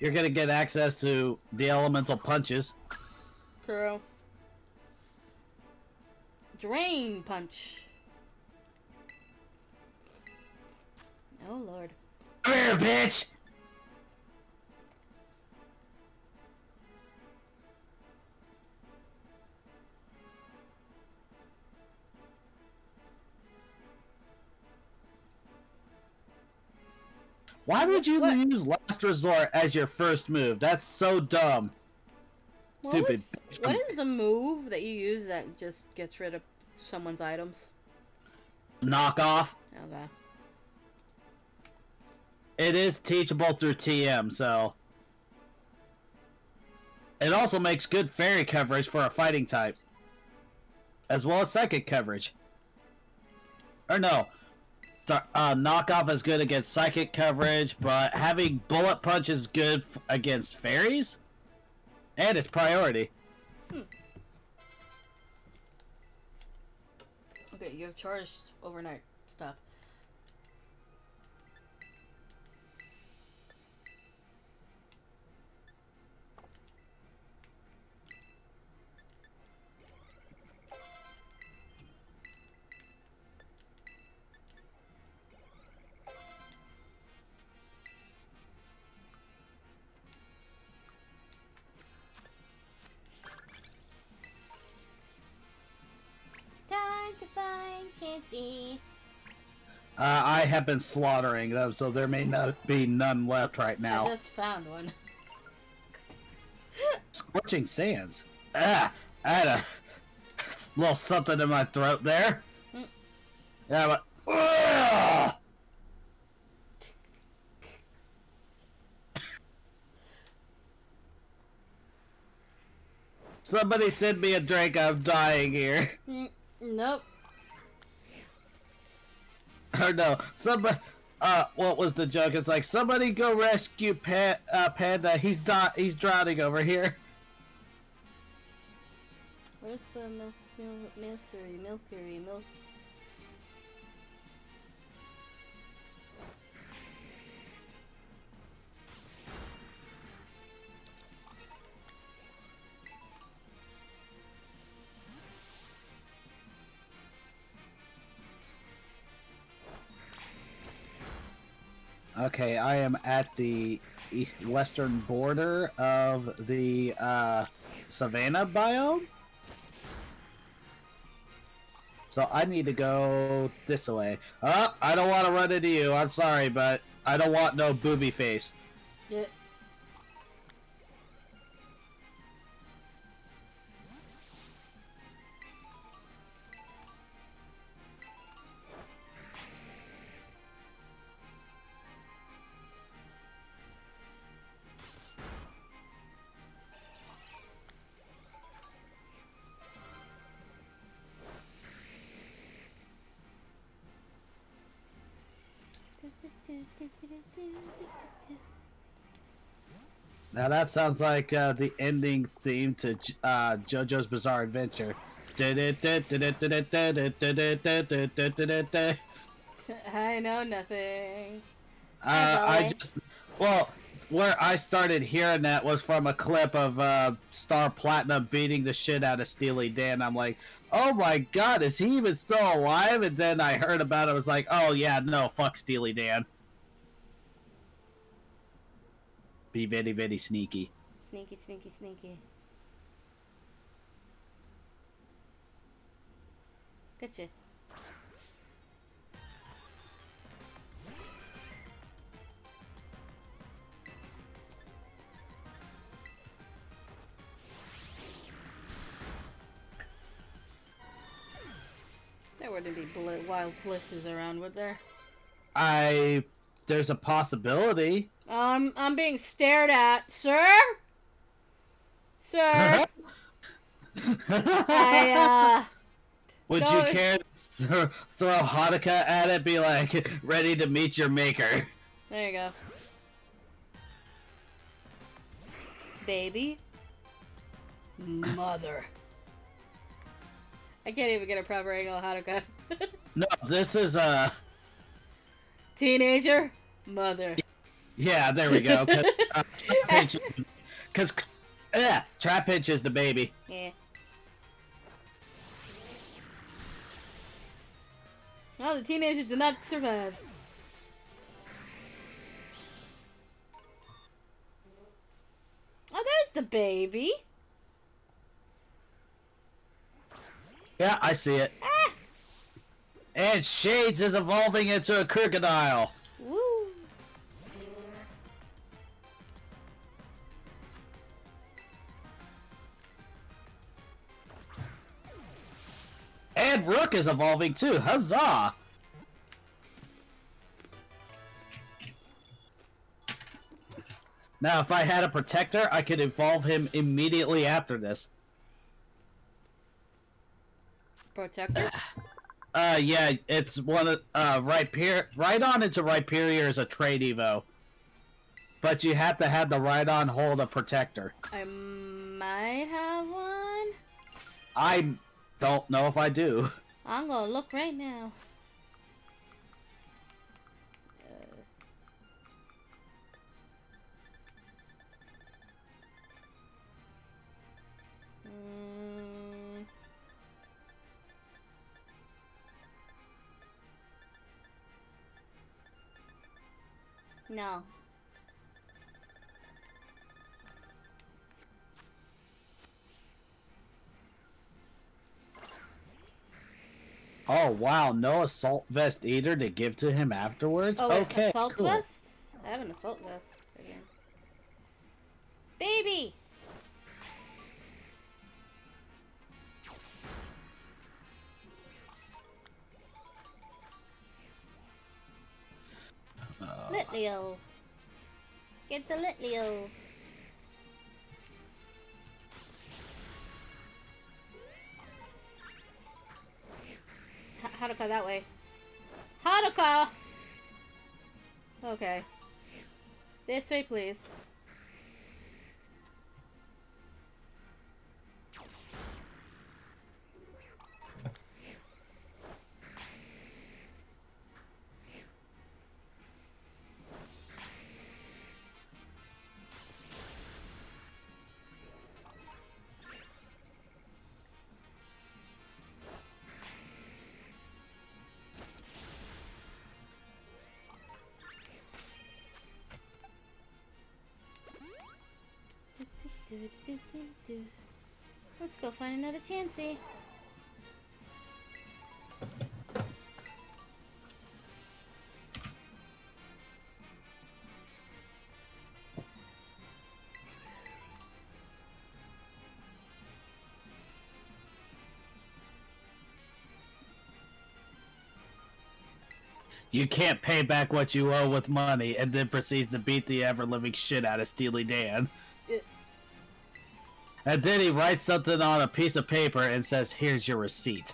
you're gonna get access to the elemental punches. True. Drain punch. Oh lord. Come here, bitch. Why would you What? use Last Resort as your first move? That's so dumb. What Stupid was- what is the move that you use that just gets rid of someone's items? Knockoff. Okay. It is teachable through TM, so. It also makes good fairy coverage for a fighting type. As well as psychic coverage. Or no. Uh, knockoff is good against psychic coverage, but having bullet punch is good against fairies. And it's priority. Okay, you have charged overnight stuff. Uh, I have been slaughtering them, so there may not be none left right now. I just found one. Scorching sands. Ah, I had a little something in my throat there. Mm. Yeah, but. Ugh! Somebody send me a drink. I'm dying here. Mm, nope. Or no, somebody. Uh, what was the joke? It's like somebody go rescue Pan, uh, Panda. He's di- He's drowning over here. Where's the milk, milk, mystery, milkery, milk? Okay, I am at the western border of the uh, savannah biome. So I need to go this way. Oh, I don't want to run into you. I'm sorry, but I don't want no booby face. Yeah. Now that sounds like uh, the ending theme to uh, JoJo's Bizarre Adventure. Uh, I know nothing. I just well, where I started hearing that was from a clip of uh, Star Platinum beating the shit out of Steely Dan. I'm like, oh my god, is he even still alive? And then I heard about it. I was like, oh yeah, no, fuck Steely Dan. Be very very sneaky. Sneaky, sneaky, sneaky. Gotcha. There wouldn't be bl- wild Blisseys around, would there? I there's a possibility. Um, I'm being stared at, sir. Sir, I uh, Would you care to th- throw Hanukkah at it? Be like, ready to meet your maker. there you go. Baby. Mother. I can't even get a proper angle on how to go. No, this is uh Teenager? Mother. yeah, there we go. Cause, uh, Trapinch is- Cause yeah, Trapinch is the baby. Yeah. No, the teenager did not survive. Oh, there's the baby. Yeah, I see it. Ah! And Shades is evolving into a crocodile. Woo. And Rook is evolving too. Huzzah! Now, if I had a protector, I could evolve him immediately after this. Protector? Uh, yeah, it's one of uh Rhyper Rhydon into Rhyperior is a trade evo, but you have to have the Rhydon hold a protector. I might have one. I don't know if I do. I'm gonna look right now. No. Oh wow, no assault vest either to give to him afterwards. Oh, wait, okay, assault cool. vest? I have an assault vest again. Baby! Litleo. Get the Litleo. H- Haruka that way. Haruka! Okay. This way, please. Go find another Chansey. You can't pay back what you owe with money, and then proceeds to beat the ever living shit out of Steely Dan. And then he writes something on a piece of paper and says, "Here's your receipt,"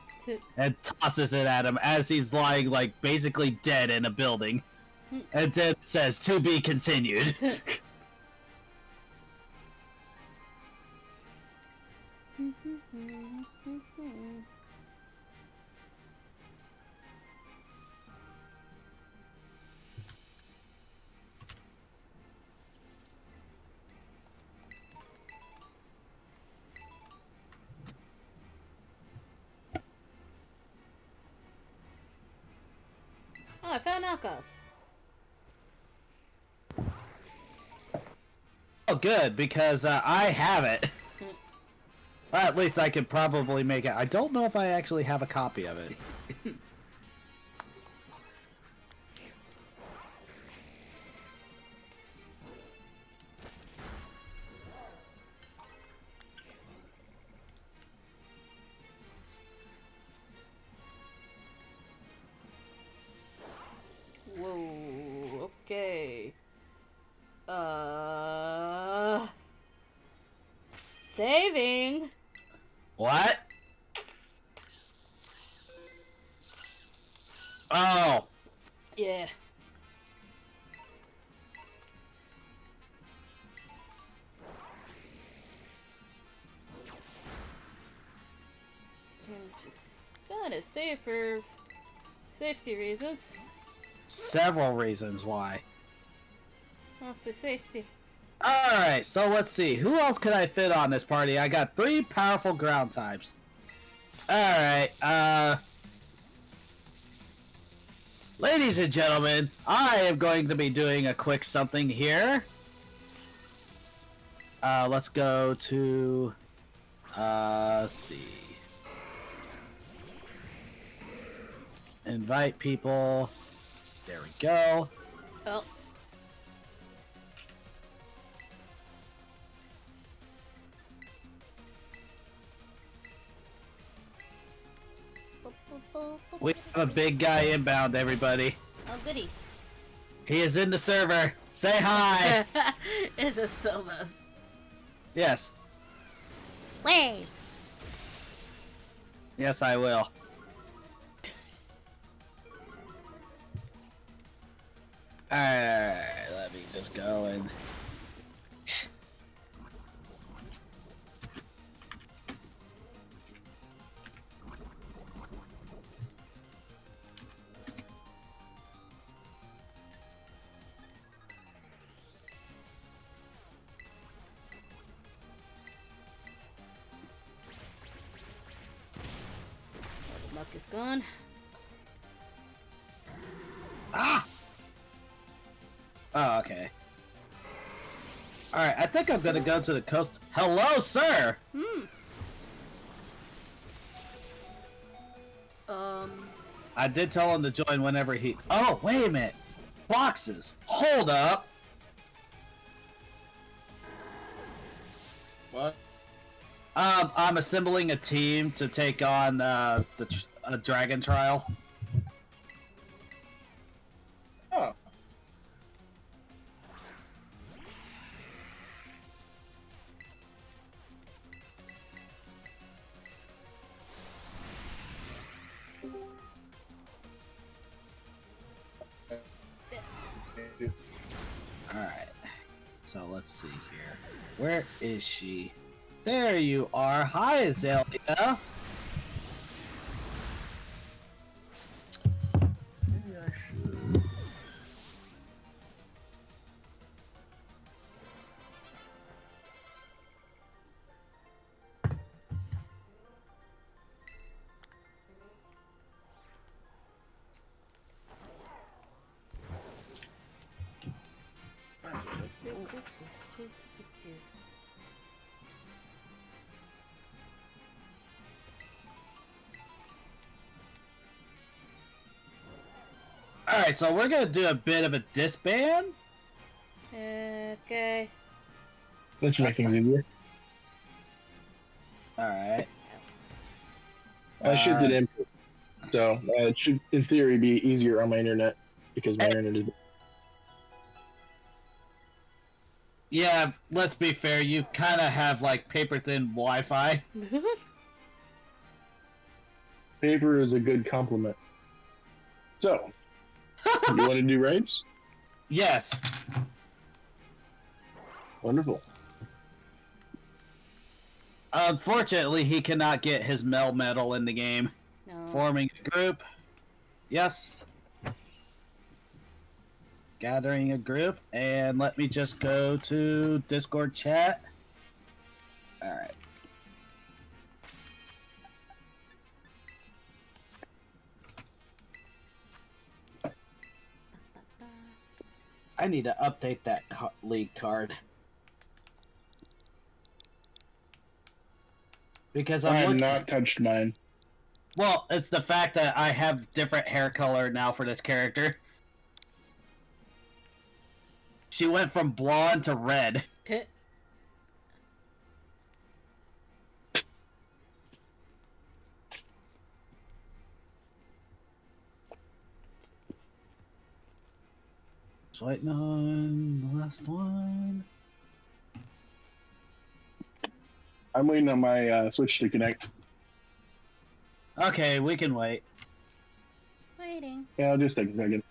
and tosses it at him as he's lying like basically dead in a building. Hmm. And then says, "To be continued." good, because uh, I have it. Well, at least I could probably make it. I don't know if I actually have a copy of it. I'm just gonna save for Safety reasons. Several reasons why. Mostly safety. Alright, so let's see. Who else could I fit on this party? I got three powerful ground types. Alright, uh. Ladies and gentlemen, I am going to be doing a quick something here. Uh, let's go to. Uh, let's see. Invite people. There we go. Oh. We have a big guy inbound, everybody. Oh, goody. He is in the server. Say hi. it's a Silvas. yes. Wave. Yes, I will. Alright, let me just go and. Think I'm gonna go to the coast. Hello, sir! Hmm. Um. I did tell him to join whenever he. Oh, wait a minute! Boxes! Hold up! What? Um, I'm assembling a team to take on uh, the tr- a dragon trial. See here. Where is she? There you are. Hi, Azalea. Alright, so we're gonna do a bit of a disband. Okay. That should make things easier. Alright. I should Uh, did input, so uh, it should, in theory, be easier on my internet because my internet is. Yeah, let's be fair, you kinda have like paper thin Wi Fi. Paper is a good compliment. So, you want to do raids? Yes. Wonderful. Unfortunately, he cannot get his Melmetal in the game. no. Forming a group. Yes. Gathering a group. And let me just go to Discord chat. Alright. I need to update that ca- league card. Because I I'm have not touched mine. Well, it's the fact that I have different hair color now for this character. She went from blonde to red. Waiting on the last one. I'm waiting on my uh, Switch to connect. Okay, we can wait. Waiting. Yeah, I'll just take a second.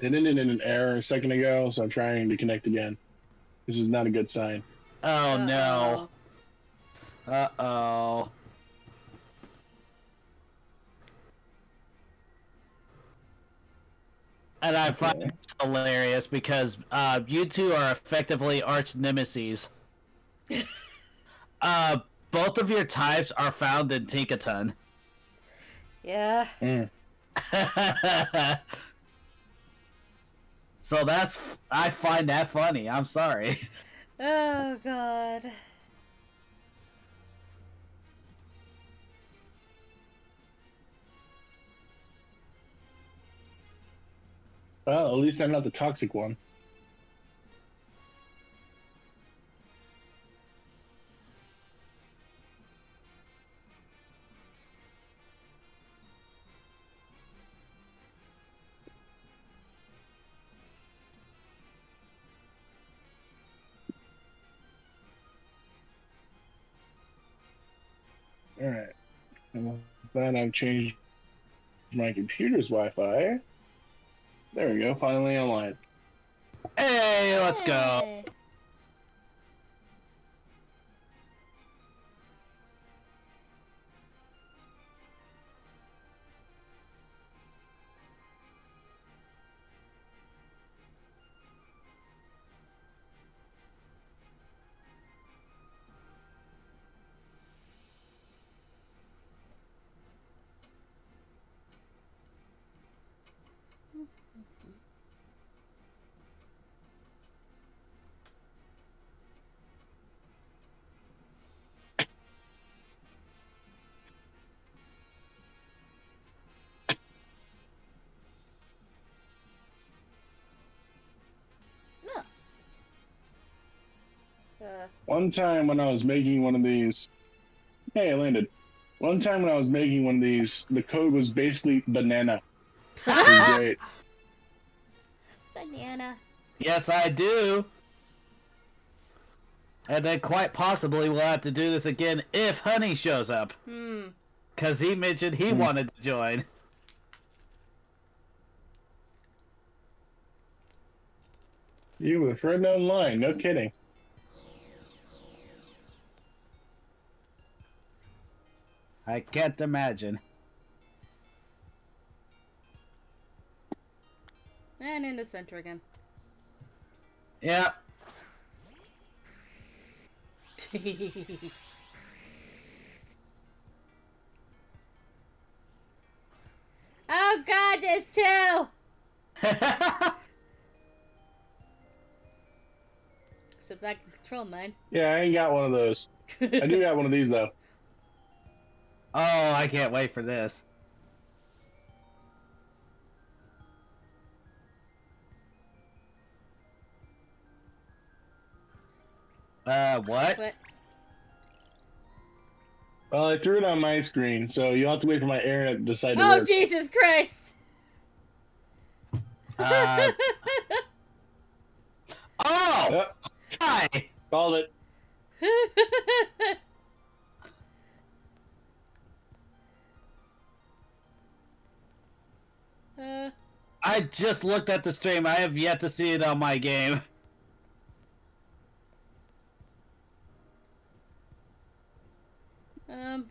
It ended in an error a second ago, so I'm trying to connect again. This is not a good sign. Oh no. Uh-oh. Uh oh. And I find Okay. it hilarious because uh, you two are effectively arch nemesis. uh, both of your types are found in Tinkaton. Yeah. Mm. so that's I find that funny. I'm sorry. Oh god. Well, at least I'm not the toxic one. And with that, I've changed my computer's Wi Fi. There we go, finally online. Hey, let's go. One time when I was making one of these, hey, I landed. One time when I was making one of these, the code was basically banana. Was great. Banana. Yes, I do. And then quite possibly we'll have to do this again if Honey shows up. hmm. Because he mentioned he Hmm. wanted to join. You were friend online, no kidding. I can't imagine. And in the center again. Yeah. oh god, there's two! Except I can control mine. Yeah, I ain't got one of those. I do got one of these though. Oh, I can't wait for this. Uh, what? What? Well, I threw it on my screen, so you'll have to wait for my internet to decide to Oh, work. Jesus Christ! Uh, oh! Yep, Hi! called it. uh, I just looked at the stream. I have yet to see it on my game. um.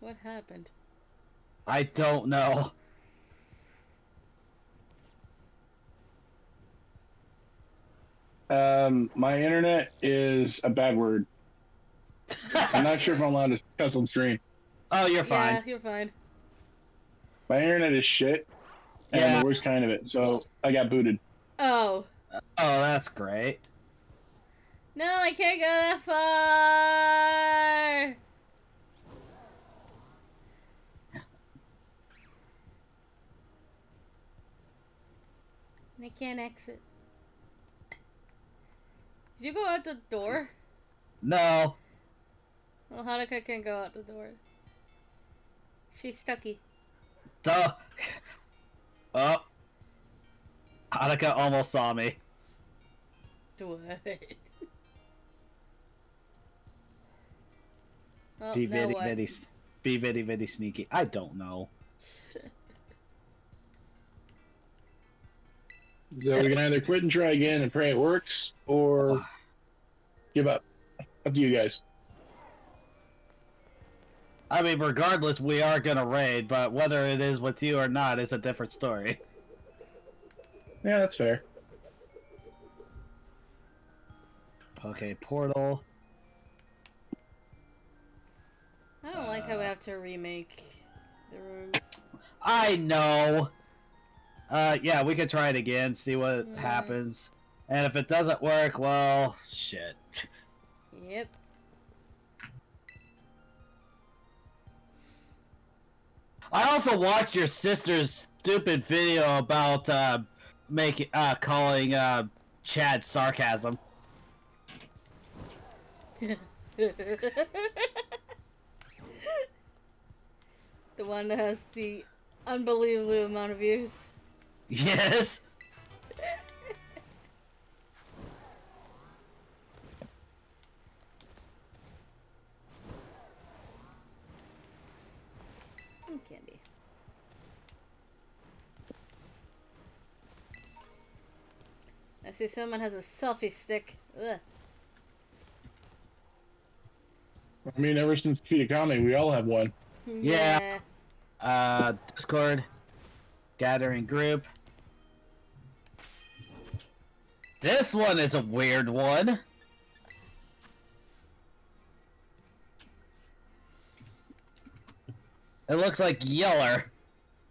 What happened? I don't know. Um, my internet is a bad word. I'm not sure if I'm allowed to cuss on stream. Oh, you're fine. Yeah, you're fine. My internet is shit, and Yeah. the worst kind of it. So I got booted. Oh. Oh, that's great. No, I can't go that far! And I can't exit. Did you go out the door? No. Well, Hanukkah can go out the door. She's stucky. Duh. Oh. Hanukkah almost saw me. What? well, Be very, what? very, be very, very sneaky. I don't know. So we can either quit and try again and pray it works, or give up. Up to you guys. I mean, regardless, we are gonna raid, but whether it is with you or not is a different story. Yeah, that's fair. Okay, portal. I don't like how we have to remake the rooms. I know. Uh, yeah, we could try it again, see what Mhm. happens. And if it doesn't work, well, shit. Yep. I also watched your sister's stupid video about uh, making uh, calling uh, Chad sarcasm. the one that has the unbelievable amount of views. Yes. I see someone has a selfie stick. Ugh. I mean, ever since Kitakami, we all have one. Yeah. Uh, Discord, gathering group. This one is a weird one. It looks like Yeller.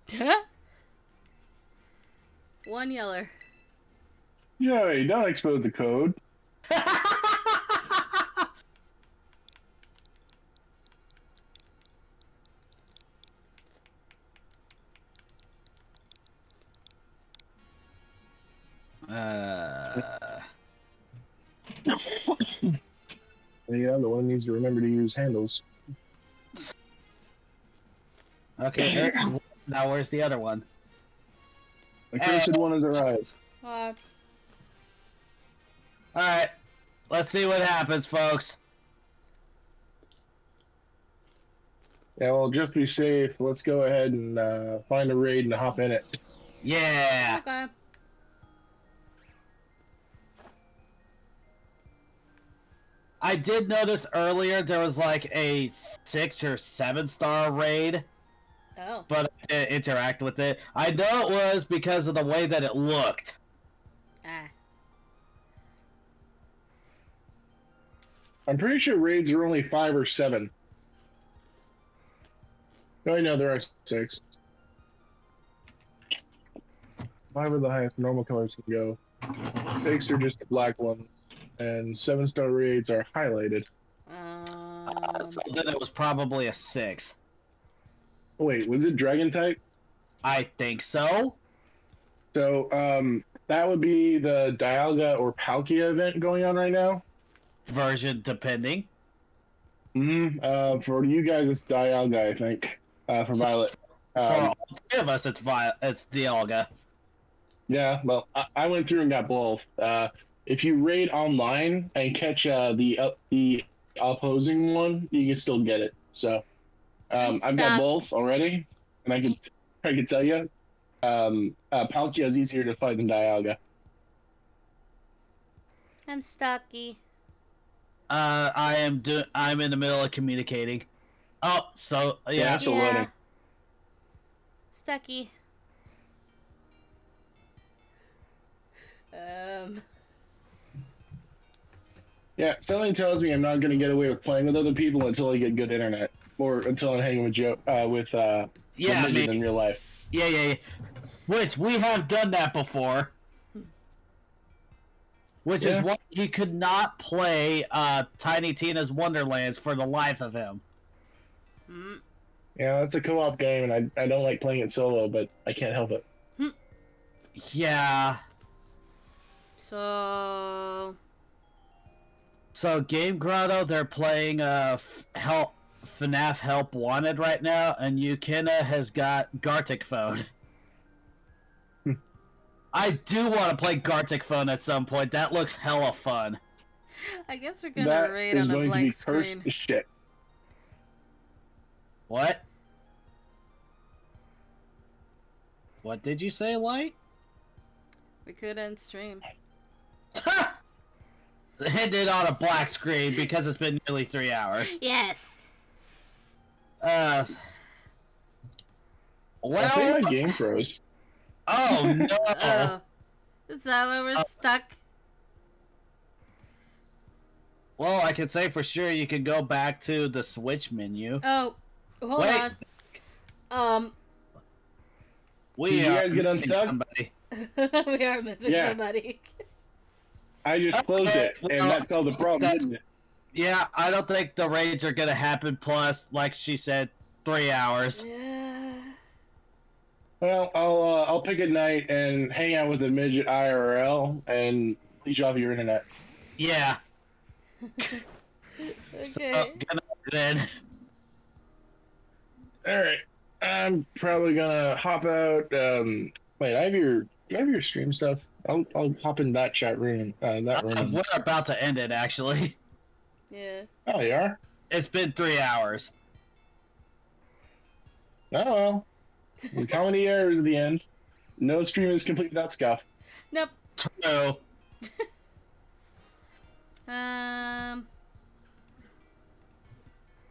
Yeah. One yeller. Yay, don't expose the code. uh, Yeah, the one needs to remember to use handles. okay, now where's the other one? The cursed one has arrived. Uh, Alright, let's see what happens, folks. Yeah, well, just be safe. Let's go ahead and uh, find a raid and hop in it. Yeah. okay. I did notice earlier there was like a six or seven star raid, Oh. but I didn't interact with it. I know it was because of the way that it looked. Ah. I'm pretty sure raids are only five or seven. No, I know there are six. Five are the highest normal colors can go. Six are just the black ones, and seven star raids are highlighted. Um, So then it was probably a six. Wait, was it dragon type? I think so. So um, that would be the Dialga or Palkia event going on right now. Version depending. hmm Uh, for you guys, it's Dialga, I think. Uh, for Violet. For Um, all three of us, it's Vi- it's Dialga. yeah, well, I, I went through and got both. Uh, if you raid online and catch uh, the uh, the opposing one, you can still get it. So um, I've got both already, and I can I can tell you, um, uh, Palkia is easier to fight than Dialga. I'm stocky. Uh, I am do- I'm in the middle of communicating. Oh, so Yeah, yeah. still loading. Stucky. Um. Yeah, something tells me I'm not going to get away with playing with other people until I get good internet, or until I'm hanging with Joe uh, with uh, Yeah, with Midget me- in real life. Yeah, yeah, yeah. Which we have done that before. Which is Yeah. why he could not play uh, Tiny Tina's Wonderlands for the life of him. mm, Yeah, it's a co-op game, and I I don't like playing it solo, but I can't help it. Yeah. So. So Game Grotto, they're playing uh Help FNAF Help Wanted right now, and Yukina has got Gartic Phone. I do want to play Gartic Phone at some point. That looks hella fun. I guess we're gonna That raid is on a going to be blank screen. as shit. What? What did you say, Light? We could end stream. Hitting it on a black screen because it's been nearly three hours. Yes. Uh. I think my game froze. Oh no. Oh. Is that why we're Uh, stuck? Well, I can say for sure you can go back to the Switch menu. Oh, hold Wait. on. Um, We Did you are missing somebody. we are missing Yeah. somebody. I just closed Okay, it, and well, that solved the problem, that's- didn't it? Yeah, I don't think the raids are gonna happen. Plus, like she said, three hours. Yeah. Well, I'll uh, I'll pick a night and hang out with the midget IRL and leech off your internet. Yeah. Okay. So, good night then. All right, I'm probably gonna hop out. Um, wait, I have your you have your stream stuff. I'll I'll hop in that chat room. Uh, that Uh, room. We're about to end it. Actually, yeah. Oh, you are. it's been three hours. Oh well. The many errors at the end. No stream is complete without scuff. Nope. True. Um.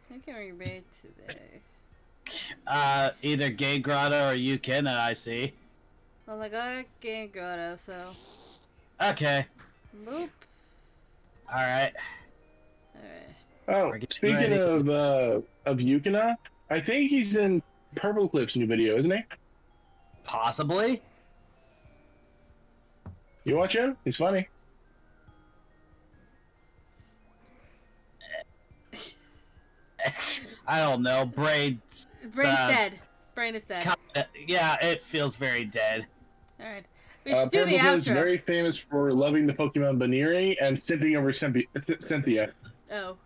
Who can we raid today? Uh, either Game Grotto or you can. I see. Well, I got Game Grotto, so. Okay. Boop. All right. Alright. Oh, speaking ready. of uh of Yukina, I think he's in Purple Cliff's new video, isn't he? Possibly. You watch him? He's funny. I don't know. Brain. Brain's Uh, dead. Brain is dead. kinda- Yeah, it feels very dead. Alright. We Uh, should do Purple the Cliff's outro. very famous for loving the Pokemon Baniri and simping over Cynthia. Cynthia. Oh.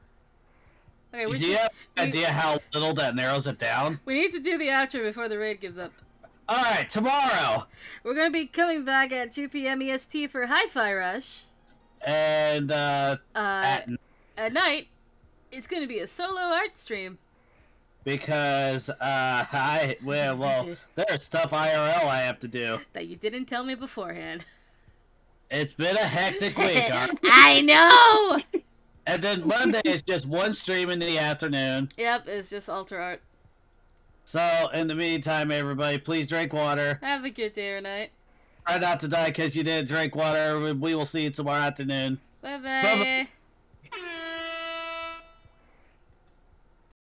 Okay, we Do have we- idea how little that narrows it down? We need to do the outro before the raid gives up. All right, tomorrow, We're gonna be coming back at 2 p.m. EST for Hi-Fi Rush. and uh, Uh, at, at night, it's gonna be a solo art stream. because uh, I well, well, there's stuff IRL I have to do. That you didn't tell me beforehand. It's been a hectic week. I know. And then Monday is just one stream in the afternoon. Yep, it's just alter art. So in the meantime, everybody, please drink water. Have a good day or night. Try not to die because you didn't drink water. We- will see you tomorrow afternoon. Bye bye. Bye-bye.